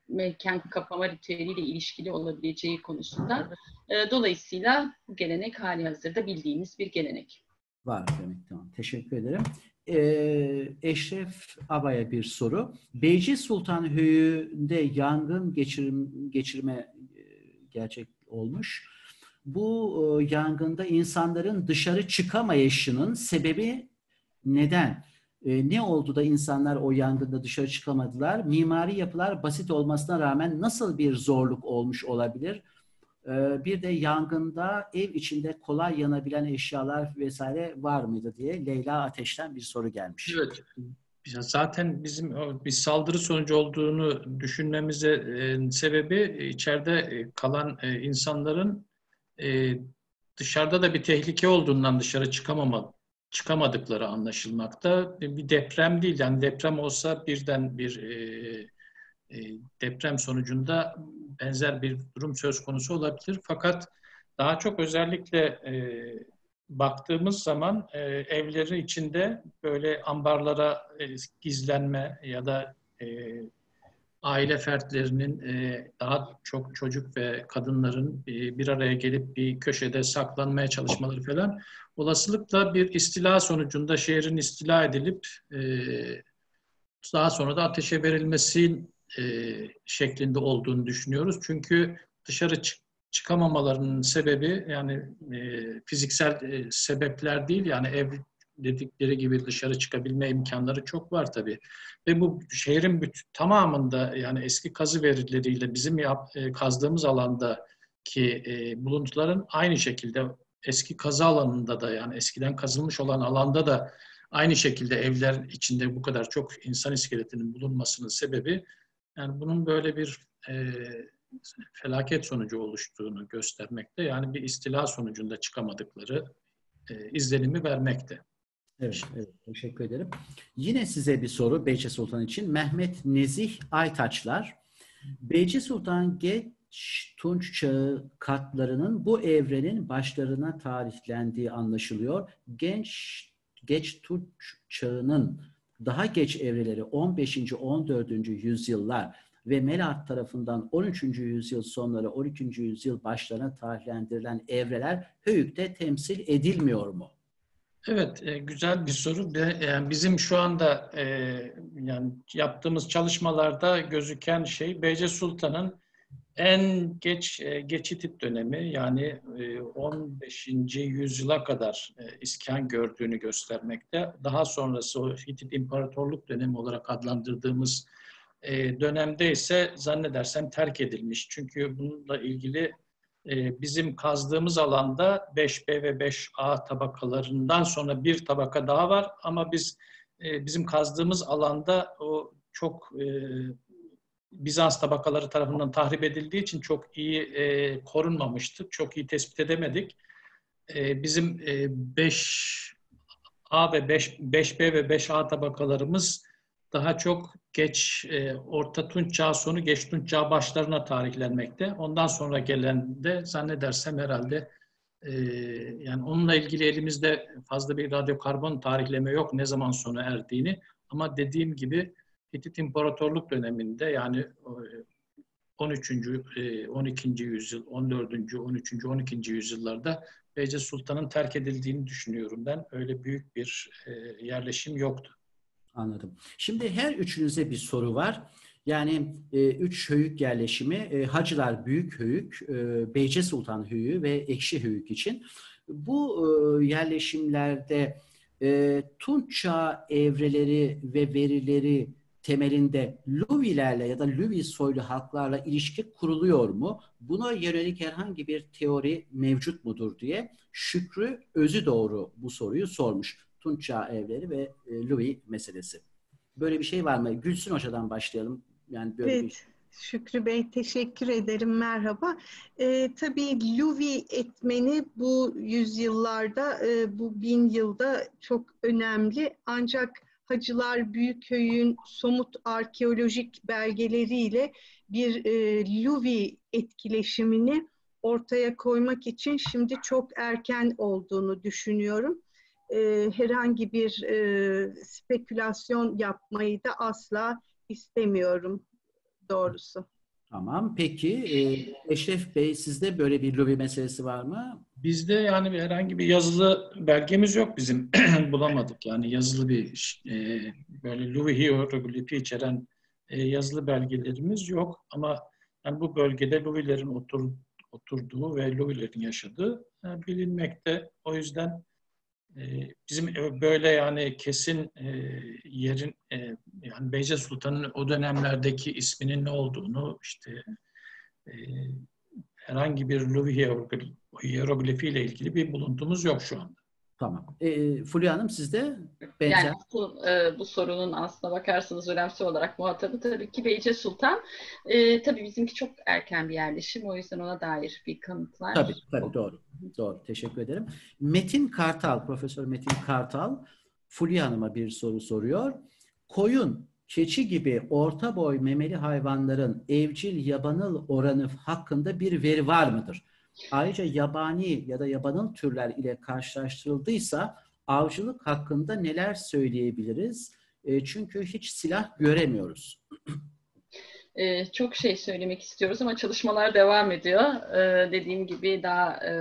mekan kapama ritüeliyle ilişkili olabileceği konusunda. E, dolayısıyla bu gelenek hali hazırda bildiğimiz bir gelenek. Var demek tamam. Teşekkür ederim. Ee, Eşref Aba'ya bir soru. Beyci Sultan Höyü'nde yangın geçirim, geçirme e, gerçek olmuş. Bu e, yangında insanların dışarı çıkamayışının sebebi neden? E, ne oldu da insanlar o yangında dışarı çıkamadılar? Mimari yapılar basit olmasına rağmen nasıl bir zorluk olmuş olabilir? E, bir de yangında ev içinde kolay yanabilen eşyalar vesaire var mıydı diye Leyla Ateş'ten bir soru gelmiş. Evet. Zaten bizim bir saldırı sonucu olduğunu düşünmemize sebebi içeride kalan e, dışarıda da bir tehlike olduğundan dışarı çıkamama, çıkamadıkları anlaşılmakta. Bir deprem değil yani deprem olsa birden bir deprem sonucunda benzer bir durum söz konusu olabilir. Fakat daha çok özellikle baktığımız zaman e, evleri içinde böyle ambarlara e, gizlenme ya da e, aile fertlerinin e, daha çok çocuk ve kadınların e, bir araya gelip bir köşede saklanmaya çalışmaları falan olasılıkla bir istila sonucunda şehrin istila edilip e, daha sonra da ateşe verilmesi şeklinde olduğunu düşünüyoruz. Çünkü dışarı çık çıkamamalarının sebebi yani e, fiziksel e, sebepler değil yani ev dedikleri gibi dışarı çıkabilme imkanları çok var tabii. Ve bu şehrin bütün, tamamında yani eski kazı verileriyle bizim yap, e, kazdığımız alandaki e, buluntuların aynı şekilde eski kazı alanında da yani eskiden kazılmış olan alanda da aynı şekilde evler içinde bu kadar çok insan iskeletinin bulunmasının sebebi yani bunun böyle bir e, felaket sonucu oluştuğunu göstermekte. Yani bir istila sonucunda çıkamadıkları e, izlenimi vermekte. Evet, evet, teşekkür ederim. Yine size bir soru Beyce Sultan için. Mehmet Nezih Aytaçlar. Beyce Sultan geç Tunç çağı katlarının bu evrenin başlarına tarihlendiği anlaşılıyor. Genç geç Tunç çağının daha geç evreleri 15. 14. yüzyıllar ve Melat tarafından 13. yüzyıl sonları 12. yüzyıl başlarına tarihlendirilen evreler Höyük'te temsil edilmiyor mu? Evet, e, güzel bir soru. Yani bizim şu anda e, yani yaptığımız çalışmalarda gözüken şey Beyce Sultan'ın en geç e, geçit dönemi yani e, 15. yüzyıla kadar e, iskan gördüğünü göstermekte. Daha sonrası o Hitit İmparatorluk dönemi olarak adlandırdığımız e, dönemde ise zannedersem terk edilmiş. Çünkü bununla ilgili e, bizim kazdığımız alanda 5B ve 5A tabakalarından sonra bir tabaka daha var ama biz e, bizim kazdığımız alanda o çok e, Bizans tabakaları tarafından tahrip edildiği için çok iyi e, korunmamıştı. Çok iyi tespit edemedik. E, bizim e, 5A ve 5, 5B ve 5A tabakalarımız daha çok geç e, Orta Tunç Çağı sonu geç Tunç Çağı başlarına tarihlenmekte. Ondan sonra gelen de zannedersem herhalde e, yani onunla ilgili elimizde fazla bir radyokarbon tarihleme yok ne zaman sona erdiğini. Ama dediğim gibi Hitit İmparatorluk döneminde yani 13. 12. yüzyıl, 14. 13. 12. yüzyıllarda Beyce Sultan'ın terk edildiğini düşünüyorum ben. Öyle büyük bir e, yerleşim yoktu. Anladım. Şimdi her üçünüze bir soru var. Yani e, üç höyük yerleşimi e, Hacılar Büyük Höyük, e, Beyce Sultan Höyüğü ve Ekşi Höyük için. Bu e, yerleşimlerde e, Tunça evreleri ve verileri temelinde Luvilerle ya da Luvi soylu halklarla ilişki kuruluyor mu? Buna yönelik herhangi bir teori mevcut mudur diye Şükrü Özü doğru bu soruyu sormuş. Tunç Çağ evleri ve e, Louis meselesi. Böyle bir şey var mı? Gülsün Hoca'dan başlayalım. Yani böyle evet. bir Şükrü Bey teşekkür ederim. Merhaba. Ee, tabii Louis etmeni bu yüzyıllarda, e, bu bin yılda çok önemli. Ancak Hacılar Büyükköy'ün somut arkeolojik belgeleriyle bir e, Louis etkileşimini ortaya koymak için şimdi çok erken olduğunu düşünüyorum. E, herhangi bir e, spekülasyon yapmayı da asla istemiyorum doğrusu. Tamam. Peki e, Eşref Bey sizde böyle bir lobi meselesi var mı? Bizde yani bir herhangi bir yazılı belgemiz yok bizim. [clears throat] Bulamadık yani yazılı bir e, böyle Louis hieroglifi içeren e, yazılı belgelerimiz yok. Ama yani bu bölgede Louis'lerin otur, oturduğu ve Louis'lerin yaşadığı e, bilinmekte. O yüzden bizim böyle yani kesin e, yerin e, yani Beyce Sultan'ın o dönemlerdeki isminin ne olduğunu işte e, herhangi bir Louis hieroglifi ile ilgili bir buluntumuz yok şu anda. Tamam. E, Fulya Hanım sizde benzer. Yani bu, e, bu sorunun aslına bakarsanız önemli olarak muhatabı tabii ki Beyce Sultan. E, tabii bizimki çok erken bir yerleşim. O yüzden ona dair bir kanıtlar. Tabii, tabii doğru. Doğru. Teşekkür ederim. Metin Kartal, Profesör Metin Kartal, Fulya Hanım'a bir soru soruyor. Koyun, keçi gibi orta boy memeli hayvanların evcil yabanıl oranı hakkında bir veri var mıdır? Ayrıca yabani ya da yabanıl türler ile karşılaştırıldıysa avcılık hakkında neler söyleyebiliriz? E, çünkü hiç silah göremiyoruz. Ee, [clears throat] çok şey söylemek istiyoruz ama çalışmalar devam ediyor. Ee, dediğim gibi daha e,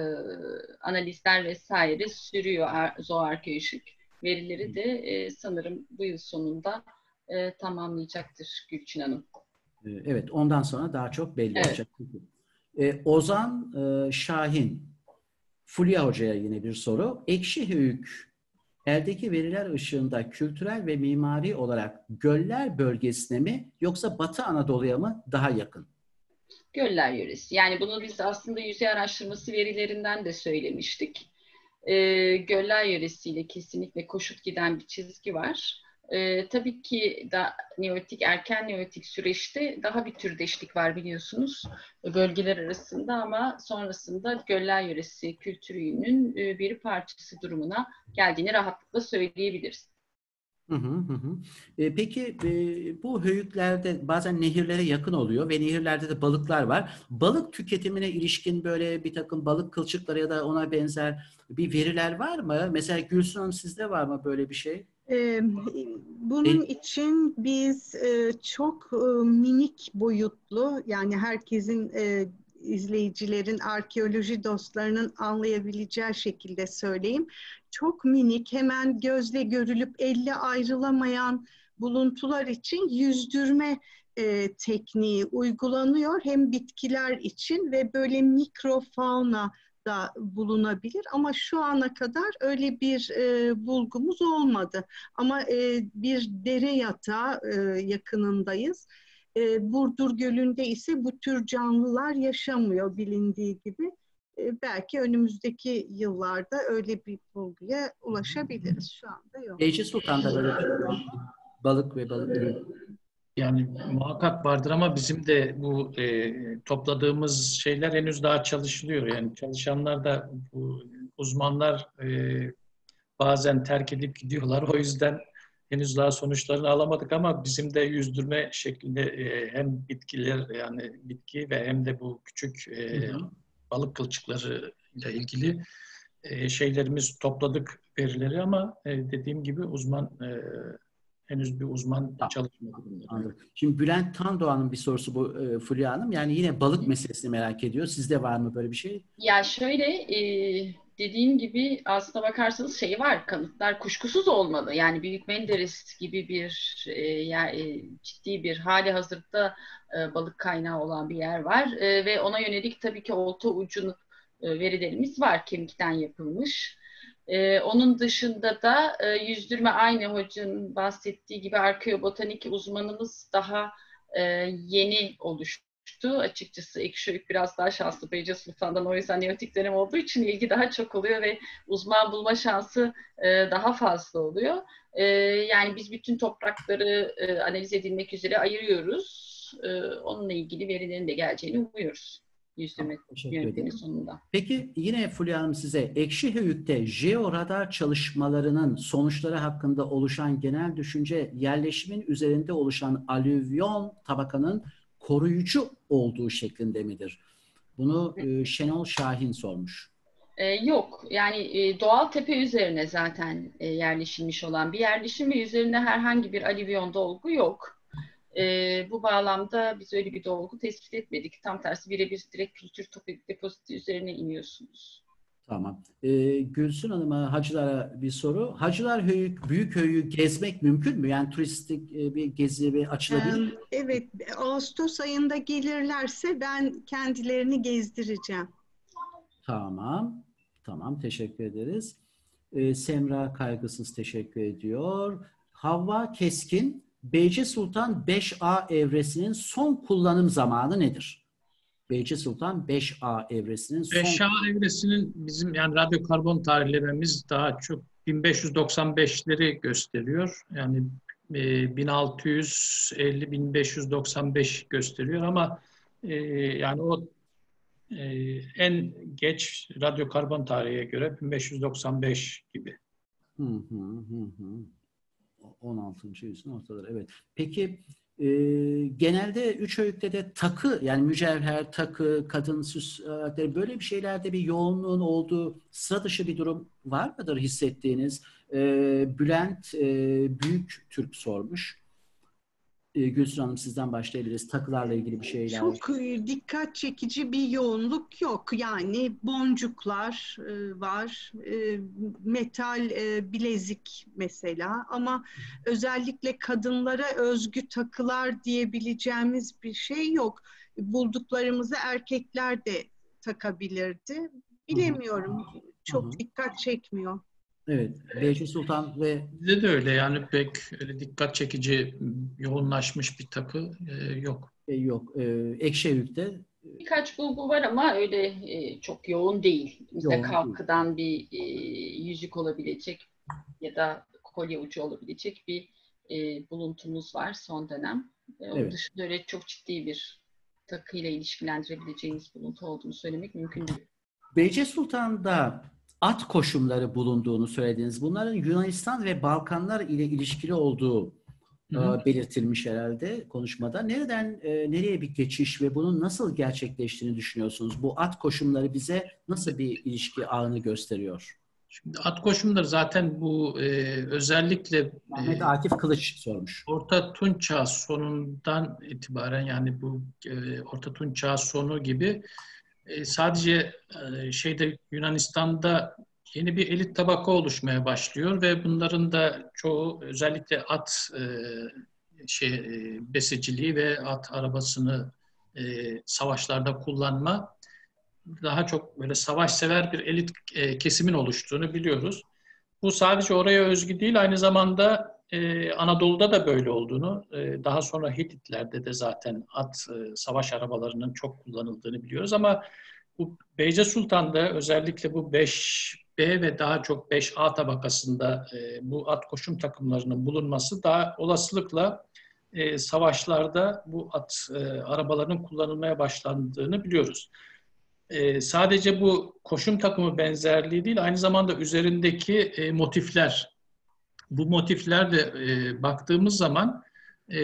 analizler vesaire sürüyor zooarkeolojik verileri de e, sanırım bu yıl sonunda e, tamamlayacaktır Gülçin Hanım. Ee, evet, ondan sonra daha çok belli evet. olacak. E, Ozan e, Şahin, Fulya Hoca'ya yine bir soru. Ekşi Höyük, eldeki veriler ışığında kültürel ve mimari olarak Göller bölgesine mi yoksa Batı Anadolu'ya mı daha yakın? Göller yöresi. Yani bunu biz aslında yüzey araştırması verilerinden de söylemiştik. E, Göller yöresiyle kesinlikle koşut giden bir çizgi var. E, tabii ki da neolitik, erken neolitik süreçte daha bir türdeşlik var biliyorsunuz bölgeler arasında ama sonrasında göller yöresi kültürünün e, bir parçası durumuna geldiğini rahatlıkla söyleyebiliriz. Hı hı hı. E, peki e, bu höyüklerde bazen nehirlere yakın oluyor ve nehirlerde de balıklar var. Balık tüketimine ilişkin böyle bir takım balık kılçıkları ya da ona benzer bir veriler var mı? Mesela Gülsün Hanım sizde var mı böyle bir şey? Bunun için biz çok minik boyutlu yani herkesin izleyicilerin, arkeoloji dostlarının anlayabileceği şekilde söyleyeyim. Çok minik, hemen gözle görülüp elle ayrılamayan buluntular için yüzdürme e, tekniği uygulanıyor. Hem bitkiler için ve böyle mikrofauna da bulunabilir ama şu ana kadar öyle bir e, bulgumuz olmadı. Ama e, bir dere yatağı e, yakınındayız. E, Burdur Gölü'nde ise bu tür canlılar yaşamıyor bilindiği gibi. E, belki önümüzdeki yıllarda öyle bir bulguya ulaşabiliriz. Şu anda yok. Ece Sultan'da böyle balık ve balık ürün yani muhakkak vardır ama bizim de bu e, topladığımız şeyler henüz daha çalışılıyor. Yani çalışanlar da bu uzmanlar e, bazen terk edip gidiyorlar. O yüzden henüz daha sonuçlarını alamadık ama bizim de yüzdürme şeklinde e, hem bitkiler yani bitki ve hem de bu küçük e, balık kılçıkları ile ilgili e, şeylerimiz topladık verileri ama e, dediğim gibi uzman e, henüz bir uzman tamam. çalışmadı bunlar. Şimdi Bülent Tandoğan'ın bir sorusu bu e, Fulya Hanım. Yani yine balık meselesini merak ediyor. Sizde var mı böyle bir şey? Ya şöyle e, dediğim gibi aslına bakarsanız şey var. Kanıtlar kuşkusuz olmalı. Yani Büyük Menderes gibi bir e, yani, ciddi bir hali hazırda e, balık kaynağı olan bir yer var. E, ve ona yönelik tabii ki olta ucunu e, verilerimiz var. Kemikten yapılmış. Ee, onun dışında da e, yüzdürme aynı hocanın bahsettiği gibi arkeobotanik uzmanımız daha e, yeni oluştu Açıkçası Ekşi biraz daha şanslı Beyce Sultan'dan o yüzden neotik dönem olduğu için ilgi daha çok oluyor ve uzman bulma şansı e, daha fazla oluyor. E, yani biz bütün toprakları e, analiz edilmek üzere ayırıyoruz. E, onunla ilgili verilerin de geleceğini umuyoruz. Yüzleme yönetimi sonunda. Peki yine Fulya Hanım size Ekşi Höyük'te jeoradar çalışmalarının sonuçları hakkında oluşan genel düşünce yerleşimin üzerinde oluşan alüvyon tabakanın koruyucu olduğu şeklinde midir? Bunu e, Şenol Şahin sormuş. E, yok. Yani e, doğal tepe üzerine zaten e, yerleşilmiş olan bir yerleşim ve üzerinde herhangi bir alüvyon dolgu yok. E, bu bağlamda biz öyle bir dolgu tespit etmedik. Tam tersi birebir direkt kültür topik depoziti üzerine iniyorsunuz. Tamam. Ee, Gülsün Hanım'a hacılara bir soru. Hacılar Höyük, Büyük Höyük'ü gezmek mümkün mü? Yani turistik e, bir gezi bir açılabilir Evet. Ağustos ayında gelirlerse ben kendilerini gezdireceğim. Tamam. Tamam. Teşekkür ederiz. Ee, Semra Kaygısız teşekkür ediyor. Havva Keskin, Beyce Sultan 5A evresinin son kullanım zamanı nedir? Beyce Sultan 5A evresinin son... 5A evresinin bizim yani radyo karbon tarihlememiz daha çok 1595'leri gösteriyor. Yani 1650-1595 gösteriyor ama e, yani o e, en geç radyo karbon tarihe göre 1595 gibi. Hı hı hı hı. 16. yüzyılın ortaları evet. Peki e, genelde üç öğütte de takı yani mücevher, takı, kadın süs aletleri böyle bir şeylerde bir yoğunluğun olduğu sıra dışı bir durum var mıdır hissettiğiniz? E, Bülent e, Büyük Türk sormuş. E, Gülsün Hanım sizden başlayabiliriz. Takılarla ilgili bir şeyler. Çok e, dikkat çekici bir yoğunluk yok. Yani boncuklar e, var, metal bilezik mesela ama özellikle kadınlara özgü takılar diyebileceğimiz bir şey yok. Bulduklarımızı erkekler de takabilirdi. Bilemiyorum. Çok Hı-hı. dikkat çekmiyor. Evet, Beyci Sultan ve... Bizde de öyle yani pek öyle dikkat çekici, yoğunlaşmış bir takı e, yok. E, yok. E, Ekşehir'de... Birkaç bulgu var ama öyle e, çok yoğun değil. Mesela yoğun kalkıdan değil. bir e, yüzük olabilecek ya da kolye ucu olabilecek bir e, buluntumuz var son dönem. E, onun evet. dışında öyle çok ciddi bir takıyla ilişkilendirebileceğiniz buluntu olduğunu söylemek mümkün değil. Beyce Sultan'da at koşumları bulunduğunu söylediniz. Bunların Yunanistan ve Balkanlar ile ilişkili olduğu Hı -hı. E, belirtilmiş herhalde konuşmada. Nereden e, nereye bir geçiş ve bunun nasıl gerçekleştiğini düşünüyorsunuz? Bu at koşumları bize nasıl bir ilişki ağını gösteriyor? Şimdi at koşumları zaten bu e, özellikle e, Akif Kılıç sormuş. Orta Tunç Çağı sonundan itibaren yani bu e, Orta Tunç Çağı sonu gibi e, sadece e, şeyde Yunanistan'da yeni bir elit tabaka oluşmaya başlıyor ve bunların da çoğu özellikle at e, şey besiciliği ve at arabasını savaşlarda kullanma daha çok böyle savaş sever bir elit kesimin oluştuğunu biliyoruz. Bu sadece oraya özgü değil, aynı zamanda Anadolu'da da böyle olduğunu, daha sonra Hititlerde de zaten at savaş arabalarının çok kullanıldığını biliyoruz ama bu Beyce Sultan'da özellikle bu 5B ve daha çok 5A tabakasında bu at koşum takımlarının bulunması daha olasılıkla savaşlarda bu at arabalarının kullanılmaya başlandığını biliyoruz. sadece bu koşum takımı benzerliği değil, aynı zamanda üzerindeki motifler bu motiflerle e, baktığımız zaman e,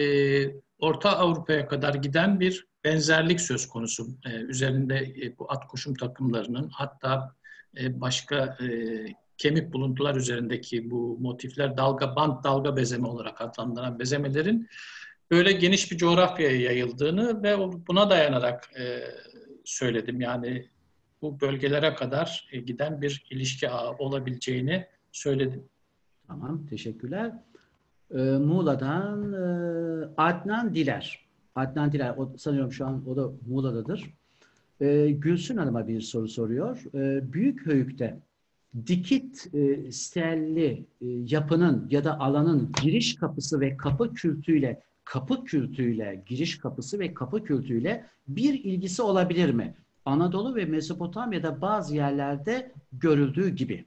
Orta Avrupa'ya kadar giden bir benzerlik söz konusu. E, üzerinde e, bu at koşum takımlarının hatta e, başka e, kemik buluntular üzerindeki bu motifler dalga bant dalga bezeme olarak adlandırılan bezemelerin böyle geniş bir coğrafyaya yayıldığını ve buna dayanarak e, söyledim. Yani bu bölgelere kadar e, giden bir ilişki ağı olabileceğini söyledim. Tamam, teşekkürler. Ee, Muğla'dan e, Adnan Diler. Adnan Diler, o, sanıyorum şu an o da Muğla'dadır. Ee, Gülsün Hanım'a bir soru soruyor. Ee, Büyükhöyük'te dikit e, stelli e, yapının ya da alanın giriş kapısı ve kapı kültüyle kapı kültüyle, giriş kapısı ve kapı kültüyle bir ilgisi olabilir mi? Anadolu ve Mezopotamya'da bazı yerlerde görüldüğü gibi.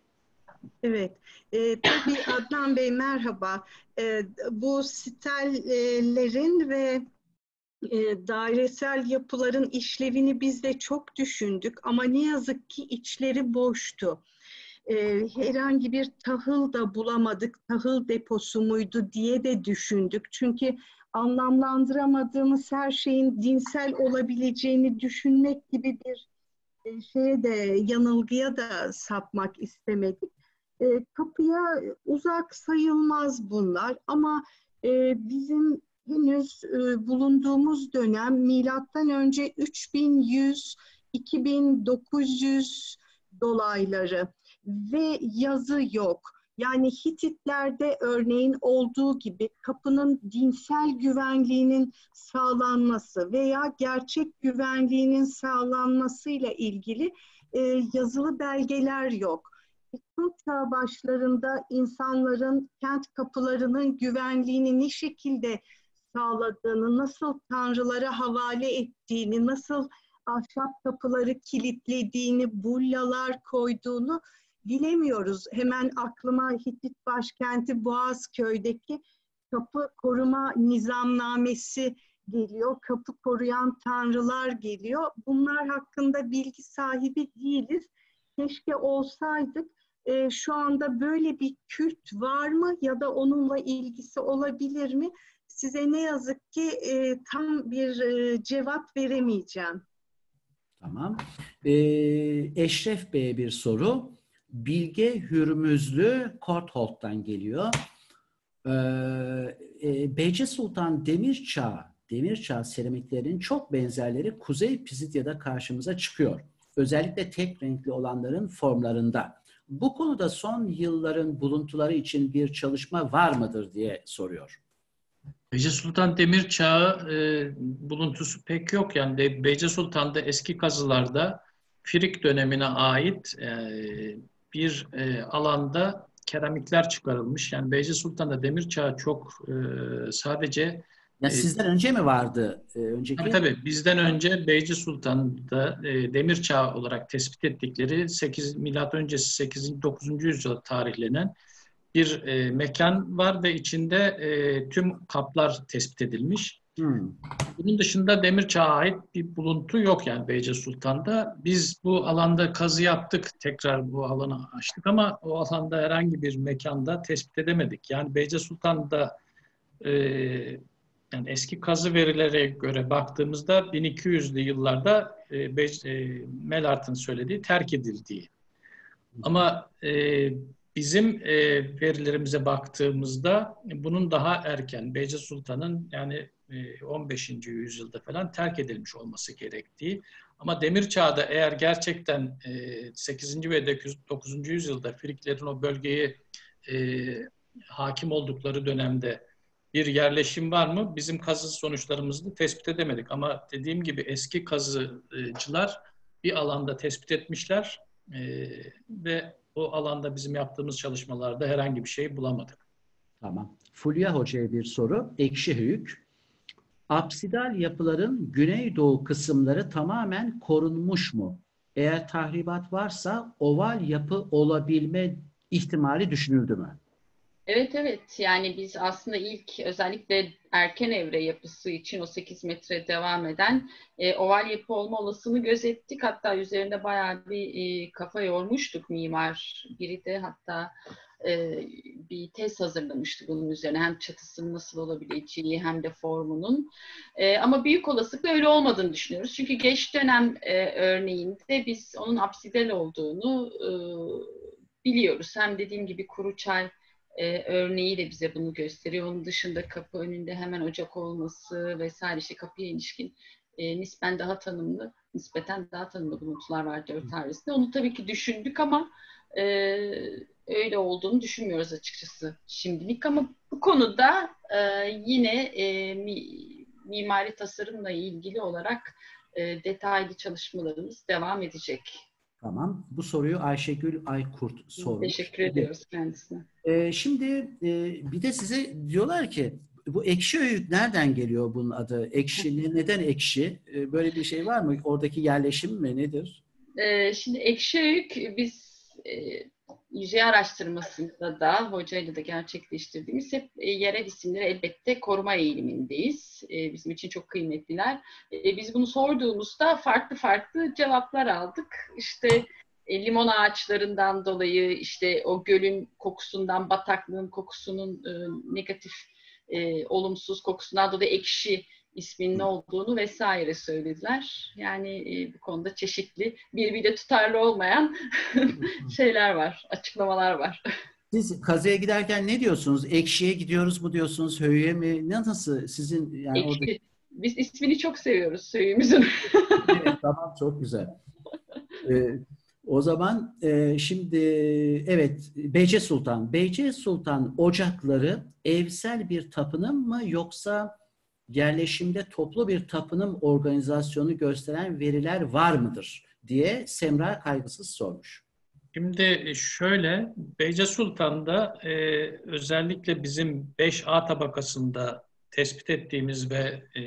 Evet, e, tabii [laughs] Adnan Bey merhaba. E, bu sitellerin ve e, dairesel yapıların işlevini biz de çok düşündük ama ne yazık ki içleri boştu. E, herhangi bir tahıl da bulamadık, tahıl deposu muydu diye de düşündük. Çünkü anlamlandıramadığımız her şeyin dinsel olabileceğini düşünmek gibi bir e, şeye de yanılgıya da sapmak istemedik. E, kapıya uzak sayılmaz bunlar ama e, bizim henüz e, bulunduğumuz dönem milattan önce 3100 2900 dolayları ve yazı yok. Yani Hititlerde örneğin olduğu gibi kapının dinsel güvenliğinin sağlanması veya gerçek güvenliğinin sağlanmasıyla ilgili e, yazılı belgeler yok. Tunç çağ başlarında insanların kent kapılarının güvenliğini ne şekilde sağladığını, nasıl tanrılara havale ettiğini, nasıl ahşap kapıları kilitlediğini, bullalar koyduğunu bilemiyoruz. Hemen aklıma Hitit başkenti Boğazköy'deki kapı koruma nizamnamesi geliyor. Kapı koruyan tanrılar geliyor. Bunlar hakkında bilgi sahibi değiliz. Keşke olsaydık. E, şu anda böyle bir kült var mı ya da onunla ilgisi olabilir mi? Size ne yazık ki e, tam bir e, cevap veremeyeceğim. Tamam. Ee, Eşref Bey'e bir soru. Bilge Hürmüzlü Kortholt'tan geliyor. Ee, e, Beyce Sultan Demirçağ, Demirçağ seramiklerinin çok benzerleri Kuzey Pisidya'da karşımıza çıkıyor. Özellikle tek renkli olanların formlarında. Bu konuda son yılların buluntuları için bir çalışma var mıdır diye soruyor. Beyce Sultan Demir Çağı e, buluntusu pek yok. Yani de, Sultan'da eski kazılarda Firik dönemine ait e, bir e, alanda keramikler çıkarılmış. Yani Beyce Sultan'da demir çağı çok e, sadece yani sizden önce mi vardı? E, önceki? Tabii tabii. Bizden önce Beyci Sultan'da e, demir çağı olarak tespit ettikleri 8 milat öncesi 8. 9. yüzyılda tarihlenen bir e, mekan var ve içinde e, tüm kaplar tespit edilmiş. Hmm. Bunun dışında demir çağa ait bir buluntu yok yani Beyce Sultan'da. Biz bu alanda kazı yaptık, tekrar bu alanı açtık ama o alanda herhangi bir mekanda tespit edemedik. Yani Beyce Sultan'da e, yani eski kazı verilere göre baktığımızda 1200'lü yıllarda e, e, Melart'ın söylediği terk edildiği. Ama e, bizim e, verilerimize baktığımızda bunun daha erken Beyce Sultan'ın yani 15. E, yüzyılda falan terk edilmiş olması gerektiği. Ama Demir Çağ'da eğer gerçekten 8. E, ve 9. yüzyılda Friklerin o bölgeyi e, hakim oldukları dönemde bir yerleşim var mı? Bizim kazı sonuçlarımızı tespit edemedik. Ama dediğim gibi eski kazıcılar bir alanda tespit etmişler ve o alanda bizim yaptığımız çalışmalarda herhangi bir şey bulamadık. Tamam. Fulya Hoca'ya bir soru. Ekşi Höyük. Apsidal yapıların güneydoğu kısımları tamamen korunmuş mu? Eğer tahribat varsa oval yapı olabilme ihtimali düşünüldü mü? Evet evet yani biz aslında ilk özellikle erken evre yapısı için o 8 metre devam eden e, oval yapı olma olasılığını gözettik. Hatta üzerinde bayağı bir e, kafa yormuştuk mimar. Biri de hatta e, bir tez hazırlamıştı bunun üzerine. Hem çatısının nasıl olabileceği hem de formunun. E, ama büyük olasılıkla öyle olmadığını düşünüyoruz. Çünkü geç dönem e, örneğinde biz onun apsidel olduğunu e, biliyoruz. Hem dediğim gibi kuru çay e, örneği de bize bunu gösteriyor. Onun dışında kapı önünde hemen ocak olması vesaire işte kapıya ilişkin e, nispen daha tanımlı, nispeten daha tanımlı buluntular var dört tarihinde. Onu tabii ki düşündük ama e, öyle olduğunu düşünmüyoruz açıkçası şimdilik ama bu konuda e, yine e, mi, mimari tasarımla ilgili olarak e, detaylı çalışmalarımız devam edecek. Tamam. Bu soruyu Ayşegül Aykurt sormuş. Teşekkür ediyoruz kendisine. Ee, şimdi e, bir de size diyorlar ki bu ekşi öğüt nereden geliyor bunun adı? Ekşi, neden ekşi? E, böyle bir şey var mı? Oradaki yerleşim mi? Nedir? Ee, şimdi ekşi öğük biz e, yüzey araştırmasında da hocayla da gerçekleştirdiğimiz hep e, yerel isimleri elbette koruma eğilimindeyiz. E, bizim için çok kıymetliler. E, biz bunu sorduğumuzda farklı farklı cevaplar aldık. İşte limon ağaçlarından dolayı işte o gölün kokusundan, bataklığın kokusunun negatif, olumsuz kokusundan dolayı ekşi isminin ne olduğunu vesaire söylediler. Yani e, bu konuda çeşitli birbiriyle tutarlı olmayan [laughs] şeyler var, açıklamalar var. Siz kazıya giderken ne diyorsunuz? Ekşiye gidiyoruz mu diyorsunuz? Höğüye mi? Ne nasıl sizin yani Ekşi. orada... Biz ismini çok seviyoruz söyümüzün. [laughs] evet, tamam çok güzel. Ee, o zaman e, şimdi evet Beyce Sultan. Beyce Sultan ocakları evsel bir tapınım mı yoksa yerleşimde toplu bir tapınım organizasyonu gösteren veriler var mıdır diye Semra kaygısız sormuş. Şimdi şöyle, Beyce Sultan'da e, özellikle bizim 5A tabakasında tespit ettiğimiz ve e,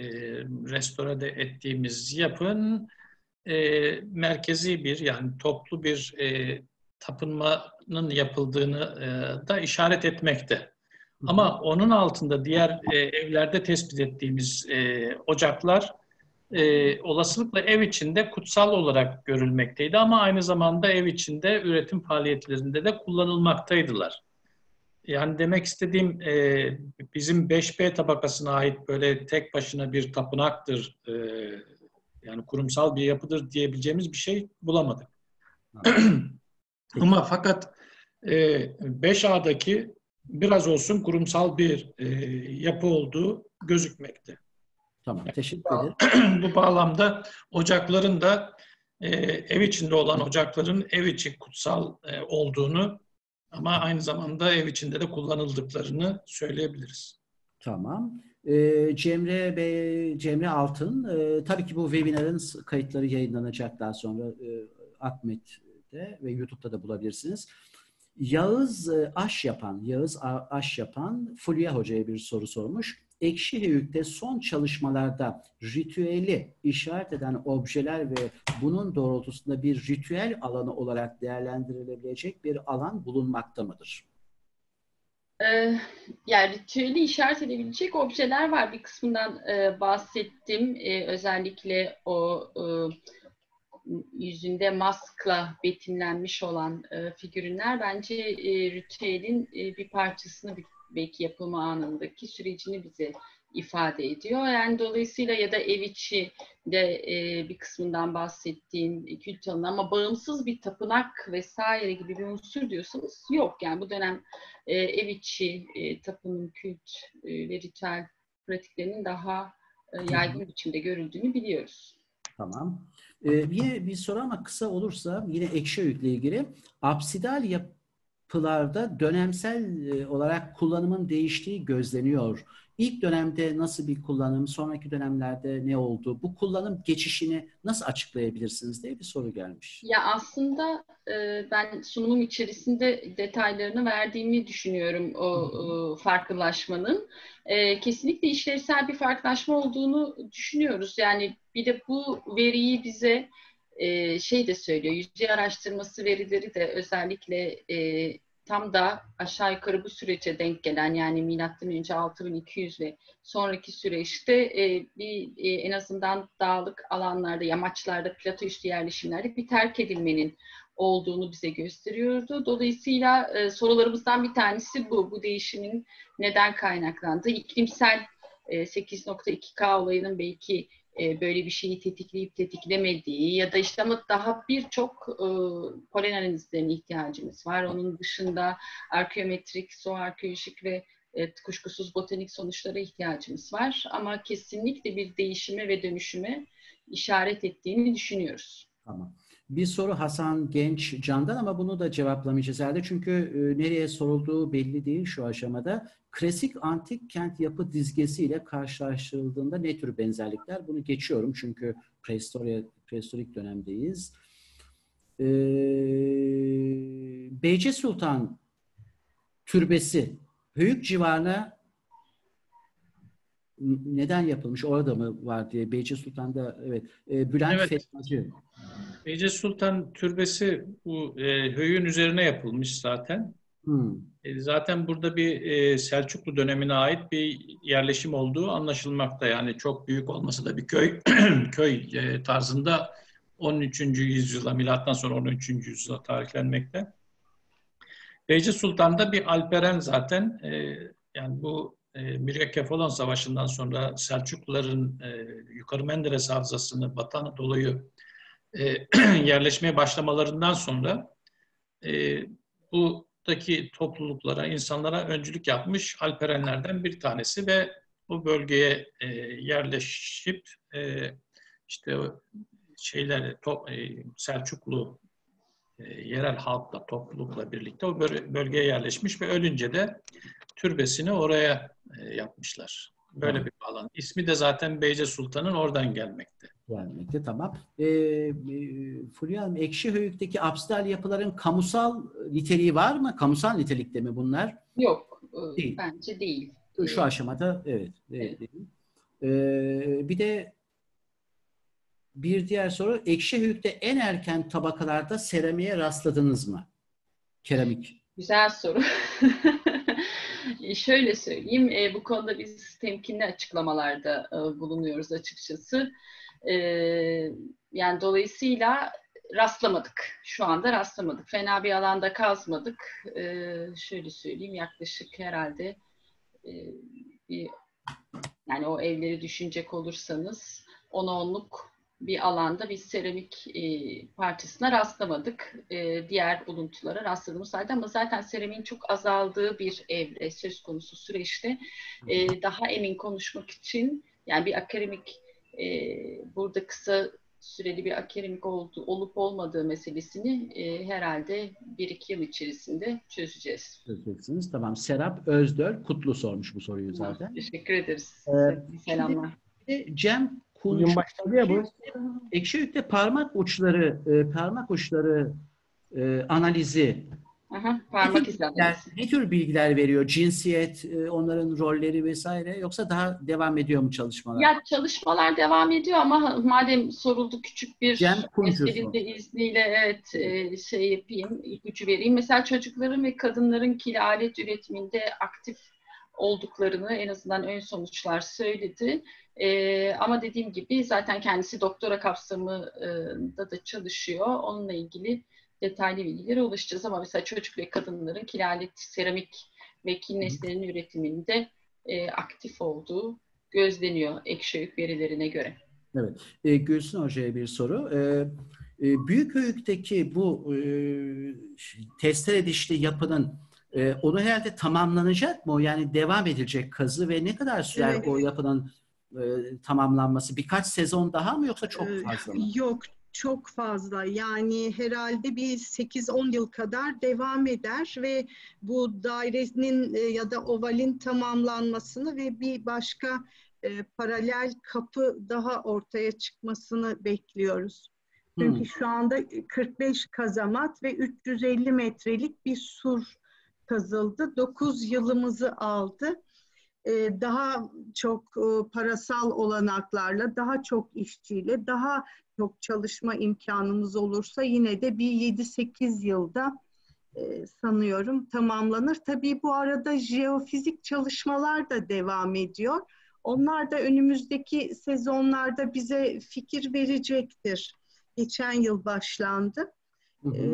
restore ettiğimiz yapın e, merkezi bir yani toplu bir e, tapınmanın yapıldığını e, da işaret etmekte. Ama onun altında diğer e, evlerde tespit ettiğimiz e, ocaklar e, olasılıkla ev içinde kutsal olarak görülmekteydi ama aynı zamanda ev içinde üretim faaliyetlerinde de kullanılmaktaydılar. Yani demek istediğim e, bizim 5B tabakasına ait böyle tek başına bir tapınaktır, e, yani kurumsal bir yapıdır diyebileceğimiz bir şey bulamadık. [clears throat] ama fakat e, 5A'daki biraz olsun kurumsal bir e, yapı olduğu gözükmekte. Tamam, teşekkür ederim. [clears throat] Bu bağlamda ocakların da e, ev içinde olan ocakların ev içi kutsal e, olduğunu ama aynı zamanda ev içinde de kullanıldıklarını söyleyebiliriz. Tamam. E, Cemre Bey, Cemre Altın, e, tabii ki bu webinarın kayıtları yayınlanacak daha sonra e, Akmet'te ve YouTube'da da bulabilirsiniz. Yağız e, Aş yapan, Yağız Aş yapan Fulya Hoca'ya bir soru sormuş. Ekşi Heyük'te son çalışmalarda ritüeli işaret eden objeler ve bunun doğrultusunda bir ritüel alanı olarak değerlendirilebilecek bir alan bulunmakta mıdır? Ee, yani ritüeli işaret edebilecek objeler var. Bir kısmından e, bahsettim. E, özellikle o yüzünde maskla betimlenmiş olan e, figürünler bence e, ritüelin e, bir parçasını belki yapılma anındaki sürecini bize ifade ediyor. Yani dolayısıyla ya da ev içi de e, bir kısmından bahsettiğim kült alanı ama bağımsız bir tapınak vesaire gibi bir unsur diyorsanız yok. Yani bu dönem e, ev içi e, tapınım, kült e, ve ritüel pratiklerinin daha e, yaygın biçimde görüldüğünü biliyoruz. Tamam. Ee, bir, bir soru ama kısa olursa yine ekşi öğütle ilgili. Apsidal yapılarda dönemsel e, olarak kullanımın değiştiği gözleniyor. İlk dönemde nasıl bir kullanım, sonraki dönemlerde ne oldu? Bu kullanım geçişini nasıl açıklayabilirsiniz diye bir soru gelmiş. Ya aslında e, ben sunumum içerisinde detaylarını verdiğimi düşünüyorum o e, farklılaşmanın. E, kesinlikle işlevsel bir farklılaşma olduğunu düşünüyoruz. Yani bir de bu veriyi bize e, şey de söylüyor, yüzey araştırması verileri de özellikle e, tam da aşağı yukarı bu sürece denk gelen yani milattan önce 6200 ve sonraki süreçte e, bir e, en azından dağlık alanlarda, yamaçlarda, plato üstü yerleşimlerde bir terk edilmenin olduğunu bize gösteriyordu. Dolayısıyla e, sorularımızdan bir tanesi bu. Bu değişimin neden kaynaklandığı. İklimsel e, 8.2K olayının belki e, böyle bir şeyi tetikleyip tetiklemediği ya da işte ama daha birçok e, polen analizlerine ihtiyacımız var. Onun dışında arkeometrik, zooarkeolojik ve e, kuşkusuz botanik sonuçlara ihtiyacımız var. Ama kesinlikle bir değişime ve dönüşüme işaret ettiğini düşünüyoruz. Tamam. Bir soru Hasan Genç Can'dan ama bunu da cevaplamayacağız herhalde. Çünkü e, nereye sorulduğu belli değil şu aşamada. Klasik antik kent yapı dizgesiyle karşılaştırıldığında ne tür benzerlikler? Bunu geçiyorum çünkü prehistorik dönemdeyiz. Ee, Beyce Sultan Türbesi Höyük civarına neden yapılmış? Orada mı var diye. Beyce Sultan'da evet. E, Bülent Evet. Fethi'ci. Beyce Sultan Türbesi bu e, höyün üzerine yapılmış zaten. Hmm. E, Zaten burada bir e, Selçuklu dönemine ait bir yerleşim olduğu anlaşılmakta. Yani çok büyük olması da bir köy [clears throat] köy e, tarzında 13. yüzyıla milattan sonra 13. yüzyıla tarihlenmekte. Beyci Sultan'da bir Alperen zaten e, yani bu e, Mirya Kefalon Savaşı'ndan sonra Selçukluların e, Yukarı Menderes Havzası'nı, Batı Anadolu'yu [clears throat] yerleşmeye başlamalarından sonra e, buradaki topluluklara, insanlara öncülük yapmış Alperenlerden bir tanesi ve o bölgeye e, yerleşip e, işte şeyler e, Selçuklu e, yerel halkla, toplulukla birlikte o böl- bölgeye yerleşmiş ve ölünce de türbesini oraya e, yapmışlar. Böyle bir alan. İsmi de zaten Beyce Sultan'ın oradan gelmekte. Gelmekte tamam. E, e, Fulya Hanım, Ekşi Höyük'teki absidal yapıların kamusal niteliği var mı? Kamusal nitelikte mi bunlar? Yok, e, Değil. bence değil. Şu aşamada evet. evet. E, bir de bir diğer soru Ekşi Höyük'te en erken tabakalarda seramiğe rastladınız mı? Keramik. Güzel soru. [laughs] Şöyle söyleyeyim, e, bu konuda biz temkinli açıklamalarda e, bulunuyoruz açıkçası. E, yani dolayısıyla rastlamadık. Şu anda rastlamadık. Fena bir alanda kazmadık. E, şöyle söyleyeyim, yaklaşık herhalde e, bir, yani o evleri düşünecek olursanız 10 onluk bir alanda biz seramik e, parçasına rastlamadık. E, diğer buluntulara rastladığımız zaten ama zaten seramiğin çok azaldığı bir evre söz konusu süreçte e, daha emin konuşmak için yani bir akademik e, burada kısa süreli bir akademik oldu, olup olmadığı meselesini e, herhalde bir iki yıl içerisinde çözeceğiz. Çözeceksiniz. Tamam. Serap Özdör Kutlu sormuş bu soruyu zaten. Teşekkür ederiz. Ee, Selamlar. Cem Kunç. Başladı ya bu. Ekşi Höyük'te parmak uçları, e, parmak uçları e, analizi Aha, parmak ne, izlenmesi. ne tür bilgiler veriyor? Cinsiyet, e, onların rolleri vesaire yoksa daha devam ediyor mu çalışmalar? Ya çalışmalar devam ediyor ama madem soruldu küçük bir Cem de izniyle evet e, şey yapayım, ipucu vereyim. Mesela çocukların ve kadınların kil alet üretiminde aktif olduklarını en azından ön sonuçlar söyledi. E, ama dediğim gibi zaten kendisi doktora kapsamında da çalışıyor. Onunla ilgili detaylı bilgilere ulaşacağız ama mesela çocuk ve kadınların kil alet, seramik ve kil nesnelerinin üretiminde e, aktif olduğu gözleniyor ekşi verilerine göre. Evet. E, Gülsün Hoca'ya bir soru. E, e, Büyükhöyük'teki bu e, testere dişli yapının e, onu herhalde tamamlanacak mı? Yani devam edilecek kazı ve ne kadar sürer Evet. o yapının e, tamamlanması? Birkaç sezon daha mı yoksa çok Ee, fazla mı? Yok çok fazla yani herhalde bir 8-10 yıl kadar devam eder ve bu dairenin e, ya da ovalin tamamlanmasını ve bir başka e, paralel kapı daha ortaya çıkmasını bekliyoruz. Çünkü Hmm. şu anda 45 kazamat ve 350 metrelik bir sur kazıldı. 9 yılımızı aldı. Ee, Daha çok e, parasal olanaklarla, daha çok işçiyle, daha çok çalışma imkanımız olursa yine de bir 7-8 yılda e, sanıyorum tamamlanır. Tabii bu arada jeofizik çalışmalar da devam ediyor. Onlar da önümüzdeki sezonlarda bize fikir verecektir. Geçen yıl başlandı. Ee,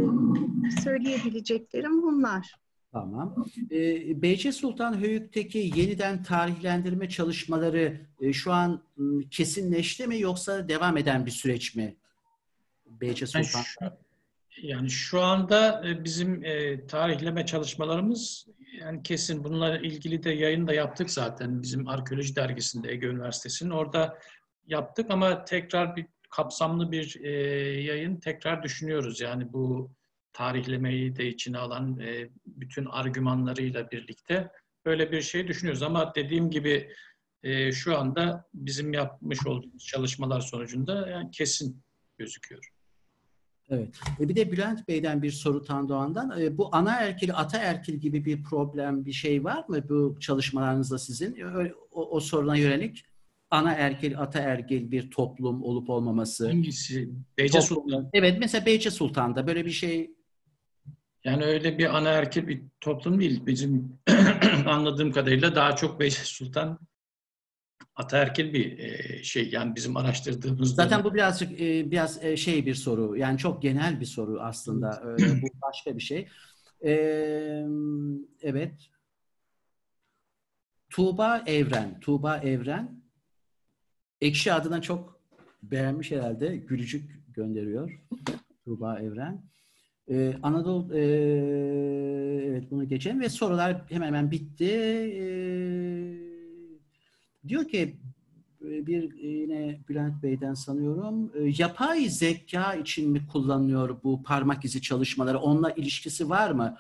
söyleyebileceklerim bunlar. Tamam. Ee, Beyce Sultan Höyük'teki yeniden tarihlendirme çalışmaları e, şu an m, kesinleşti mi yoksa devam eden bir süreç mi? Beyce Yani Sultan. şu, yani şu anda e, bizim e, tarihleme çalışmalarımız yani kesin bununla ilgili de yayın da yaptık zaten bizim arkeoloji dergisinde Ege Üniversitesi'nin orada yaptık ama tekrar bir kapsamlı bir e, yayın tekrar düşünüyoruz yani bu tarihlemeyi de içine alan e, bütün argümanlarıyla birlikte böyle bir şey düşünüyoruz ama dediğim gibi e, şu anda bizim yapmış olduğumuz çalışmalar sonucunda yani kesin gözüküyor. Evet. E bir de Bülent Bey'den bir soru Tandoğan'dan. E, bu ana erkil, ata erkil gibi bir problem, bir şey var mı bu çalışmalarınızda sizin? Öyle, o, o soruna yönelik ana erkil, ata erkil bir toplum olup olmaması. Hangisi? Beyce Sultan. Evet, mesela Beyce Sultan'da böyle bir şey Yani öyle bir ana erkek bir toplum değil. Bizim [clears throat] anladığım kadarıyla daha çok Beyce Sultan ataerkil bir e, şey. Yani bizim araştırdığımız Zaten bu birazcık e, biraz e, şey bir soru. Yani çok genel bir soru aslında. Bu başka bir şey. Evet. Tuğba Evren. Tuğba Evren. Ekşi adına çok beğenmiş herhalde. Gülücük gönderiyor. Tuğba Evren. Ee, Anadolu e, evet bunu geçelim ve sorular hemen hemen bitti. Ee, diyor ki bir yine Bülent Bey'den sanıyorum yapay zeka için mi kullanılıyor bu parmak izi çalışmaları? Onunla ilişkisi var mı?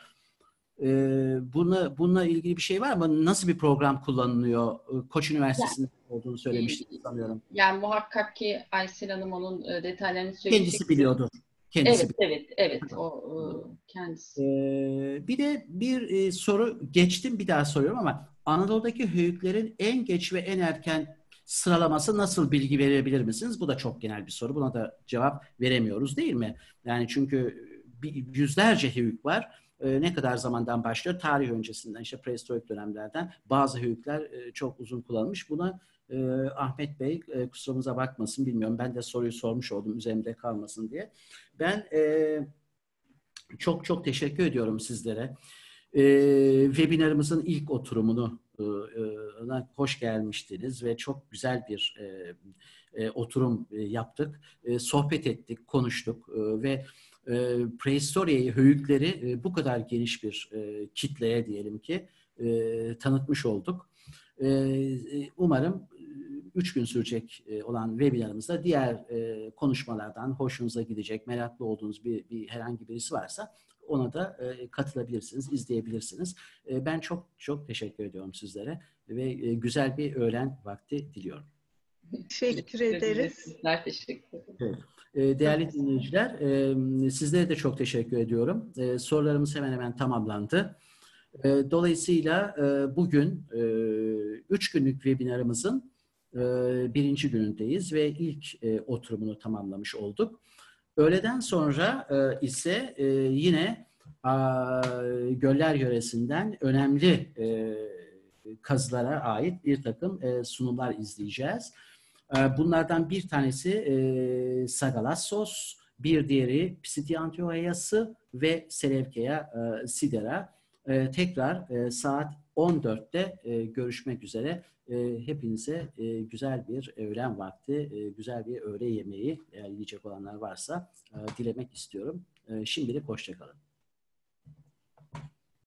Ee, buna bununla ilgili bir şey var mı? Nasıl bir program kullanılıyor? Koç Üniversitesi'nde olduğunu söylemiştik sanıyorum. Yani muhakkak ki Aysel Hanım onun e, detaylarını söyleyecek. Kendisi biliyordur. Kendisi evet, evet, evet. O kendisi. Ee, bir de bir e, soru geçtim bir daha soruyorum ama Anadolu'daki höyüklerin en geç ve en erken sıralaması nasıl bilgi verebilir misiniz? Bu da çok genel bir soru. Buna da cevap veremiyoruz değil mi? Yani çünkü bir, yüzlerce höyük var. Ee, ne kadar zamandan başlıyor? Tarih öncesinden, işte prehistorik dönemlerden. Bazı höyükler e, çok uzun kullanılmış. Buna e, Ahmet Bey e, kusurumuza bakmasın bilmiyorum. Ben de soruyu sormuş oldum üzerimde kalmasın diye. Ben e, çok çok teşekkür ediyorum sizlere. E, webinarımızın ilk oturumunu hoş gelmiştiniz ve çok güzel bir oturum yaptık. Sohbet ettik, konuştuk ve e, prehistoriyeyi, höyükleri bu kadar geniş bir kitleye diyelim ki tanıtmış olduk. Umarım üç gün sürecek olan webinarımızda diğer konuşmalardan hoşunuza gidecek, meraklı olduğunuz bir, bir herhangi birisi varsa ona da katılabilirsiniz, izleyebilirsiniz. Ben çok çok teşekkür ediyorum sizlere ve güzel bir öğlen vakti diliyorum. Teşekkür ederiz. Sizler teşekkür ederiz. Evet. Değerli dinleyiciler, sizlere de çok teşekkür ediyorum. Sorularımız hemen hemen tamamlandı. Dolayısıyla bugün üç günlük webinarımızın birinci günündeyiz ve ilk oturumunu tamamlamış olduk. Öğleden sonra ise yine Göller Yöresi'nden önemli kazılara ait bir takım sunumlar izleyeceğiz. Bunlardan bir tanesi Sagalassos, bir diğeri Psitiantioiası ve Selevkeia Sidera. Tekrar saat 14'te görüşmek üzere. Hepinize güzel bir öğlen vakti, güzel bir öğle yemeği yiyecek olanlar varsa dilemek istiyorum. Şimdilik hoşçakalın.